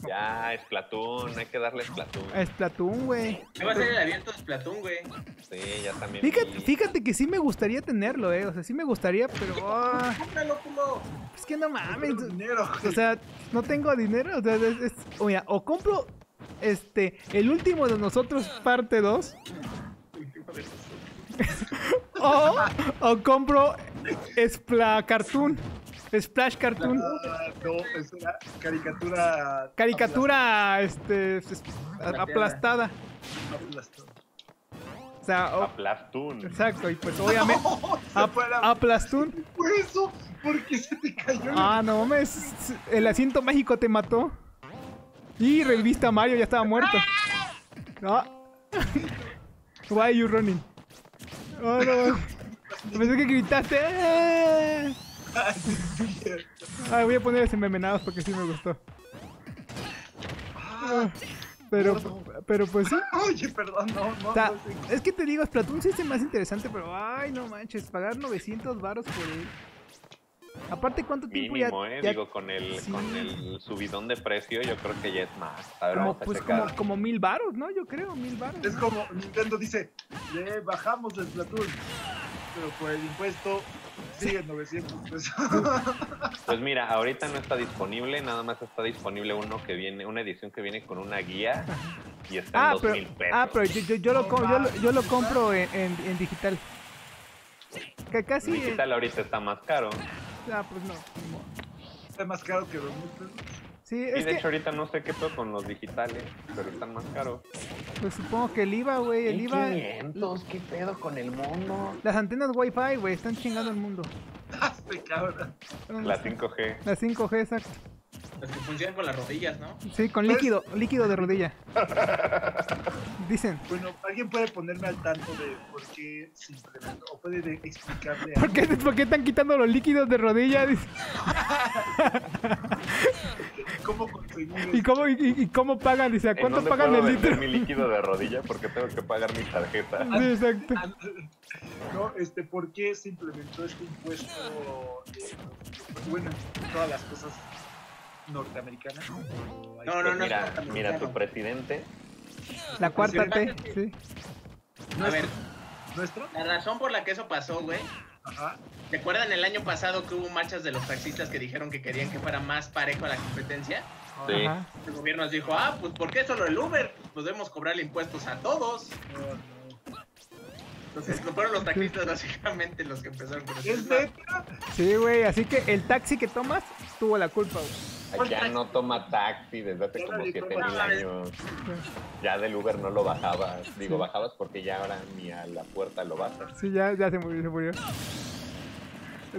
Ya, Splatoon, hay que darle Splatoon. Es Platoon, güey. Me va a ser el abierto de Splatoon, güey. Sí, ya también. Fíjate, vi. fíjate que sí me gustaría tenerlo, eh. O sea, sí me gustaría, pero. ah, Cómpralo, culo. es que no mames. Tengo dinero. O sea, no tengo dinero. O sea, es, es- o mira, o compro este el último de nosotros parte 2 o, o compro Spla Cartoon, Splash Cartoon, no, es una caricatura. caricatura este es- aplastada. aplastada. O sea, o- Splatoon. exacto, y pues obviamente ap- aplastún. Por eso, porque se te cayó el- Ah, no mames, el asiento mágico te mató. Y revista Mario ya estaba muerto. Ah. Why you running? Oh, no. Pensé que gritaste. "Eh". Ah, voy a poner ese memenados porque sí me gustó. Ah, Pero, pero pues sí. Oye, perdón, no, no. O sea, no sé. es que te digo, Splatoon sí es el más interesante, pero ay, no manches, pagar 900 varos por él. Aparte, ¿cuánto tiempo ya? Mínimo, eh. ya- Digo, con el, Sí. con el subidón de precio, yo creo que ya es más. A ver, como, vamos a pues, como, como mil varos, ¿no? Yo creo, mil varos. Es como Nintendo dice, le bajamos el Splatoon, pero por el impuesto sigue en 900 pesos. Pues mira, ahorita no está disponible, nada más está disponible uno que viene, una edición que viene con una guía y está en Ah, dos pero, mil pesos. ah, pero yo, yo, yo lo, com- yo, lo, yo lo compro en, en, en digital. Que casi. eh, Digital ahorita está más caro. Ah, pues no. Está más caro que 2000 pesos. Sí, Y de que, hecho ahorita no sé qué pedo con los digitales, pero están más caros. pues supongo que el IVA, güey, el IVA. 500, ¿qué pedo con el mundo? Las antenas Wi-Fi, güey, están chingando el mundo. Hazte cabrón. La 5G. La 5G, exacto. Que funcionan con las rodillas, ¿no? Sí, con Pues- líquido, líquido de rodilla. Dicen. Bueno, alguien puede ponerme al tanto de por qué simplemente, o puede de- explicarle ¿Por qué, ¿Por qué están quitando los líquidos de rodilla? Cómo ¿Y cómo, y, cómo pagan? Dice, ¿a ¿En cuánto dónde pagan puedo el litro? mi líquido de rodilla? Porque tengo que pagar mi tarjeta. Sí, exacto. No, este, ¿por qué se implementó este impuesto? eh, bueno, en todas las cosas hay- No, no, no. Pues mira, mira, tu presidente La cuarta T, sí. A ver, ¿Nuestro? la razón por la que eso pasó, güey. Ajá. ¿Te acuerdan el año pasado que hubo marchas de los taxistas que dijeron que querían que fuera más parejo a la competencia? Sí. Ajá. El gobierno nos dijo, ah, pues ¿por qué solo el Uber? Pues debemos cobrarle impuestos a todos. No, no. Entonces fueron los taxistas básicamente los que empezaron con eso. ¿Es neta? Sí, güey, así que el taxi que tomas tuvo la culpa, güey. Ya no toma taxi desde hace como 7000 años. Ya del Uber no lo bajabas. Digo, Sí. bajabas porque ya ahora ni a la puerta lo bajas. Sí, ya, ya se murió, se murió.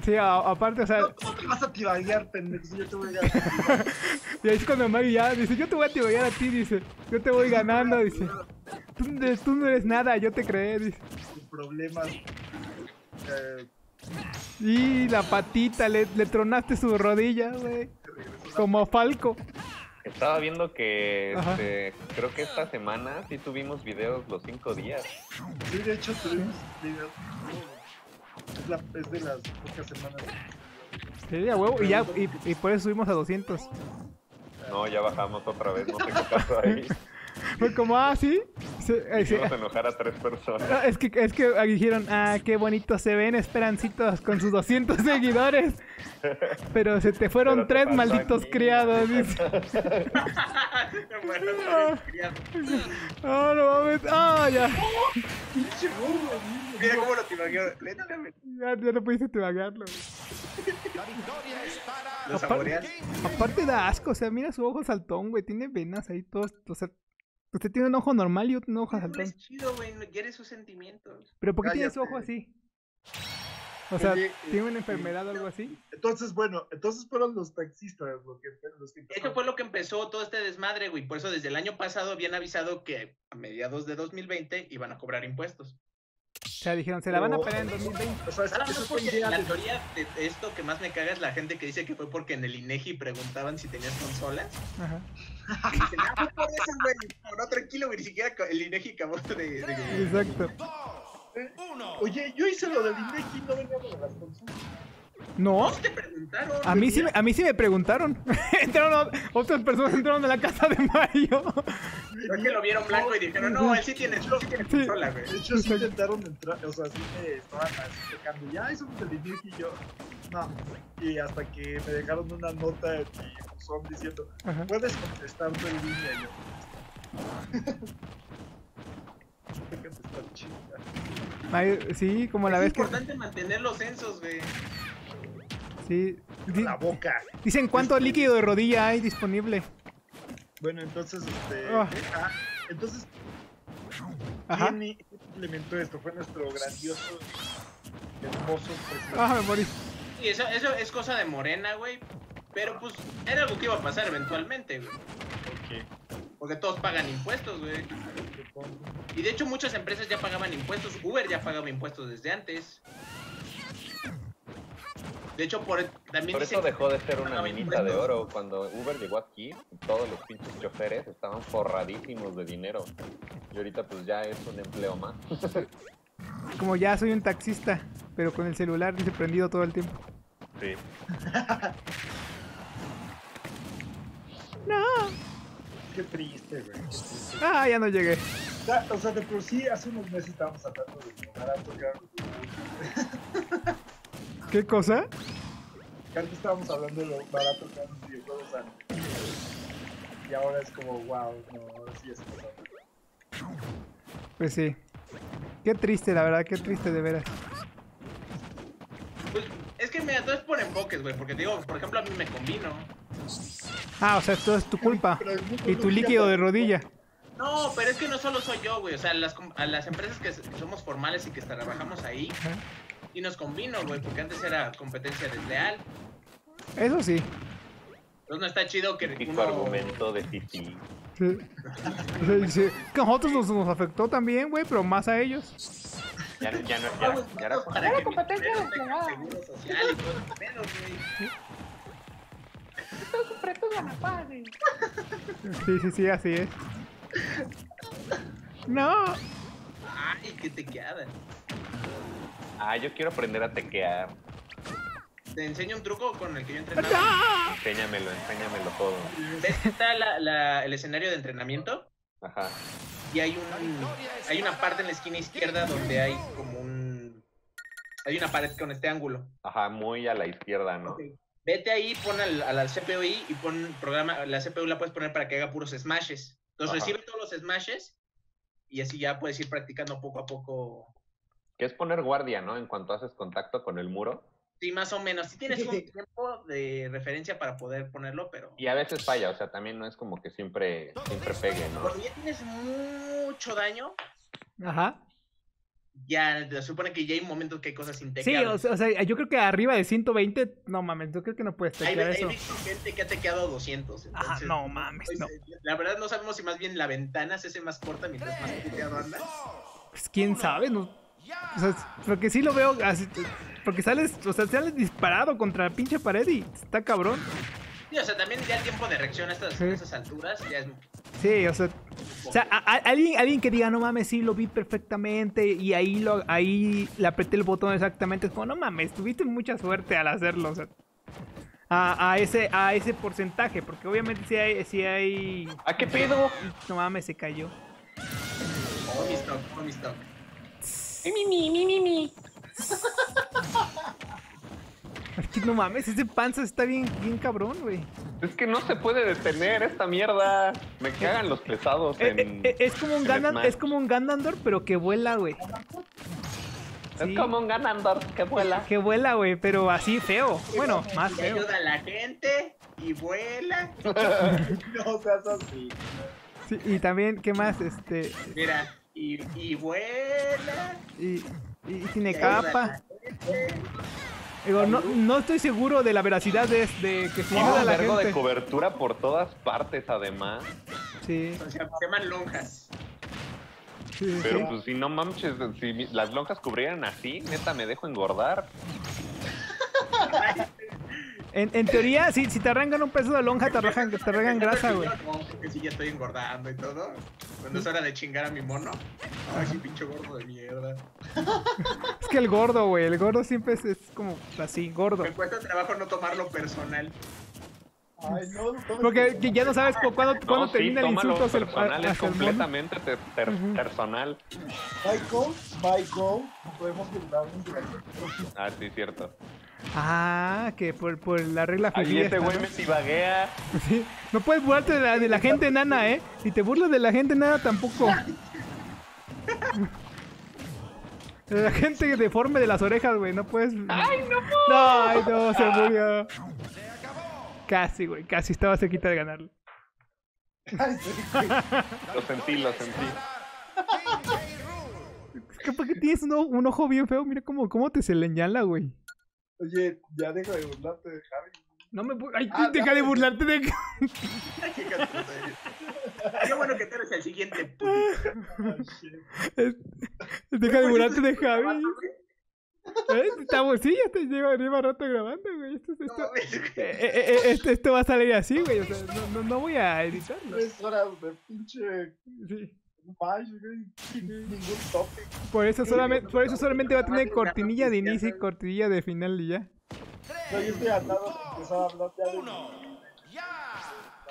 Sí, a- aparte, o sea, ¿Cómo te vas a tibaguear, pendejo? Si yo te voy a y ahí es cuando Mario ya dice, yo te voy a tirar a ti, dice, yo te voy ganando, dice. Tú, no- tú no eres nada, yo te creé, dice. Sin problemas. Eh, Y la patita, le, le tronaste su rodilla, güey. Como Falco. Estaba viendo que este, creo que esta semana sí tuvimos videos los cinco días. Sí, de hecho, tuvimos videos. Es, la, es de las pocas semanas. Sí, a huevo. Y ya, y, y por eso subimos a 200. No, ya bajamos otra vez, no sé qué pasó ahí. Fue como, ah, sí. Se- eh, sí. Hicimos enojar a tres personas. Ah, Es que, es que dijeron, ah, qué bonito se ven Esperancitos con sus 200 seguidores. Pero se te fueron Pero te tres faltó malditos aquí. criados, dice. Ah, no mames. Ah, ya. Pinche burro, mira. Mira cómo lo tibagueó. Ya, ya no pudiste tibagarlo. Lo saborean. Aparte da asco, o sea, mira su ojo saltón, güey. Tiene venas ahí todos. O sea, usted tiene un ojo normal y un ojo saltón. es chido, güey. No quiere sus sentimientos. Pero ¿por qué tiene su ojo así? O sea, Oye, ¿tiene una eh, enfermedad o algo así? Entonces, bueno, entonces fueron los taxistas los que, los que Eso fue lo que empezó todo este desmadre, güey. Por eso desde el año pasado habían avisado que a mediados de 2020 iban a cobrar impuestos. O sea, dijeron, se la van a pelear en 2020. O sea, eso, Ah, no, eso fue porque idea la de- teoría de esto que más me caga es la gente que dice que fue porque en el INEGI preguntaban si tenías consolas. Ajá. Y dicen, ah, fue por eso, güey. No, no, tranquilo, güey. Ni siquiera el INEGI acabó de... de- Exacto. Oye, yo hice lo del INEGI, no venía de las consolas. No, te preguntaron. a mí sí me, a mí sí me preguntaron. entraron, otras personas entraron a la casa de Mario. Creo que lo vieron blanco y dijeron, no, él sí tiene, sí tiene consola, güey. De hecho, sí intentaron entrar, o sea, sí me estaban así tocando. Ya, eso es el y yo. No. Y hasta que me dejaron una nota en mi buzón diciendo, Ajá. puedes contestarme en línea. Y yo, contestar, sí, como la es vez que... importante mantener los censos, güey. Sí. Di- La boca. dicen cuánto líquido de rodilla hay disponible. Bueno, entonces, este. Ah. ah, entonces, Ajá. ¿quién implementó esto? Fue nuestro grandioso, hermoso presidente. Ah, me morí. Y eso, eso es cosa de Morena, güey. Pero pues era algo que iba a pasar eventualmente, güey. Porque todos pagan impuestos, güey. Y de hecho muchas empresas ya pagaban impuestos. Uber ya pagaba impuestos desde antes. De hecho, por también Por eso dejó de ser una minita de oro. Cuando Uber llegó aquí, todos los pinches choferes estaban forradísimos de dinero. Y ahorita pues ya es un empleo más. Como ya soy un taxista, pero con el celular dice prendido todo el tiempo. Sí. No. Qué triste, güey. Ah, ya no llegué. O sea, o sea, de por sí, hace unos meses estábamos hablando de lo barato que eran los videojuegos. ¿Qué cosa? Que Antes estábamos hablando de lo barato que eran los videojuegos antes. Y ahora es como, wow, no, ahora sí es cosa. Pues sí. Qué triste, la verdad, qué triste de veras. Pues, es que mira, todo es por enfoques, güey. Porque te digo, por ejemplo, a mí me convino. Ah, o sea, todo es tu culpa. Y tu líquido de rodilla. No, pero es que no solo soy yo, güey. O sea, las, com- a las empresas que somos formales y que trabajamos ahí, Ajá. Y nos convino, güey, porque antes era competencia desleal. Eso sí. Entonces no está chido que Típico uno... argumento de Titi. Sí. Que a nosotros nos, nos afectó también, güey, pero más a ellos. Ya, no- ya, no, ya, güey, ya era para que competencia seguro social y todo pedo, güey. Sí, sí, sí, así es. No. Ay, qué te quedan. Ah, yo quiero aprender a tequear. Te enseño un truco con el que yo entrenaba. Enséñamelo, enséñamelo todo. ¿Ves que está la- la- el escenario de entrenamiento? Ajá. y hay un hay una parte en la esquina izquierda donde hay como un hay una pared con este ángulo. Ajá, muy a la izquierda, ¿no? Vete ahí, pon al- a la CPU ahí y pon programa, la CPU la puedes poner para que haga puros smashes. Entonces Ajá. recibe todos los smashes y así ya puedes ir practicando poco a poco. Que es poner guardia, ¿no? En cuanto haces contacto con el muro. Sí, más o menos. Sí tienes un tiempo de referencia para poder ponerlo, pero Y a veces falla, o sea, también no es como que siempre, siempre pegue, ¿no? cuando ya tienes mucho daño, Ajá. ya se supone que ya hay momentos que hay cosas Sí, integradas. o sea, o sea, yo creo que arriba de 120, no mames, yo creo que no puedes Hay, tequear he eso. visto gente que ha tequeado a 200. Ajá, entonces, no mames, pues, no. eh, La verdad no sabemos si más bien la ventana se hace más corta mientras más puteado anda. Pues quién sabe, no. O sea, porque sí lo veo así. Porque sales, o sea, sales disparado contra la pinche pared y está cabrón. Sí, o sea, también ya el tiempo de reacción a estas, Sí. a estas alturas ya es Sí, o sea. O sea, a- a- alguien, alguien que diga, no mames, sí, lo vi perfectamente y ahí lo ahí le apreté el botón exactamente. Es como, no mames, tuviste mucha suerte al hacerlo. O sea, a, a ese, a ese porcentaje, porque obviamente si hay, si hay. ¿A qué pedo? No mames, se cayó. Fue mi stock, fue mi stock. Mi, mi, mi, mi, mi. Es que no mames, ese panza está bien, bien cabrón, güey. Es que no se puede detener esta mierda. Me cagan los pesados Eh, en... eh, eh, es como un Smash. es como un Ganondorf, pero que vuela, güey. sí. Es como un Ganondorf que vuela. Que vuela, güey, pero así feo. Bueno, más Y feo. ayuda a la gente y vuela. No seas así. Sí, y también, ¿qué más? Este. Mira, y, y vuela. Y, y tiene capa. gente. Digo, no, no estoy seguro de la veracidad de, de que se ayuda a un la vergo de gente. cobertura por todas partes, además. Sí, O sea, se llaman lonjas. sí, Pero sí. pues si no manches, si las lonjas cubrieran así, neta, me dejo engordar. En, en teoría, sí, si te arrancan un peso de lonja, te arrancan, te arrancan grasa, güey. No, porque sí ya estoy engordando y todo. Cuando es hora de chingar a mi mono. Ay, sí, pinche gordo de mierda. Es que el gordo, güey, el gordo siempre es, es como así, gordo. Me cuesta trabajo no tomarlo personal. Ay, no, no Porque ya no sabes cu- cuándo, cuándo No, sí, termina el insulto hacia el, personal, es el mono. completamente ter- ter- Ujú. personal. Michael, Michael, no podemos gente. Ah, sí, cierto. Ah, que por, por la regla Ahí este güey ¿no? me. Sí, No puedes burlarte de la, de la gente nana, ¿eh? Si te burlas de la gente nana, tampoco. De la gente deforme de las orejas, güey, no puedes... ¡Ay, no! No, ay, no, se murió. Casi, güey, casi estaba cerquita de ganarlo. Lo sentí, lo sentí. Es que porque tienes un, ojo- un ojo bien feo, mira cómo, cómo te se leñala, güey. Oye, ya deja de burlarte de Javi. No me... Ay, Ah, deja de burlarte de... Qué bueno que tú eres el siguiente. puto. Deja de burlarte de Javi. ¿Eh? Estamos, sí, ya te lleva, lleva rato grabando, güey. Esto, esto, No mames, Eh, eh, eh, esto, esto va a salir así, güey. O sea, no, no, no voy a editarlo. Tres horas de pinche Sí. Sin Ningún tope. Por eso solamente, por eso solamente va a tener cortinilla de inicio y cortinilla de final y ya. No, yo estoy atado de empezar a hablar de mi,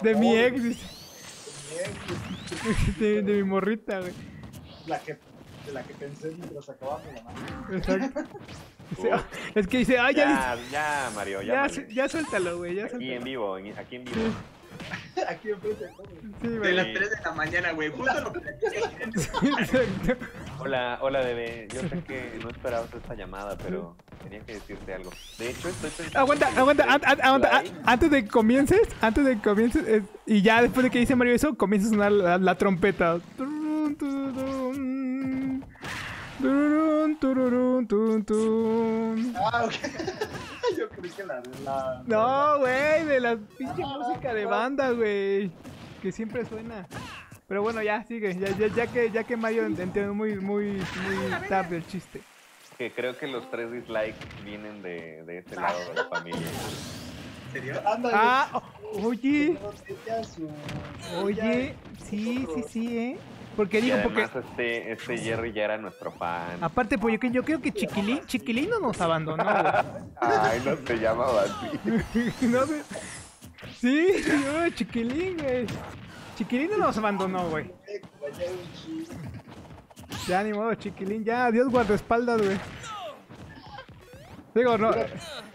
De mi ex, de mi ex, de, de mi morrita, güey. la que, de la que pensé mientras acababa de ganar. Exacto. Ah, es que dice, ah, ya, Ya, ya, Mario, ya. ya, Mario. su- ya suéltalo, güey, ya Aquí en suéltalo. vivo, en- aquí en vivo. Aquí enfrente. Sí, De las 3 de la mañana, güey. Justo lo que Exacto. Hola, hola bebé. Yo sé que no esperabas esta llamada, pero tenía que decirte algo. De hecho, estoy pensando. Aguanta, aguanta, los an- an- aguanta, antes de que comiences, antes de que comiences, es- y ya después de que dice Mario eso, comienza a sonar la, la trompeta. Turun, tururun, tun, tun. Ah, ok. Yo creí que la de la. No, güey, de la pinche música de banda, güey, que siempre suena. Pero bueno, ya sigue, ya, ya, ya que ya que Mario entendió muy muy muy tarde el chiste. Que creo que los tres dislikes vienen de, de ese lado de la familia. ¿En serio? Ándale. Ah, oye, oye, sí, sí, sí, eh. Porque Y digo, porque este, este Jerry ya era nuestro fan. Aparte, pues yo, creo que Chiquilín, Chiquilín no nos abandonó, güey. Ay, no se llamaba así. No sé. Sí, yo, Chiquilín, güey. Chiquilín no nos abandonó, güey. Ya ni modo, chiquilín. Ya, Dios guardaespaldas, güey. Digo, no,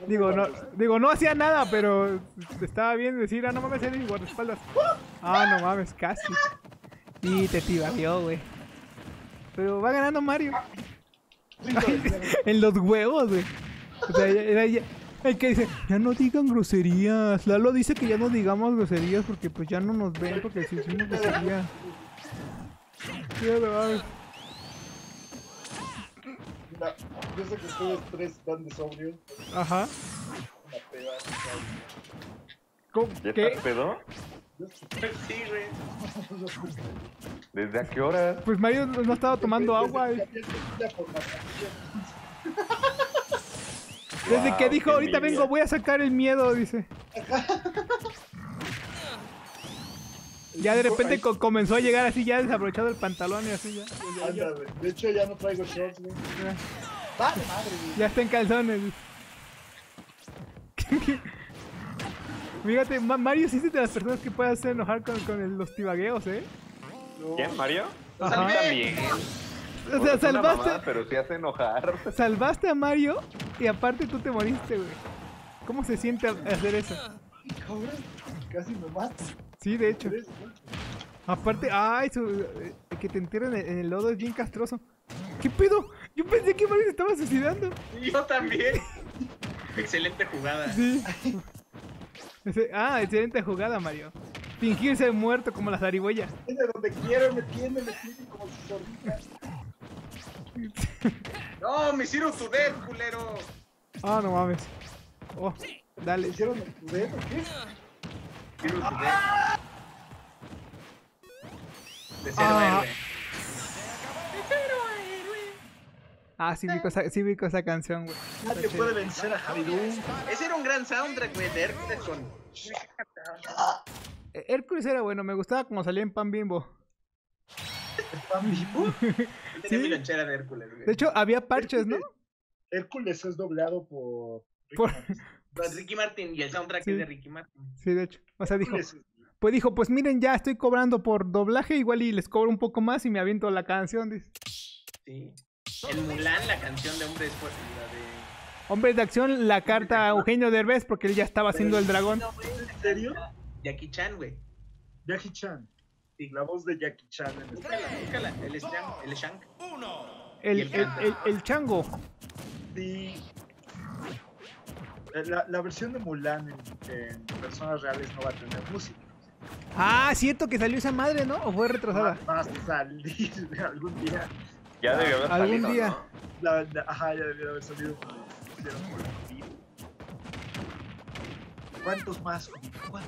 digo, no, digo, no hacía nada, pero estaba bien decir, ah, no mames, eres mi guardaespaldas. Ah, no mames, casi. Y te tibareó, güey. Pero va ganando Mario. en los huevos, güey. O sea, ya- era ya- el que dice, ya no digan groserías. Lalo dice que ya no digamos groserías porque pues ya no nos ven porque si hicimos groserías. Ya no mames. Mira, yo sé que ustedes tres están de sobrios. Ajá. Una peda. ¿Cómo? ¿Ya ¿Qué? estás pedo? Sí. Güey. ¿Desde a qué hora? Pues Mario no estaba tomando agua. Desde por la canción. Desde Wow, que dijo, ahorita envidia. vengo, voy a sacar el miedo, dice. Ya de repente co- comenzó a llegar así, ya desabrochado el pantalón y así ya. Ya, ya- Ándale. De hecho, ya no traigo shorts, güey. ya- Vale, madre, güey. ya está en calzones. Fíjate, Ma- Mario sí es de las personas que puede hacer enojar con, con el- los tibagueos, ¿eh? No. ¿Quién, Mario? Ajá. También. O sea, Es una mamada, salvaste, pero sí hace enojar. salvaste a Mario y aparte tú te moriste, güey. ¿Cómo se siente hacer eso? Cabrón, casi me mata. Sí, de hecho. Aparte, ay, su- eh, que te entierren en en el lodo es bien castroso. ¿Qué pedo? Yo pensé que Mario se estaba suicidando. Yo también. Excelente jugada. Sí. Ah, excelente jugada, Mario. Fingirse muerto como la zarigüeya. Tiene donde quiero, me tiene, me tiene como si zorrita. No, me hicieron tu dead, culero. Ah, no mames. Oh, ¿Le dale. hicieron el poder o qué? Me hicieron tu dead. De cero Ah. héroe. Ah, sí vi esa, sí vi esa canción, güey. Nadie puede vencer a Javidú. Ese era un gran soundtrack, güey, de Hércules con... Eh, Hércules era bueno, me gustaba como salía en Pan Bimbo. Vivos. Yo tenía Sí. mi lonchera de Hércules, güey. De hecho, había parches, ¿no? Hércules es doblado por. Por- Con Ricky Martin y el soundtrack Sí. es de Ricky Martin. Sí, de hecho. O sea, dijo, Hércules pues dijo, pues miren, ya estoy cobrando por doblaje, igual y les cobro un poco más y me aviento la canción, dice. Sí. En Mulan, la canción de Hombre después, la de... Hombres de acción, la carta a Eugenio Derbez porque él ya estaba haciendo el dragón. ¿En serio? Jackie Chan, güey. Jackie Chan. Sí. La voz de Jackie Chan en el Búscala, búscala. El Shank. El Shank. El, Y el el, el- el chango. Sí. Eh, La, la versión de Mulan en, en personas reales no va a tener música. Ah, cierto que salió esa madre, ¿no? ¿O fue Va, retrasada? va a salir algún día. Ya debió haber Algún salido, día. ¿no? La, la- ajá, ya debió haber salido. ¿Cuántos más? ¿Cuántos más?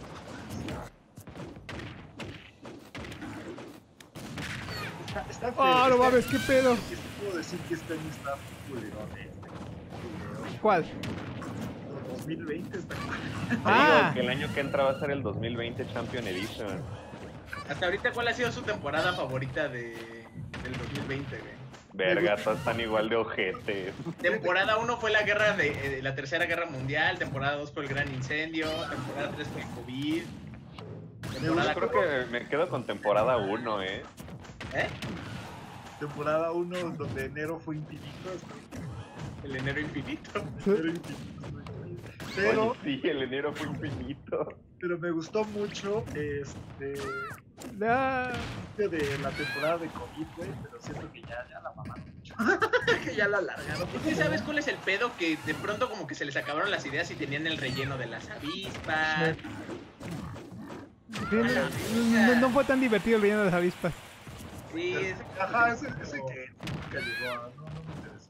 Está, está feo, Ah, no mames, qué pedo. puedo decir que este año está culerón, eh. ¿Cuál? 2020 está Ah. Digo que el año que entra va a ser el 2020 Champion Edition. Hasta ahorita, ¿cuál ha sido su temporada favorita de, del 2020, güey? Verga, todas están igual de ojetes. Temporada 1 fue la guerra de, eh, la tercera guerra mundial, temporada 2 fue el gran incendio, temporada 3 fue el COVID. Temporada Yo creo que me quedo con temporada 1, ¿eh? ¿Eh? temporada 1 donde enero fue infinito. El enero infinito. enero infinito. Pero, Oye, sí, el enero fue infinito. pero me gustó mucho este Ah, de la temporada de COVID, güey, pero siento que ya, ya la mamaron mucho. que ya la alargaron. Es que ¿Sabes cuál es el pedo? Que de pronto como que se les acabaron las ideas y tenían el relleno de las avispas. sí, no, no- no fue tan divertido el relleno de las avispas. Sí, es- Ajá, ese, ese que nunca llegó a. No, no me interesó.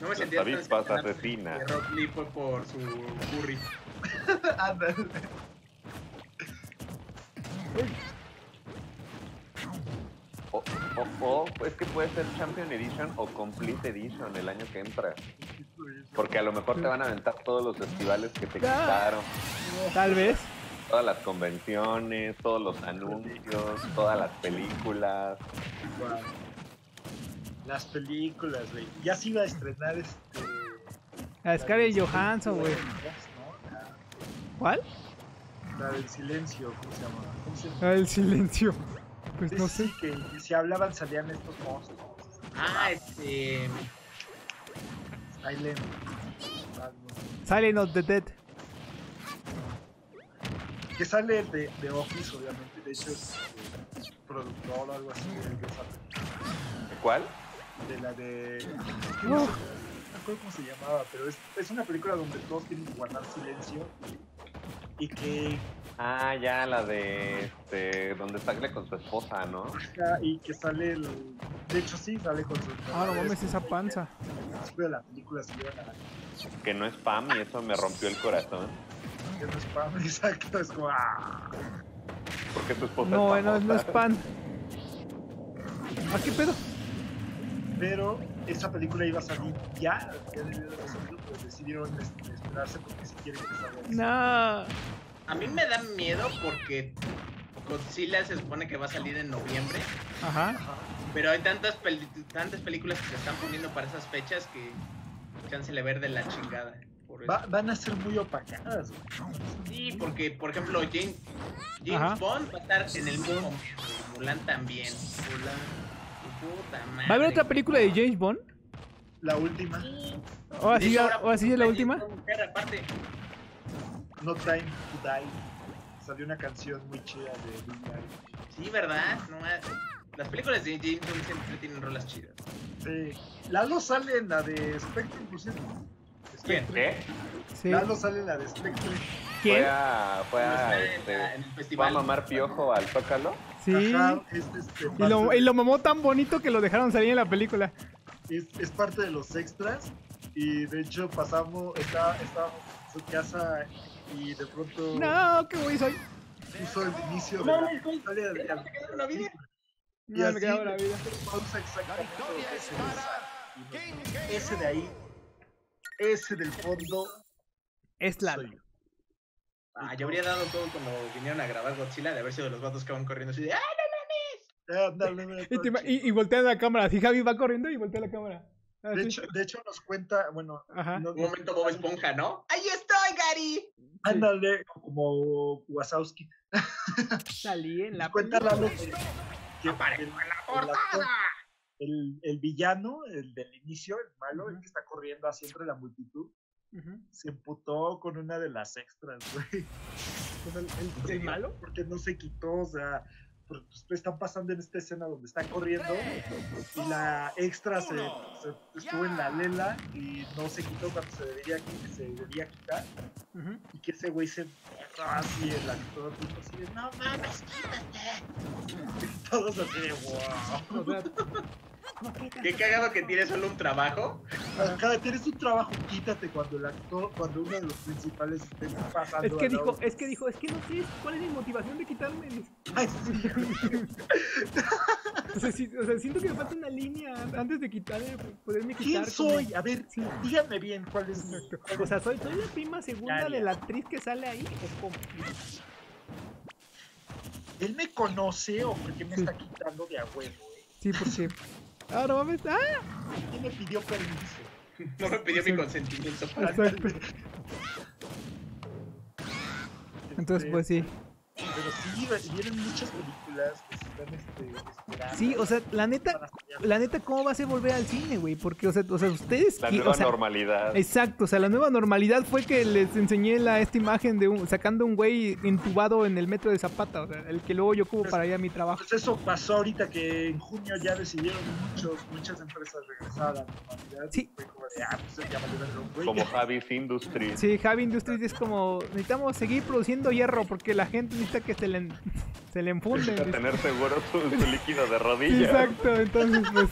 No me Las sentía tan avispas asesinas. que Rock Lee fue por su curry. Ándale. O, o, o es que puede ser Champion Edition o Complete Edition el año que entra. Porque a lo mejor te van a aventar todos los festivales que te quitaron, Tal vez. todas las convenciones, todos los anuncios, todas las películas. Las películas, güey. Ya se iba a estrenar este. A Scarlett Johansson, güey. ¿Cuál? La del silencio, ¿cómo se llama? ¿Cómo se llama? Ah, el silencio. Pues Es no sé. sí, que, que si hablaban salían estos monstruos. Ah, este. Silent. algo. Silent of the Dead. Que sale el de, de Office, obviamente. De hecho, es eh, productor o algo así. el de ¿Cuál? de la de. No me acuerdo cómo se llamaba, pero es, es una película donde todos tienen que guardar silencio y que, Ah, ya, la de este, donde sale con su esposa, ¿no? y que sale el. De hecho, sí, sale con su. Ah, no mames, esa panza. De la película se llevan a la. Que no es spam y eso me rompió el corazón. que no es spam, exacto, es como. ¡ah! Porque tu esposa No, es no, no es pan. ¿Ah, qué pedo? Pero esa película iba a salir ya, ya debió de haber salido, pero decidieron este, esperarse porque si quieren que salga. No. A mí me da miedo porque Godzilla se supone que va a salir en noviembre. Ajá. Pero hay tantas, peli- tantas películas que se están poniendo para esas fechas que chance le ver de la chingada. Va- van a ser muy opacadas. güey. Sí, porque, por ejemplo, James, James Ajá. Bond va a estar en el mismo. Mulan también. Mulan. Puta madre. ¿Va a haber otra película de James Bond? La última, ¿O así, o así es la última? Bond, mujer, aparte. No Time to Die, salió una canción muy chida de Eilish. Sí, ¿verdad? No, las películas de James Bond siempre tienen rolas chidas. Sí. Lalo sale en la de Spectre, inclusive. ¿Quién? ¿Qué? Sí. Lalo sale en la de Spectre. ¿Quién? Fue a, fue No a, está en, la- este, en el fue a festival. mamar piojo al Zócalo. Sí. Ajá, es, este, Y lo, y lo mamó tan bonito que lo dejaron salir en la película. Es, es parte de los extras y de hecho pasamos, está, estábamos en su casa y de pronto No, qué güey soy. puso el inicio de No, la no, no, historia de la ¿Te quedaron la vida? y No, me así quedaba la vida. pausa exactamente ese de ahí, ese del fondo Es la. Ah, yo habría dado todo cuando vinieron a grabar Godzilla de haber sido los vatos que van corriendo así de ¡Ah! Y, te ima- todo y, y voltea la cámara. Así Javi va corriendo y voltea la cámara. De hecho, de hecho nos cuenta, bueno, Un momento Bob Esponja, ¿no? ¡Ahí estoy, Gary! ándale como Wazowski. Salí en la cuenta. Lalo que, en la el actor- portada! el, el villano, el del inicio, el malo, el que está corriendo así entre la multitud, se emputó con una de las extras, güey. El, el- el malo. Porque no se quitó, o sea, están pasando en esta escena donde está corriendo y la extra se, se- estuvo en la lela y no se quitó cuando se debería, que se debía quitar y que ese güey se así, el actor así de, no mames, quítate. Y todos así de, wow. Qué cagado que tiene solo un trabajo. Cada tienes un trabajo, quítate cuando el actor, cuando uno de los principales esté pasando. es que dijo, es que dijo, es que no sé cuál es mi motivación de quitarme. Ay, sí, O sea, sí- o sea, siento que me falta una línea antes de quitarme, poderme quitar. ¿Quién como- soy? A ver, Sí. díganme bien cuál es mi. O sea, ¿soy, soy la prima segunda Ya, de la actriz que sale ahí o cómo? ¿Él me conoce o por qué me Sí. está quitando de a huevo? Sí, porque. Ah, no mames. Ah, ¿Quién me pidió permiso? No me pidió mi consentimiento. Entonces, Este, pues sí. Pero sí, vienen muchas películas que se están este, esperando. Sí, o sea, la neta, la neta, ¿cómo va a ser volver al cine, güey? Porque, o sea, o sea ustedes. La nueva o sea, normalidad. Exacto, o sea, la nueva normalidad fue que les enseñé la, esta imagen de un, sacando un güey entubado en el metro de Zapata, o sea, el que luego yo ocupo para ir a mi trabajo. Pues eso pasó ahorita que en junio ya decidieron muchos, muchas empresas regresar a la normalidad. Sí. Fue como de, ah, pues ya güey. Como Javis Industries. Sí, Javi Industries es como, necesitamos seguir produciendo hierro porque la gente necesita que se le, en- se le enfunden. Necesita dice. tener seguro su, su líquido de rodilla. Exacto, entonces pues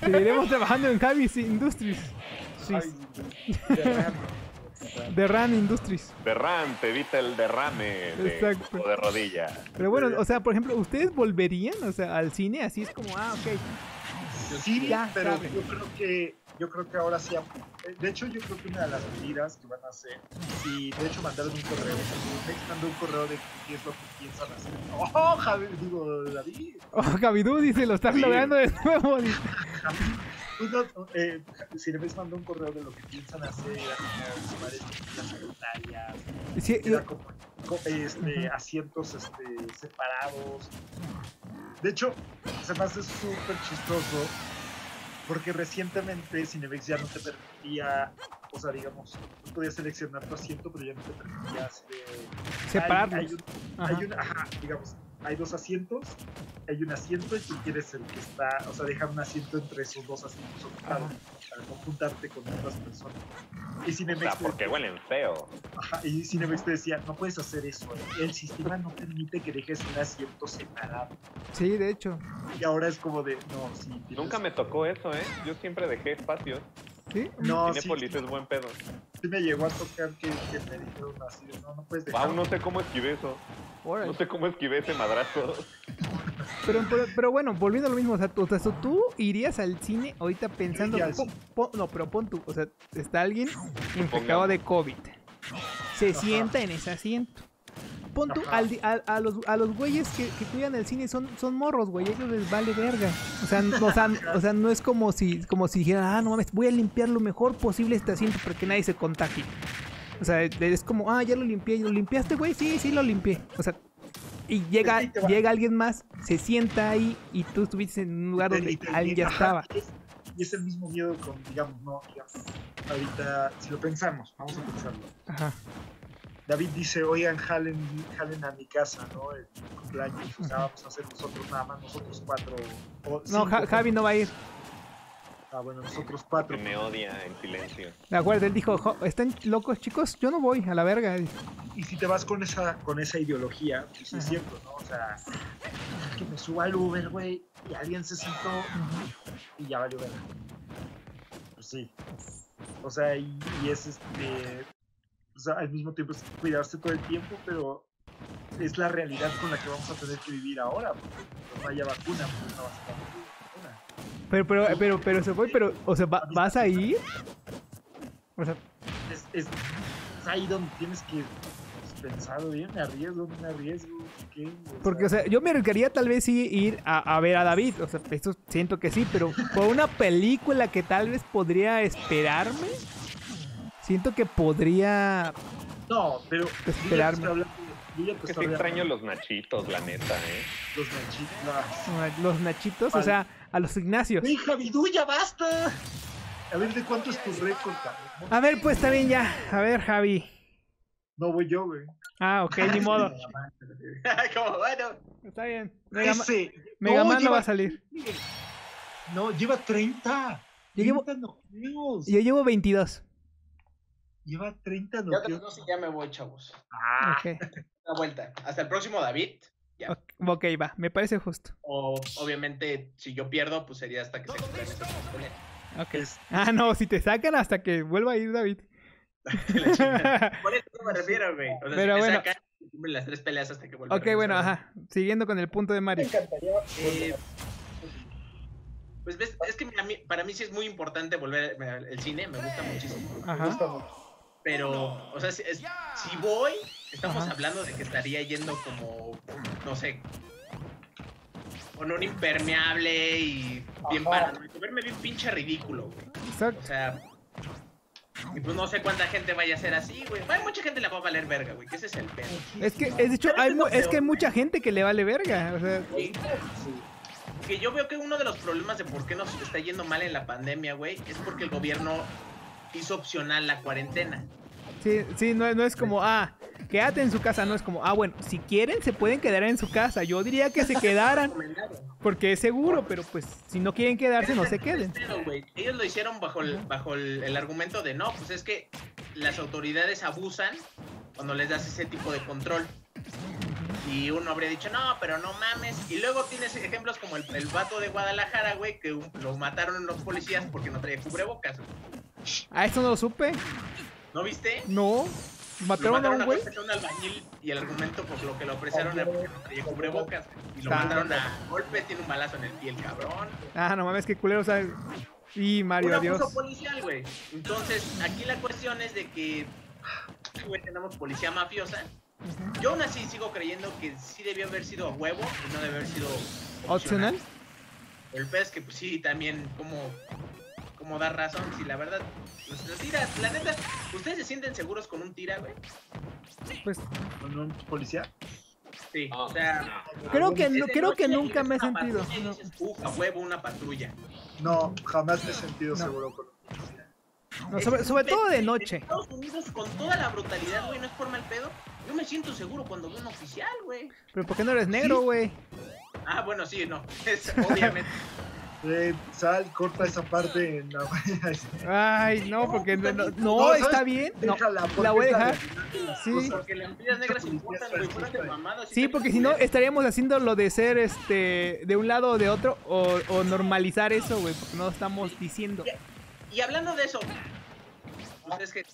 seguiremos trabajando en Javi Industries. Sí, Ay, de- de RAN Industries. Derrame, evita el derrame de, Exacto. o de rodilla. Pero bueno, o sea, por ejemplo, ¿ustedes volverían o sea, al cine? Así es como, ah, ok. Sí, Ya, pero sabe. yo creo que yo creo que ahora sí. eh, De hecho, yo creo que una de las medidas que van a hacer, y de hecho mandaron un correo, Next mandó un correo de qué es lo que piensan hacer. ¡Oh, Javi! Digo, David. Oh, Javidú dice, lo estás Sí. logrando de nuevo. Pues eh, Cinemex mandó un correo de lo que piensan hacer, estructuras secretarias, Sí, era como co- este, asientos este, separados. De hecho, se me hace súper chistoso porque recientemente Cinemex ya no te permitía, o sea, digamos, tú podías seleccionar tu asiento, pero ya no te permitía de... Separarlos. Hay, hay un- Ajá. hay un- ajá, digamos, hay dos asientos, hay un asiento y tú quieres el que está, o sea, dejar un asiento entre esos dos asientos ocupados para no juntarte con otras personas. Y O Cinemex, sea, porque huelen feo. ajá, y Cinemex te decía, no puedes hacer eso, ¿eh? el sistema no permite que dejes un asiento separado. Sí, de hecho. Y ahora es como de, no, sí. tienes- Nunca me tocó eso, ¿eh? Yo siempre dejé espacios. ¿Sí? No, sí, Cinépolis es buen pedo. sí me llegó a tocar que, que me dijeron así, no, no puedes dejar. Aún no sé cómo esquivé eso. Órale. No sé cómo esquivé ese madrazo. Pero, pero, pero bueno, volviendo a lo mismo, o sea, tú, o sea, tú irías al cine ahorita pensando, pon- no, pero pon tú, o sea, está alguien infectado de COVID, se Ajá. sienta en ese asiento. Pon tú, al a, a los, a los güeyes que, que cuidan el cine son, son morros, güey, ellos les vale verga. O sea, no, o sea, o sea, no es como si, como si dijeran, ah, no mames, voy a limpiar lo mejor posible este asiento para que nadie se contagie. O sea, es como, ah, ya lo limpié, ¿lo limpiaste, güey? Sí, sí lo limpié. O sea, y llega, llega alguien más, se sienta ahí y tú estuviste en un lugar te- donde te- alguien ya estaba. Y es, y es el mismo miedo con, digamos, no, digamos, ahorita, si lo pensamos, vamos a pensarlo. Ajá. David dice, oigan, jalen, jalen a mi casa, ¿no? El cumpleaños, o sea, vamos a hacer nosotros nada más, nosotros cuatro. O No, Ja- Javi no va a ir. Ah, bueno, nosotros Que cuatro. me odia en silencio. De acuerdo, él dijo, "Jo- ¿están locos chicos? Yo no voy, a la verga. Y si te vas con esa, con esa ideología, pues es cierto, ¿no? O sea, que me suba al Uber, güey, y alguien se sentó y ya valió verga. Pues sí. O sea, y, y es este. O sea, al mismo tiempo es cuidarse todo el tiempo, pero es la realidad con la que vamos a tener que vivir ahora, porque no haya vacuna, pues no vas a vacuna. Pero, pero, pero, pero se fue, pero, o sea, ¿va- ¿vas a ir? O sea, Es, es, es ahí donde tienes que pensar bien, me arriesgo, me arriesgo, ¿qué? O porque, o sea, yo me arriesgaría tal vez sí ir a, a ver a David. O sea, esto siento que sí, pero por una película que tal vez podría esperarme, siento que podría No, pero. yo ya te Esperarme. Yo ya Que sí extraño los nachitos, la neta, ¿eh? los nachitos. los nachitos, o sea, a los Ignacios. ¡Ey, Javidú, ya basta! A ver, ¿de cuánto es tu récord, cabrón? A ver, pues está bien ya. A ver, Javi. No voy yo, güey. Ah, ok, ni modo. Como, bueno, Está bien. Mega, Ese. Mega no, Man no va a salir. No, lleva 30. Yo llevo- 30 noqueos. Yo llevo 22. Lleva 30 ya otros noqueos. dos y ya me voy, chavos. Ah, Ok. Una vuelta. Hasta el próximo, David. Ya. Ok, va. Me parece justo. O, obviamente, si yo pierdo, pues sería hasta que se cumplan esas dos peleas. Ok. es- Ah, no, si te sacan hasta que vuelva a ir David. Por eso me refiero, güey. O sea, Pero si bueno. sacan, cumplen las tres peleas hasta que vuelva a ok, bueno, regresar. ajá. Siguiendo con el punto de me Mario. encantaría. Eh, Pues ves, es que a mí- para mí sí es muy importante volver al el cine, me gusta muchísimo. Ajá. Me gusta mucho. Pero, o sea, si, es- si voy, estamos Ajá. hablando de que estaría yendo como, no sé, con un impermeable y bien paranoico. Verme bien pinche ridículo, güey. O Exacto. sea, y pues no sé cuánta gente vaya a ser así, güey. Hay mucha gente la va a valer verga, güey, que ese es el pedo. Es que, es dicho, hay mu- es que hay mucha gente que le vale verga. O sea, Güey, Que yo veo que uno de los problemas de por qué nos está yendo mal en la pandemia, güey, es porque el gobierno hizo opcional la cuarentena. sí, sí, no, no es como, ah, quédate en su casa. No es como, ah, bueno, si quieren se pueden quedar en su casa. Yo diría que se quedaran porque es seguro, pero pues si no quieren quedarse, no se queden. Ellos lo hicieron bajo el, bajo el, el argumento de no, pues es que las autoridades abusan cuando les das ese tipo de control. Y uno habría dicho, no, pero no mames. Y luego tienes ejemplos como el, el vato de Guadalajara, güey, que lo mataron los policías porque no traía cubrebocas. güey. A eso no lo supe. ¿No viste? No. Lo Mataron a un güey. un albañil y el argumento por lo que lo apresaron era porque no traía cubrebocas. Y lo Ah. mandaron a golpes, tiene un balazo en el pie el cabrón. Ah, no mames, qué culero. O sea, y Mario, un adiós. policial, güey. Entonces, aquí la cuestión es de que, güey, tenemos policía mafiosa. Yo aún así sigo creyendo que sí debió haber sido a huevo y no debió haber sido ¿Opcional? El pez que, pues sí, también, como, como dar razón. Si la verdad, los tiras, la neta, ¿ustedes se sienten seguros con un tira, güey? Pues ¿Con un policía? Sí, No, o sea, no. Creo que, no, creo que nunca me he sentido. no. dices, "Uf, a huevo, una patrulla. No, jamás me he sentido No. seguro con un policía. No, sobre, sobre todo de En noche. Estados Unidos, con toda la brutalidad, güey, no es por mal pedo. Yo me siento seguro cuando veo un oficial, güey. Pero ¿por qué no eres negro, güey? Ah, bueno, sí, no. Es, obviamente. Eh, sal, corta esa parte en la... Ay, no, porque no, no, no, No, ¿sabes? está bien. No, la voy a es dejar. Sí. Porque las vidas negras importan, güey. Fuera de mamadas. Sí, porque si no estaríamos haciendo lo de ser este de un lado o de otro o, o normalizar eso, güey, porque no estamos diciendo. Y hablando de eso, ¿ustedes que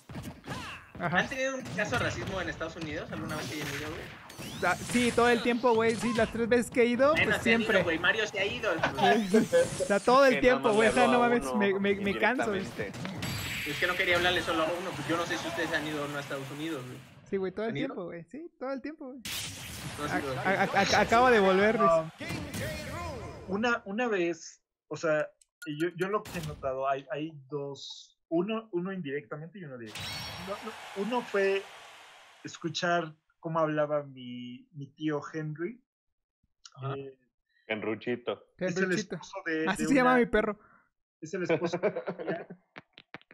Ajá. han tenido un caso de racismo en Estados Unidos alguna vez que hayan ido, güey? Ah, Sí, todo el tiempo, güey. Sí, las tres veces que he ido, pues ido, siempre. güey. Mario se ha ido. O sea, todo el Que tiempo, güey. O sea, no a mames, me, me, me canso, indirectamente. Es que no quería hablarle solo a uno, pues yo no sé si ustedes han ido o no a Estados Unidos, güey. Sí, güey, todo el tiempo, güey. Sí, todo el tiempo, güey. Acaba de volver, una, una vez, o sea, yo, yo lo que he notado, hay, hay dos, uno, uno indirectamente y uno directamente. No, no, Uno fue escuchar cómo hablaba mi, mi tío Henry. Ajá. eh, es el esposo de, Así de se llama una- mi perro. es el esposo de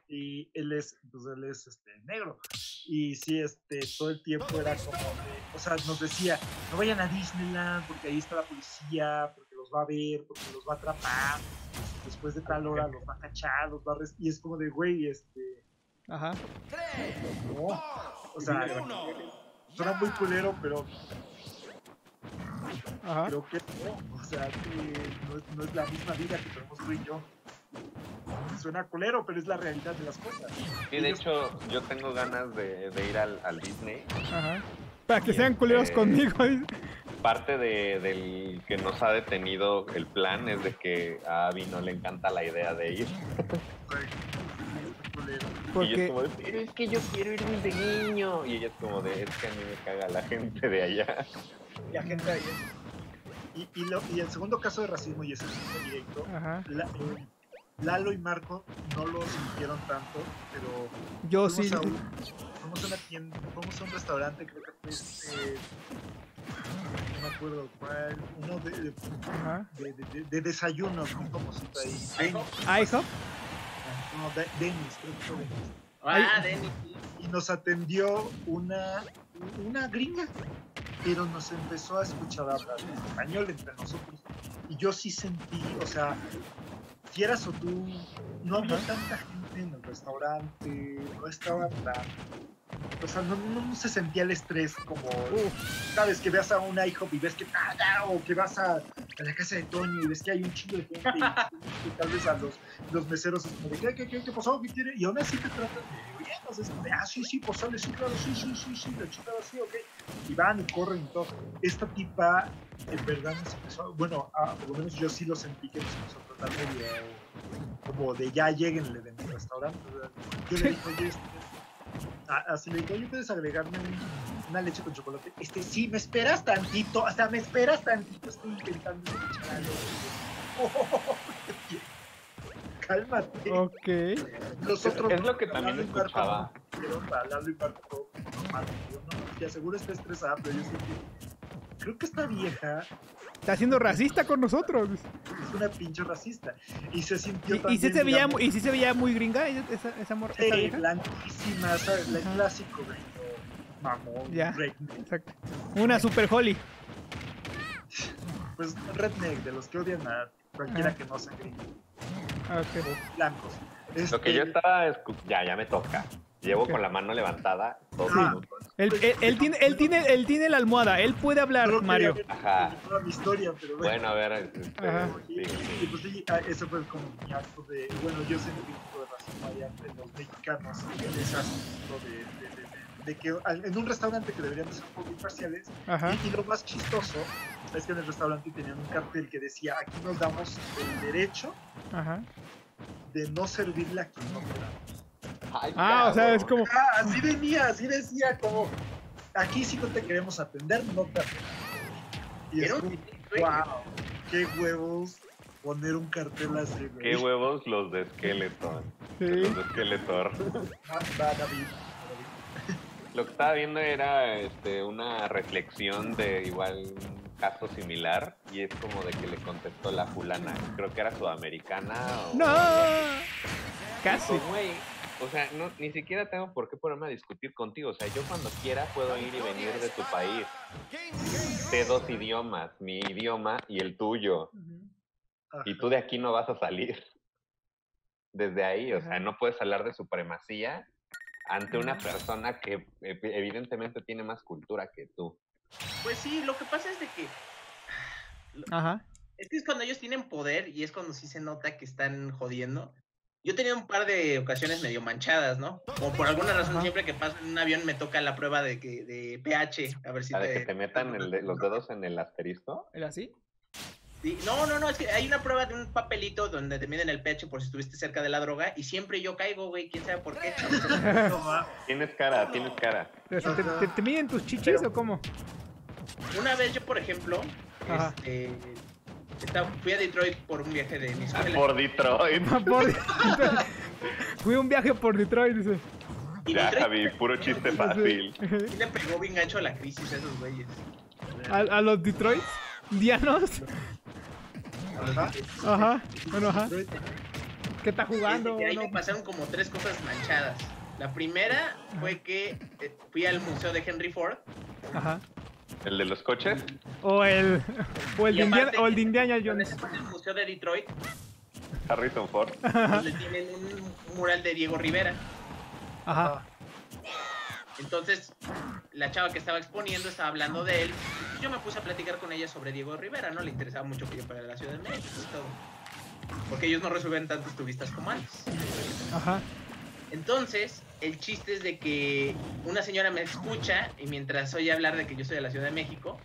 y él es pues él es este negro y sí este todo el tiempo era como de, o sea nos decía no vayan a Disneyland porque ahí está la policía porque los va a ver porque los va a atrapar después de tal hora los va a cachar los va a arrest-". y es como de güey este Ajá. no o sea suena muy culero pero Ajá. creo que no o sea que no, es, no es la misma vida que tenemos tú y yo suena culero pero es la realidad de las cosas Y de hecho, yo tengo ganas de, de ir al, al Disney. Ajá. Para que sean culeros Este- conmigo. Parte de, del que nos ha detenido el plan es de que a Abby no le encanta la idea de ir. Culero. Es Porque como de, pero es que yo quiero ir desde niño. Y ella es como de, es que a mí me caga la gente de allá. la gente ahí. Y, y, lo- y el segundo caso de racismo, y ese es el directo, Ajá. la- eh, Lalo y Marco no lo sintieron tanto, pero Yo fuimos, sí. a un, fuimos a una tienda, fuimos a un restaurante, creo que fue este, no me acuerdo cuál, uno de, de, de, de- de ahí. Ahí, Dennis, IHOP. No, De- Dennis, creo que fue Dennis. Ah, Denny. y nos atendió una, una gringa, pero nos empezó a escuchar hablar en español entre nosotros. Y yo sí sentí, o sea, quieras o tú, no había tanta gente en el restaurante, no estaba tan. O sea, no, no- no se sentía el estrés como, sabes, que veas a un IHOP y ves que nada, o que vas a, a la casa de Toño y ves que hay un chingo de gente y, y tal vez a los, los meseros es como de, ¿qué, qué, qué, qué pasó? ¿Qué quiere? Y aún así te tratan de, bien, o sea, es como de, ah, sí, sí, pues sale, sí, claro, sí, sí, sí, sí, la chingada, sí, ok. Y van y corren y todo. Esta tipa, en verdad, nos empezó, bueno, ah, por lo menos yo sí lo sentí que nos empezó a tratar medio, como de, ya lleguenle de mi restaurante. Yo le dije, oye, este, a- así le digo, oye, puedes agregarme un- una leche con chocolate. Este, sí, me esperas tantito, o sea, me esperas tantito, estoy intentando escuchar algo. Cálmate. Ok. Los otros es lo que también escuchaba. "Va, Lalo y Marco todo normal". Y yo, no, te aseguro está estresada, pero yo sé que creo que esta vieja Está siendo racista con nosotros. Una pinche racista. Y se sintió Y, y también, sí se veía, digamos, y sí se veía muy gringa esa, esa, mor- esa Sí, vieja. blanquísima, clásico gringo, mamón, Ya. redneck. Exacto. Una super holly. Pues redneck, de los que odian a cualquiera Ajá. que no sea gringo, Ah, Ok. o blancos. Lo que yo Este, estaba, ya, ya me toca. Llevo con la mano levantada dos Ah. minutos. Él, él- él tiene, él, tiene, él tiene la almohada. Él puede hablar, no Mario. ver Ajá. mi historia, pero bueno. Bueno, a ver, este, Ajá. Y, sí, pues sí, ah, eso fue como mi acto de, bueno, yo tipo de racismo entre los mexicanos, en ese asunto de, de- de- de que en un restaurante que deberían de ser un poco imparciales, Ajá. y, y lo más chistoso es que en el restaurante tenían un cartel que decía, aquí nos damos el derecho Ajá. de no servirle a quien no queramos. Ay, Ah, o sea, es como. Ah, así venía, así decía, como, aquí sí no te queremos atender, no te atendemos. Y es un como, wow, qué huevos poner un cartel así, güey. Qué huevos los de Skeleton. Sí. Los de Skeletor. Va, va, David, David. Lo que estaba viendo era este, una reflexión de igual un caso similar y es como de que le contestó la fulana, creo que era sudamericana o... ¡No! Casi. Pues, güey, o sea, no, ni siquiera tengo por qué ponerme a discutir contigo. O sea, yo cuando quiera puedo ir y venir de tu país. Sé dos idiomas, mi idioma y el tuyo. Y tú de aquí no vas a salir. Desde ahí, o sea, no puedes hablar de supremacía ante una persona que evidentemente tiene más cultura que tú. Pues sí, lo que pasa es de que. Ajá. Es que es cuando ellos tienen poder y es cuando sí se nota que están jodiendo. Yo he tenido un par de ocasiones medio manchadas, ¿no? O por alguna razón, siempre que paso en un avión me toca la prueba de que de pH. A ver si de que te metan el de- los dedos en el asterisco. ¿Era así? Sí, No, no, no, es que hay una prueba de un papelito donde te miden el pH por si estuviste cerca de la droga y siempre yo caigo, güey, quién sabe por qué. Tienes cara, tienes cara. ¿Pero si te, te- te miden tus chichis o cómo? Una vez yo, por ejemplo, Ajá. este, estaba- fui a Detroit por un viaje de mi escuela. Por Detroit. Por- Fui a un viaje por Detroit, dice. Y Ya, Detroit Javi, puro chiste fácil. sí le pegó bien gancho a la crisis a esos güeyes. ¿A, a los Detroit? ¿Dianos? Ajá. Ajá. Bueno, ajá. ¿Qué está jugando? Desde que ahí No. me pasaron como tres cosas manchadas. La primera fue que eh, fui al museo de Henry Ford. Ajá. ¿El de los coches? O el, o el, de, Indiana, o el de Indiana Jones. el museo de Detroit, Harrison Ford. donde tienen un mural de Diego Rivera. Ajá. Entonces, la chava que estaba exponiendo estaba hablando de él. y Yo me puse a platicar con ella sobre Diego Rivera, ¿no? Le interesaba mucho que yo fuera de la Ciudad de México y todo. Porque ellos no resuelven tantos turistas como antes. Ajá. Entonces, el chiste es de que una señora me escucha y mientras oye hablar de que yo soy de la Ciudad de México,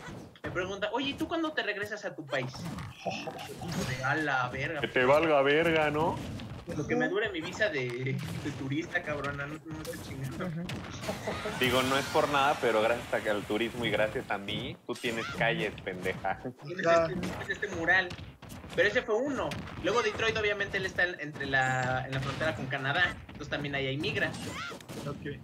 me pregunta, oye, ¿y tú cuándo te regresas a tu país? De, a la verga. Que te valga verga, ¿no? Lo que me dure mi visa de, de turista, cabrona, no, no estoy chingando. Digo, no es por nada, pero gracias al turismo y gracias a mí, tú tienes calles, pendeja. Tienes este, tienes este mural. Pero ese fue uno. Luego Detroit, obviamente, él está entre la, en la frontera con Canadá. Entonces también ahí hay migra. Ok.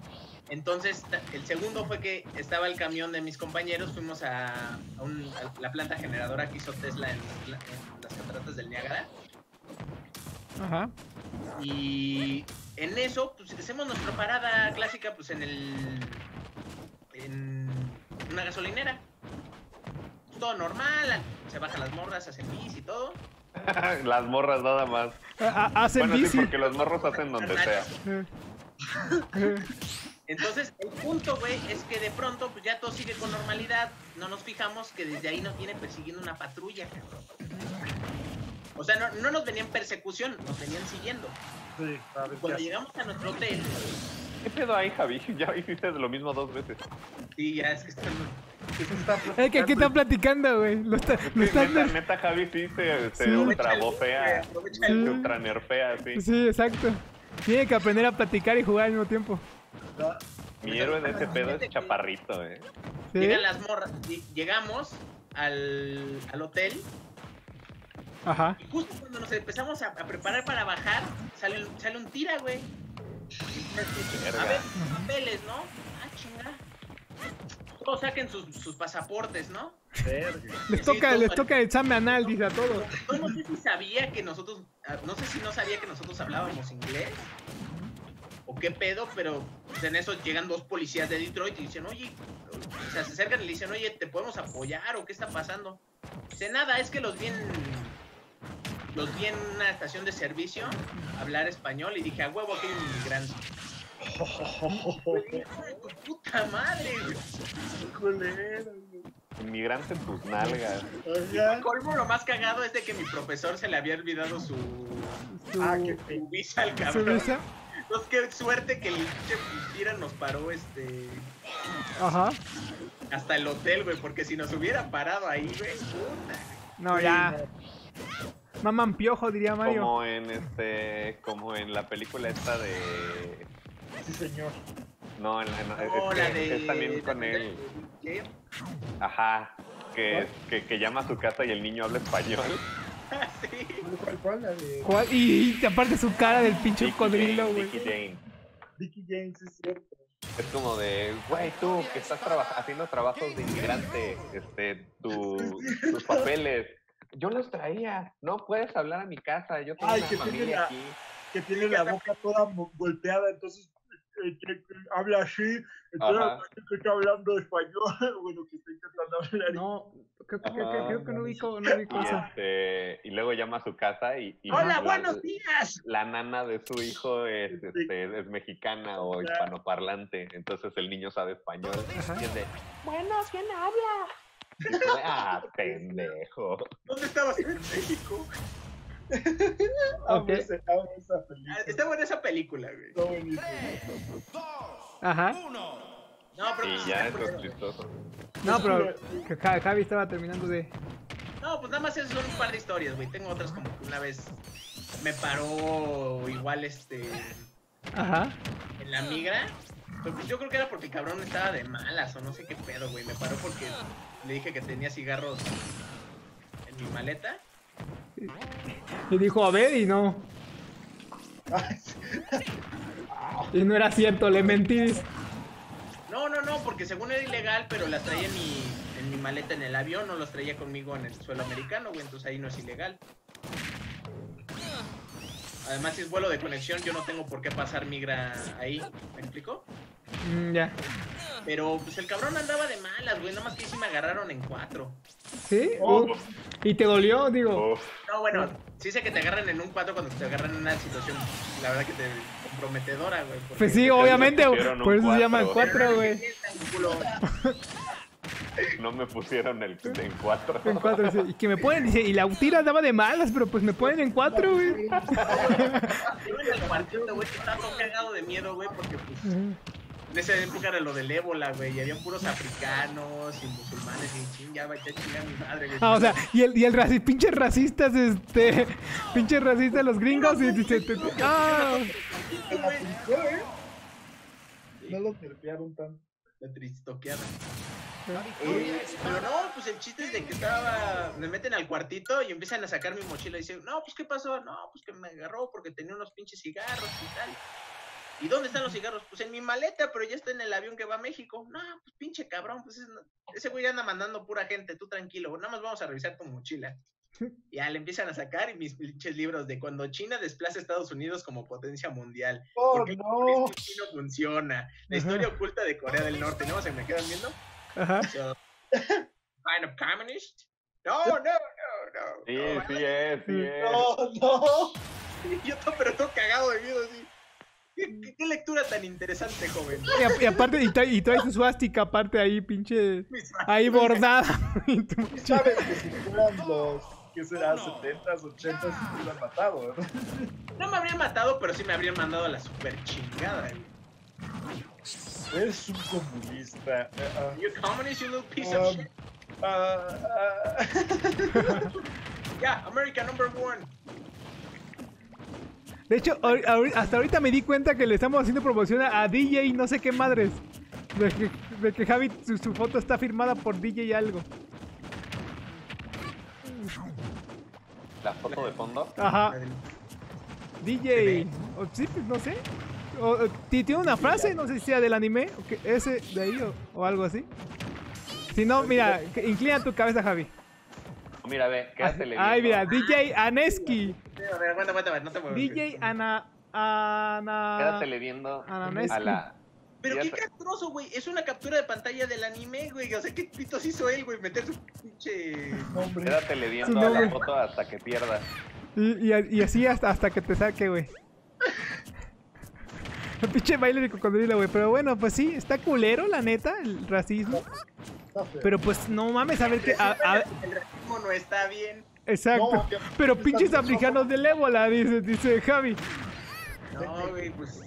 Entonces, el segundo fue que estaba el camión de mis compañeros. Fuimos a, a un- a la planta generadora que hizo Tesla en, en las cataratas del Niágara. Ajá. Y en eso, pues hacemos nuestra parada clásica, pues en el. en una gasolinera. Todo normal, se bajan las morras, hacen bis y todo. Las morras nada más. Hacen Bueno, sí, bici. porque los morros hacen donde sea. Entonces, el punto, güey, es que de pronto, pues ya todo sigue con normalidad. No nos fijamos que desde ahí nos viene persiguiendo una patrulla, cabrón. O sea, no, no nos venían persecución, nos venían siguiendo. Sí, Cuando llegamos a nuestro hotel, ¿Qué pedo ahí, Javi? Ya hiciste lo mismo dos veces. sí, ya es que están. ¿Qué se está Eh, ¿qué, qué está platicando, güey? Lo está, lo está Neta, neta, Javi sí se, se Sí. ultra bofea. Aprovecha Se el- Sí. ultra nerfea, sí. Sí, exacto. Tiene que aprender a platicar y jugar al mismo tiempo. Mi héroe de ese pedo es chaparrito, eh. ¿Sí? Llegan las morras, lle- llegamos al, al hotel Ajá. y justo cuando nos empezamos a, a preparar para bajar, sale, un- sale un tira, güey. A ver, papeles, ¿no? Ah, chinga. Todos saquen sus, sus pasaportes, ¿no? verga. Les toca, les toca examen anal, dice a todos. Yo no sé si sabía que nosotros, ah, no sé si no sabía que nosotros hablábamos inglés. O qué pedo, pero pues, en eso llegan dos policías de Detroit y dicen, oye, o sea, se acercan y le dicen, oye, ¿te podemos apoyar o qué está pasando? Dice, nada, es que los vi en, los vi en una estación de servicio hablar español y dije, a huevo, que hay un inmigrante. Puta madre, güey. Culero, güey. Inmigrante en tus nalgas. Ajá. Colmo lo más cagado es de que mi profesor se le había olvidado su, Su, Ah, qué su visa al su cabrón. visa. Entonces, qué suerte que el pinche tira nos paró este Ajá. hasta el hotel, güey, porque si nos hubiera parado ahí, güey, puta. No, ya. Maman piojo, diría Mario. Como en este. Como en la película esta de. Sí, señor. No, en la, en- es, No, que la de es también con la- él. ¿Qué? Ajá. Que, que, que llama a su casa y el niño habla español. sí. ¿Cuál, cuál? La de ¿Cuál? Y, y aparte su cara del pinche Jane, güey. Vicky Jane. Vicky James, es cierto. Es como de, güey, tú que estás traba- haciendo trabajos de inmigrante, este, tu- tus papeles. Yo los traía. No puedes hablar a mi casa. Yo tengo Ay, una que tiene la- aquí. que tiene la boca toda golpeada, entonces eh, que- que habla así, entonces que está hablando español, bueno, que está intentando hablar. No, creo, creo- creo- que no ubico, no ubico eso. este, y luego llama a su casa y, y Hola, la, buenos días. la nana de su hijo es, este, es mexicana o hispanoparlante. Entonces el niño sabe español. Ajá. Y es de, Bueno, ¿quién habla? Y ah, pendejo. ¿Dónde estabas? En México. Amo Ok. ese- amo esa película. Está buena esa película, güey. Está buenísimo. Ajá. No, pero Y pues, ya eso es chistoso. No, pero Javi estaba terminando de. No, pues nada más es son un par de historias, güey. Tengo otras como que una vez me paró igual este Ajá. en la migra. Pues yo creo que era porque el cabrón estaba de malas o no sé qué pedo, güey. Me paró porque le dije que tenía cigarros en mi maleta. Y dijo, a ver, y no. Y no era cierto, le mentí. No, no, no, porque según era ilegal, pero las traía en mi, en mi maleta en el avión, no las traía conmigo en el suelo americano, güey, entonces ahí no es ilegal. Además, si es vuelo de conexión, yo no tengo por qué pasar migra ahí, ¿me explico? Mm, ya. Pero pues el cabrón andaba de malas, güey, nada más que sí me agarraron en cuatro. ¿Sí? Oh. Uh, ¿Y te dolió? Digo. Uf, No, bueno, sí sé que te agarran en un cuatro cuando te agarran en una situación, la verdad que te comprometedora, güey. Pues sí, obviamente, por eso se llaman cuatro. cuatro, güey. No me pusieron el en cuatro. En cuatro, dice, y que me ponen, dice, y la tira andaba de malas, pero pues me ponen en cuatro, güey. Yo en el cuartito, güey, que estaba todo cagado de miedo, güey, porque pues en esa época era lo del ébola, güey, y había puros africanos y musulmanes y ching, ya va a chingar mi madre, güey. Ah, o sea, y el, y el raci- pinches racistas, este, pinches racistas los gringos, y dice, ah. No lo nerfearon tanto. La tristoqueada. Eh, pero no, pues el chiste es de que estaba, me meten al cuartito y empiezan a sacar mi mochila y dicen, no, pues qué pasó, no, pues que me agarró porque tenía unos pinches cigarros y tal. ¿Y dónde están los cigarros? Pues en mi maleta, pero ya está en el avión que va a México. No, pues pinche cabrón, pues es- ese güey anda mandando pura gente, tú tranquilo, nada más vamos a revisar tu mochila. Ya le empiezan a sacar y mis pinches libros de cuando China desplaza a Estados Unidos como potencia mundial. Oh, ¿Por qué el no. chino funciona? La Ajá. historia oculta de Corea del Norte, ¿no? ¿Se me quedan viendo? ajá. So, kind of communist? No, no, no, no. Sí, no, sí es, sí es. No, no. Yo todo, pero todo cagado de miedo, así. ¿Qué, qué- qué lectura tan interesante, joven? Y, a- y aparte, y trae, y trae su suástica aparte ahí, pinche, ahí bordada. Sabes que si fueran los, ¿qué será? 70s, 80s, se hubieran matado, ¿verdad? No me habrían matado, pero sí me habrían mandado a la super chingada. güey. Eres un comunista. Ah, You communist, you little piece Um, of shit. ah, ah. Yeah, America number one. De hecho, hasta ahorita me di cuenta que le estamos haciendo promoción a a DJ no sé qué madres. De que, de que Javi, su, su foto está firmada por DJ algo. La foto de fondo. Ajá. DJ. O, sí, no sé. O, o, ti- tiene una frase, no sé si sea del anime, o que ese de ahí o, o algo así. Si no, mira, inclina tu cabeza, Javi. Mira, ve, viendo. Ay, mira, DJ Aneski. A ver, aguanta, aguanta, aguanta, no te muevas. DJ Ana. Ana. Quédatele viendo Ananescu. a la. Pero qué castroso, güey. Es una captura de pantalla del anime, güey. O sea, ¿qué pitos hizo él, güey? Meter su pinche. No, hombre. Quédatele viendo a la foto hasta que pierdas. Y, y, y así hasta, hasta que te saque, güey. El pinche baile de cocodrilo, güey. Pero bueno, pues sí, está culero, la neta, el racismo. Pero pues no mames, a ver a- a- El racismo no está bien. exacto. No, que- Pero que pinches africanos del ébola, dice, dice Javi. No, güey, pues.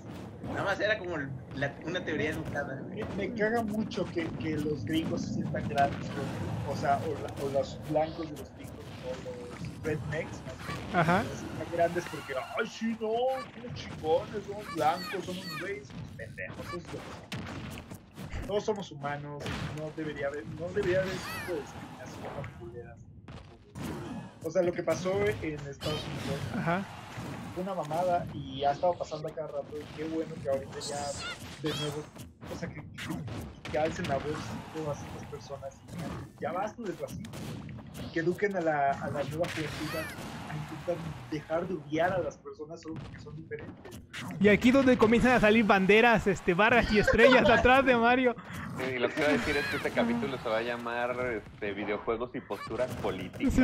Nada más era como la- una teoría educada. Me, me caga mucho que, que los gringos se sientan grandes, o, o sea, o, la- o los blancos de los gringos, o los rednecks, más bien, Ajá. se sientan grandes porque, ay, sí, no, somos chingones, somos blancos, somos güeyes, somos pendejos, eso es lo que somos. Todos somos humanos, no debería haber, no debería haber ese tipo de discriminación culeras. O sea, lo que pasó en Estados Unidos Ajá. Una mamada y ha estado pasando a cada rato. Y qué bueno que ahorita ya de nuevo, o sea, que, que, alcen la voz todas estas personas y digan, ya basta de racismo. Que eduquen a la, a la nueva juventud dejar de odiar a las personas solo porque son diferentes. Y aquí donde comienzan a salir banderas, este, barras y estrellas atrás de Mario. Y lo que iba a decir es que este capítulo se va a llamar este, videojuegos y posturas políticas. Sí,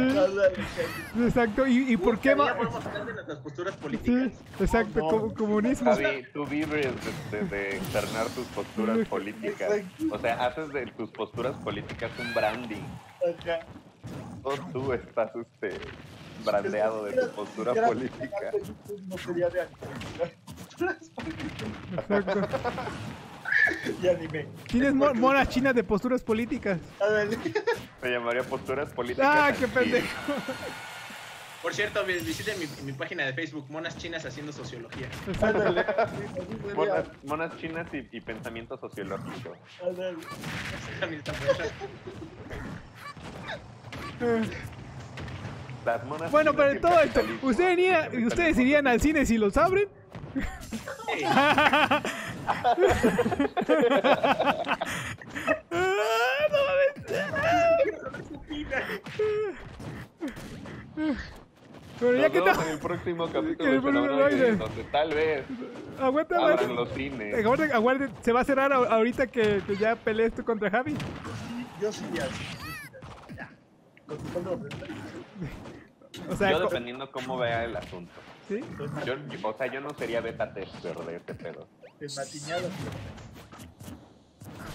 exacto. ¿Y, y por qué va? de nuestras posturas Sí, políticas. exacto, No, como- no. comunismo. Javi, tú vives de, de- de externar tus posturas políticas. Exacto. O sea, haces de tus posturas políticas un branding. Ajá. Todo tú estás este, brandeado de tu postura Era- política. No sería de anime. Exacto. Y anime. Tienes mo- monas chinas de posturas políticas. Ándale. Se llamaría posturas políticas. Ah, qué pendejo. Por cierto, vi- visiten mi, mi página de Facebook, Monas Chinas Haciendo Sociología. Monas, monas chinas y, y pensamiento sociológico. Ándale. También está buena. Las monas Bueno, pero el todo esto. ¿ustedes, irían, ¿ustedes irían al cine si los abren? Sí. No mames. Pero ya que vemos no. en el próximo capítulo En el próximo donde tal vez Aguanta, abran aguanta. los cines. Aguarden, aguarden, se va a cerrar ahorita que, que ya pelees tú contra Javi. Yo sí yo. Ya. O sea, Yo dependiendo cómo vea el asunto. ¿sí? Yo, yo- o sea, yo no sería beta tester de este pedo. El matiñado.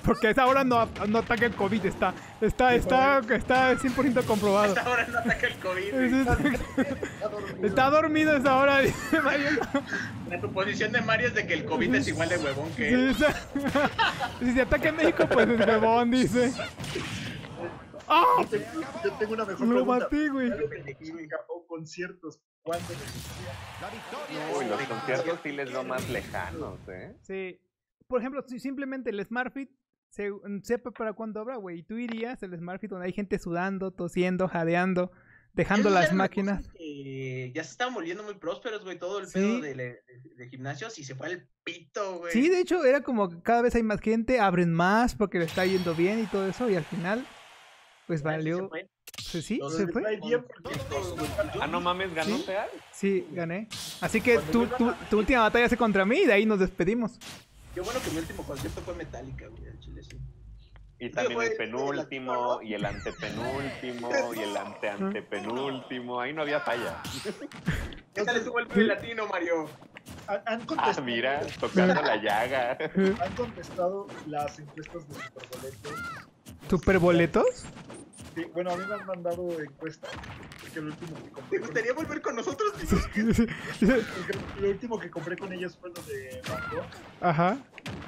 Porque a esa hora no, no ataca el COVID, está, está, está, está 100% comprobado. Hasta ahora no ataca el COVID. Está dormido a esa hora, dice Mario. La suposición de Mario es de que el COVID es igual de huevón que Sí, él. esa- Si se ataca en México, pues es huevón, dice. ¡Ah! Yo tengo, una mejor Lo pregunta. maté, güey. Conciertos, ¿cuándo? Uy, los conciertos sí les veo más lejanos, ¿eh? Sí. Por ejemplo, si simplemente el Smart Fit se, sepa para cuándo habrá, güey. Y tú irías al Smart Fit donde hay gente sudando, tosiendo, jadeando, dejando las máquinas. que ya se estaban volviendo muy prósperos, güey, todo el Sí. pedo de, de, de gimnasios y se fue al pito, güey. Sí, de hecho, era como que cada vez hay más gente, abren más porque le está yendo bien y todo eso. Y al final, pues Se valió. Pues sí, se fue. Ah, no mames, ganó ¿Sí? Seal. Sí, gané. Así que tu, tu, tu última batalla fue contra mí y de ahí nos despedimos. Qué bueno que mi último concierto fue Metallica, güey, al chile sí. Y también el penúltimo, y el antepenúltimo, y el anteantepenúltimo. Ahí no había falla. ¿Qué tal estuvo el Vive latino, Mario? han, Ah, mira, tocando la llaga. han contestado las encuestas de Superboletos. ¿Superboletos? Sí, bueno, a mí me han mandado encuestas. Que lo último que ¿Te compré. con- gustaría volver con nosotros? Lo último que compré con ellos fue lo de Banco. Ajá.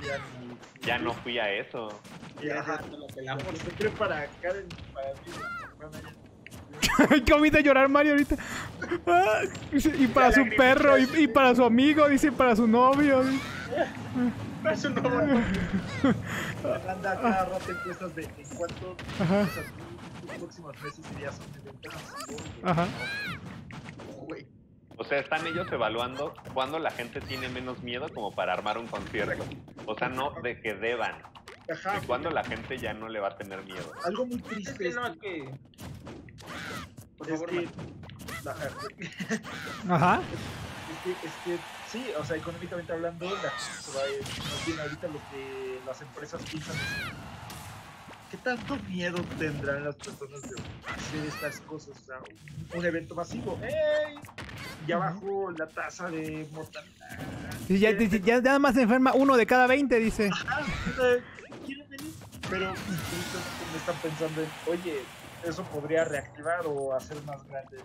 Ya ni- Ya no fui a eso. y ajá, Lo pelamos. Lo compré para Karen, para mí, para a llorar Mario ahorita. Ah, y para Ya su perro, y, y para su amigo, dice, para su novio. Un nuevo. Me manda cada rato encuestas de en cuánto Ajá. Los próximos meses irías a un evento masivo. Ajá. Güey. O sea, están ellos evaluando cuándo la gente tiene menos miedo como para armar un concierto. O sea, no de que deban, Ajá. de cuándo la gente ya no le va a tener miedo. Algo muy Es triste que es, no, es que. Por es favor, que, la- Ajá. es que, es que, sí, o sea, económicamente hablando, la gente se va a ir, más bien ahorita lo que las empresas piensan es, ¿qué tanto miedo tendrán las personas de hacer estas cosas? O sea, un, un evento masivo, ¡ey! Ya bajó la tasa de mortalidad. Y ya, dice, ya nada más se enferma uno de cada 20, dice. ¿quieren venir? Pero me están pensando en, oye, eso podría reactivar o hacer más grande.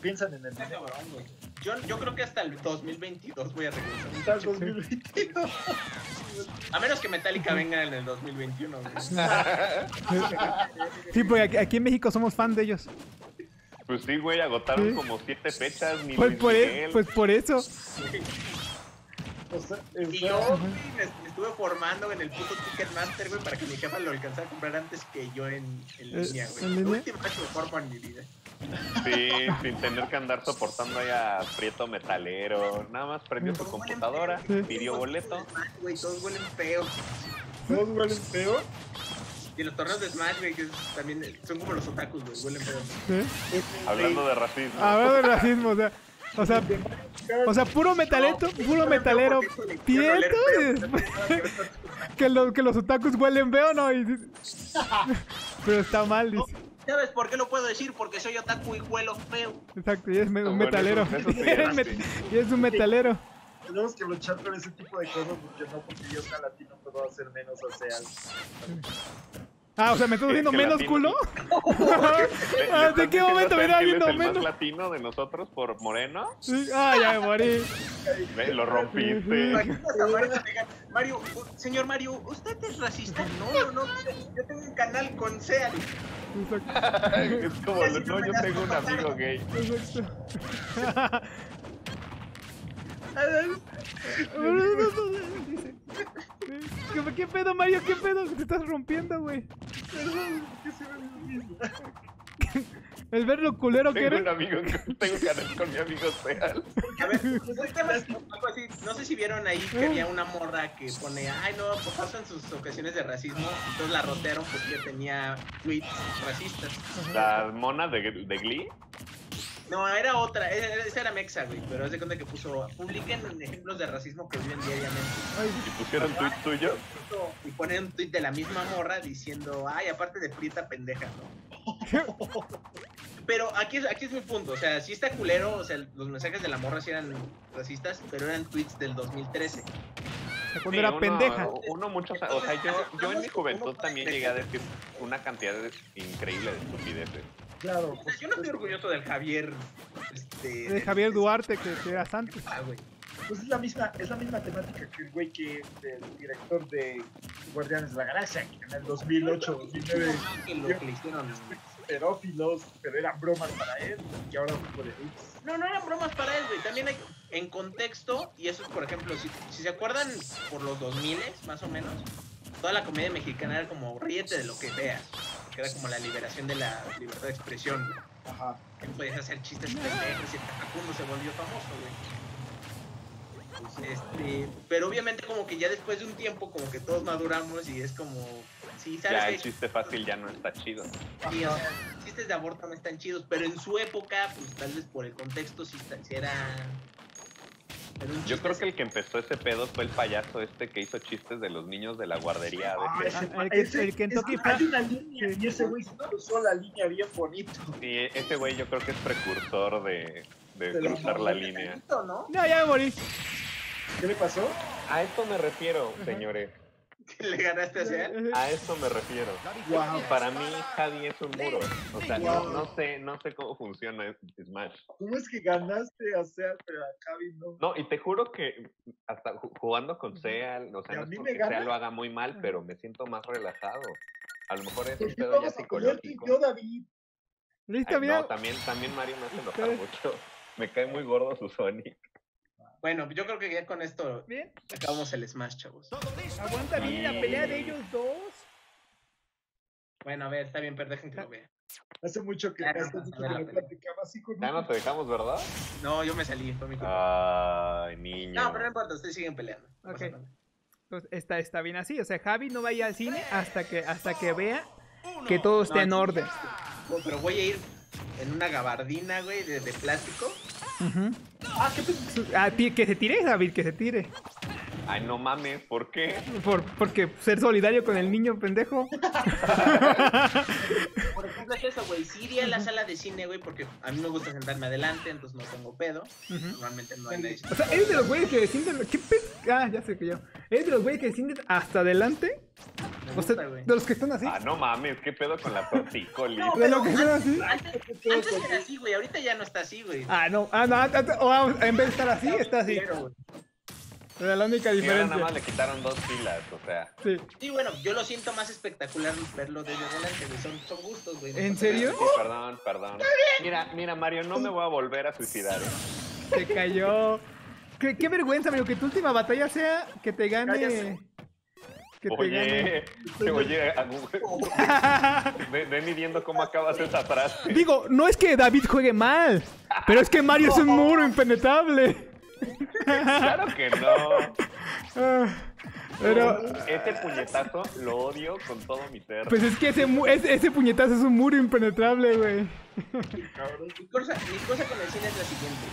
Piensan en el dinero. güey. Yo, yo creo que hasta el 2022 voy a regresar. Hasta el 2022. A menos que Metallica venga en el 2021, güey. Sí, porque aquí, aquí en México somos fan de ellos. Pues sí, güey, agotaron Sí. como siete fechas, ni Pues por, e- pues por eso. O sea, Y yo güey, me, me estuve formando en el puto Ticketmaster, güey, para que mi jefa lo alcanzara a comprar antes que yo en, en Eh, línea, güey. ¿en La última vez que me formo en mi vida. Sí, sin tener que andar soportando ahí a Prieto Metalero. Nada más prendió su computadora, pidió boleto. Smash, Güey, todos huelen feo. ¿Todos huelen feo? Y los torneos de Smash, güey, que también son como los otakus, güey, huelen feo. ¿Sí? Hablando de racismo. Hablando de racismo, o sea, o sea, o sea, puro metalero, puro metalero, prieto, y después que los, que los otakus huelen feo, ¿no? Y pero está mal, dice. ¿Sabes por qué lo puedo decir? Porque soy otaku y huelo feo. Exacto, y es me- un Bueno, metalero. eso- eso y es un metalero. Tenemos que luchar con ese tipo de cosas porque no porque yo sea latino puedo hacer menos hacia algo. Ah, o sea, ¿me estás diciendo que menos latino- culo? ¿Le- le Ah, ¿de estás qué diciendo momento me estás es el más menos? latino de nosotros por moreno? Sí, ah, ya me morí. Ve, Lo rompiste. Mario señor Mario, ¿usted es racista? No, no, no. Yo tengo un canal con. Exacto, es como, no, yo tengo un amigo gay. exacto. ¿Qué, ¿Qué pedo, Mario? ¿Qué pedo? Te estás rompiendo, güey. El ver lo culero que Tengo eres. un amigo, tengo un canal con mi amigo Seal. A ver, el tema es algo así. No sé si vieron ahí que había una morra que pone, ay no, pues pasan sus ocasiones de racismo. Entonces la rotearon porque tenía tweets racistas. La mona de, de Glee. No, era otra, era- esa era Mexa, güey. Pero haz de cuenta que puso, publiquen ejemplos de racismo que viven diariamente. Y pusieron tweet tuyo. Y ponen un tweet de la misma morra diciendo, ay, aparte de prieta pendeja, ¿no? Pero aquí es, aquí es mi punto, o sea, sí está culero, o sea, los mensajes de la morra sí eran racistas, pero eran tweets del 2013. Cuando Sí, era uno- pendeja. Uno muchos, o sea, yo, yo en mi juventud también llegué a decir una cantidad de- increíble de estupideces. Claro, O sea, yo no estoy orgulloso del Javier, este... De Javier Duarte, que, que eras antes. Ah, güey. Pues es la misma, es la misma temática que el güey que el director de Guardianes de la Galaxia, que en el 2008, 2009, Que lo que le hicieron... pedófilos, pero eran bromas para él, y ahora. No, no eran bromas para él, güey. También hay en contexto, y eso es, por ejemplo, si, si se acuerdan por los 2000 más o menos, toda la comedia mexicana era como ríete de lo que veas, que era como la liberación de la libertad de expresión, güey. Ajá. Que podías hacer chistes pendejos y Facundo se volvió famoso, güey. Este, pero obviamente como que ya después de un tiempo como que todos maduramos y es como sí sabes Ya el chiste fácil ya no está chido. Sí, o sea, chistes de aborto no están chidos, pero en su época, pues tal vez por el contexto sí, sí era, Yo creo que el que empezó ese pedo fue el payaso este que hizo chistes de los niños de la guardería. de Ah, que- ese, Ah, el que- ese- el Kentucky es- Fried- hay una línea, y ese güey sí cruzó la línea bien bonito. Sí, ese güey yo creo que es precursor de, cruzar la línea. ¿no? No, ya me morí. ¿Qué le pasó? A esto me refiero, señores. Que le ganaste hacia él. A esto me refiero. Wow. Para mí, Javi es un muro. O sea, no, Wow. no sé, no sé cómo funciona Smash. ¿Cómo es que ganaste a Seal, pero a Javi no? No, y te juro que hasta ju- jugando con Seal, o ¿Y sea, no es porque gana? Seal lo haga muy mal, pero me siento más relajado. A lo mejor es ¿Por un pedo ya tú psicológico. yo, David? ¿Listo, Ay, mira? no, también, también Mario me hace enojar mucho. Me cae muy gordo su Sonic. Bueno, yo creo que ya con esto Bien. acabamos el Smash, chavos. Aguanta bien la pelea de ellos dos. Bueno, a ver, está bien, pero dejen que lo vea. Hace mucho que, no hace mucho que platicaba así con Ya un- no te dejamos, ¿verdad? No, yo me salí, fue mi culpa. Ay, niño. No, pero no importa, ustedes siguen peleando. Ok. nada. Pues está, está bien así. O sea, Javi no vaya al cine hasta que, hasta que vea que todo esté No, en orden. Pero voy a ir en una gabardina, güey, de, de plástico. Ujú. Ah, ¿qué? Ah, que se tire, David, que se tire. Ay, no mames, ¿por qué? Por, porque ser solidario con el niño pendejo. Ejemplo, es eso, güey. Sí iría a la sala de cine, güey, porque a mí me gusta sentarme adelante, entonces no tengo pedo. Normalmente no hay nadie. O sea, eres de los güeyes que descienden. ¿Qué pe... Ah, ya sé que yo. Eres de los güeyes que descienden hasta adelante. Me O sea, gusta, güey. de los que están así. Ah, no mames, ¿qué pedo con la tortícolis? No, De los que están así. Antes, antes era así, güey. Ahorita ya no está así, güey. Ah, no. Ah, no. ah, ah, ah, en vez de estar así, está así. Pero. Era la única Y ahora nada diferencia. más le quitaron dos filas, o sea. Sí. Sí, bueno, yo lo siento más espectacular verlo desde adelante, güey. Son, son gustos, güey. ¿En serio? Sí, perdón, perdón. Mira, mira, Mario, no me voy a volver a suicidar. ¿eh? Se cayó. Qué, qué vergüenza, amigo, que tu última batalla sea que te gane. Cállate. Que que te gane. Oye, oye. Ven, ven y viendo cómo acabas esa frase. Digo, no es que David juegue mal, pero es que Mario es un muro impenetrable. Claro que no. Ah, Pero, Ese puñetazo lo odio con todo mi ser. pues es que ese, mu- ese, ese puñetazo es un muro impenetrable, güey. Mi cosa, mi cosa con el cine es la siguiente.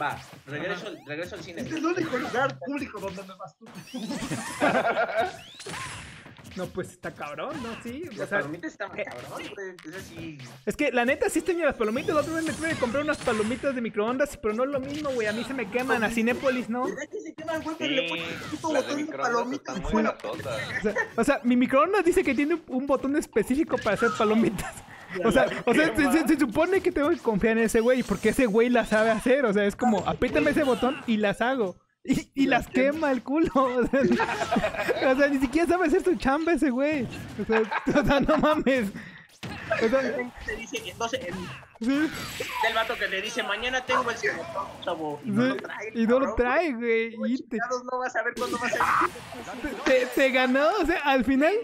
Va, regreso, al- regreso al cine. Este es el único lugar público donde me masturbo. No, pues está cabrón, ¿no? Sí, o Las sea, palomitas estaban cabrón, güey. Es así. es que la neta sí extraño las palomitas. La otra vez me tuve que comprar unas palomitas de microondas, pero no es lo mismo, güey. A mí se me queman, a Cinépolis, ¿no? ¿Verdad que se queman, güey? Pero Sí, le pones de botón de microondas palomitas. muy. O sea, o sea, mi microondas dice que tiene un- botón específico para hacer palomitas. O sea, o sea se, se- se supone que tengo que confiar en ese güey, porque ese güey las sabe hacer. O sea, es como, apriétame ese botón y las hago. Y, y las quema el culo. O sea, o sea, ni siquiera sabe hacer su chamba ese güey. O sea, o sea, no mames. O sea, Te dice, entonces, el, sí, el vato que le dice, mañana tengo el chavo. Y no sí, lo trae. y no lo trae, güey. ¿Cómo Y te, no vas a ver cuándo va a ser. te- te ganó. O sea, al final,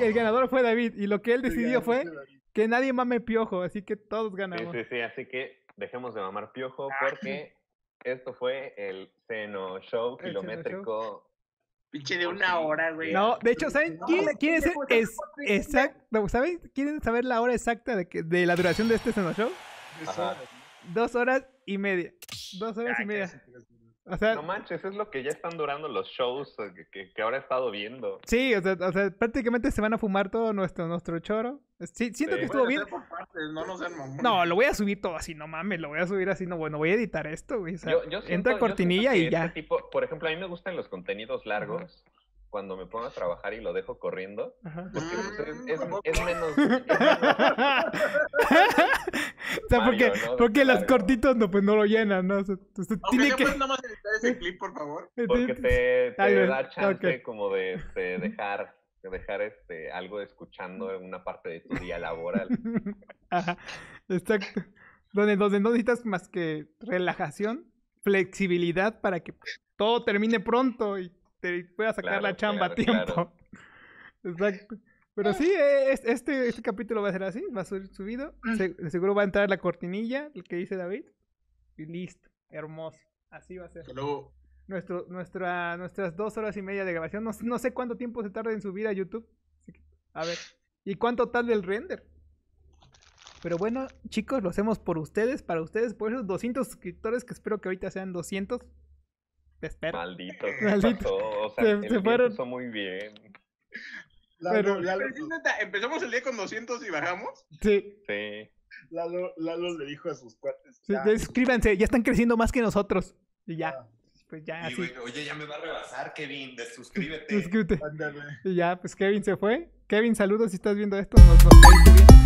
el ganador fue David. Y lo que él decidió fue que nadie mame piojo. Así que todos Sí, ganamos. sí, sí, así que dejemos de mamar piojo Ah. porque esto fue el Seno Show El Seno kilométrico. Pinche de una hora, güey. No, de hecho, ¿saben No, quién, es, exacto? ¿Saben? ¿Quieren saber la hora exacta de, que, de la duración de este Seno Show? Ajá. Dos horas y media. Dos horas y media. O sea, No manches, es lo que ya están durando los shows eh, que, que- que ahora he estado viendo. sí, o sea, o sea, prácticamente se van a fumar todo nuestro, nuestro choro. Sí, siento Sí. que estuvo bien. Por partes, no lo voy a subir todo así, no mames, lo voy a subir así, no, bueno, voy a editar esto, güey. O sea, Yo- yo siento- entra yo cortinilla y que ya. este tipo, por ejemplo, a mí me gustan los contenidos largos cuando me pongo a trabajar y lo dejo corriendo. Ajá. Porque pues, es, es- es menos. es menos- o sea, porque, Mario, ¿no? porque los Largo. cortitos no, pues no lo llenan, ¿no? O sea, usted Aunque tiene sea, que... pues nada más editar ese clip, por favor. Porque te, te Ay, da chance como de, este, dejar, de dejar este, algo escuchando en una parte de tu día laboral. Ajá, exacto. Donde, donde no necesitas más que relajación, flexibilidad para que todo termine pronto y te puedas sacar Claro, la chamba a tiempo. claro. Exacto. Pero sí, es- este, este capítulo va a ser así, va a ser subido. Se- de seguro va a entrar la cortinilla, el que dice David. Y listo, hermoso. Así va a ser. Luego, Nuestro, nuestra, nuestras dos horas y media de grabación. No, no sé cuánto tiempo se tarda en subir a YouTube. Que, a ver. ¿Y cuánto tarda el render? Pero bueno, chicos, lo hacemos por ustedes, para ustedes, por esos 200 suscriptores que espero que ahorita sean 200. Te espero. Maldito. ¿qué Maldito. pasó? O sea, Se- el se fueron. empezó muy bien. Pero- sí, neta, empezamos el día con 200 y bajamos. Sí, Sí. Lalo, Lalo le dijo a sus cuates. sí, ya, ya suscríbanse, ya están creciendo más que nosotros. Y ya, ya, pues ya, Y, así. güey, oye, ya me va a rebasar, Kevin, suscríbete. Suscríbete. ándale. Y ya, pues Kevin se fue. Kevin, saludos si estás viendo esto. Nos, nos.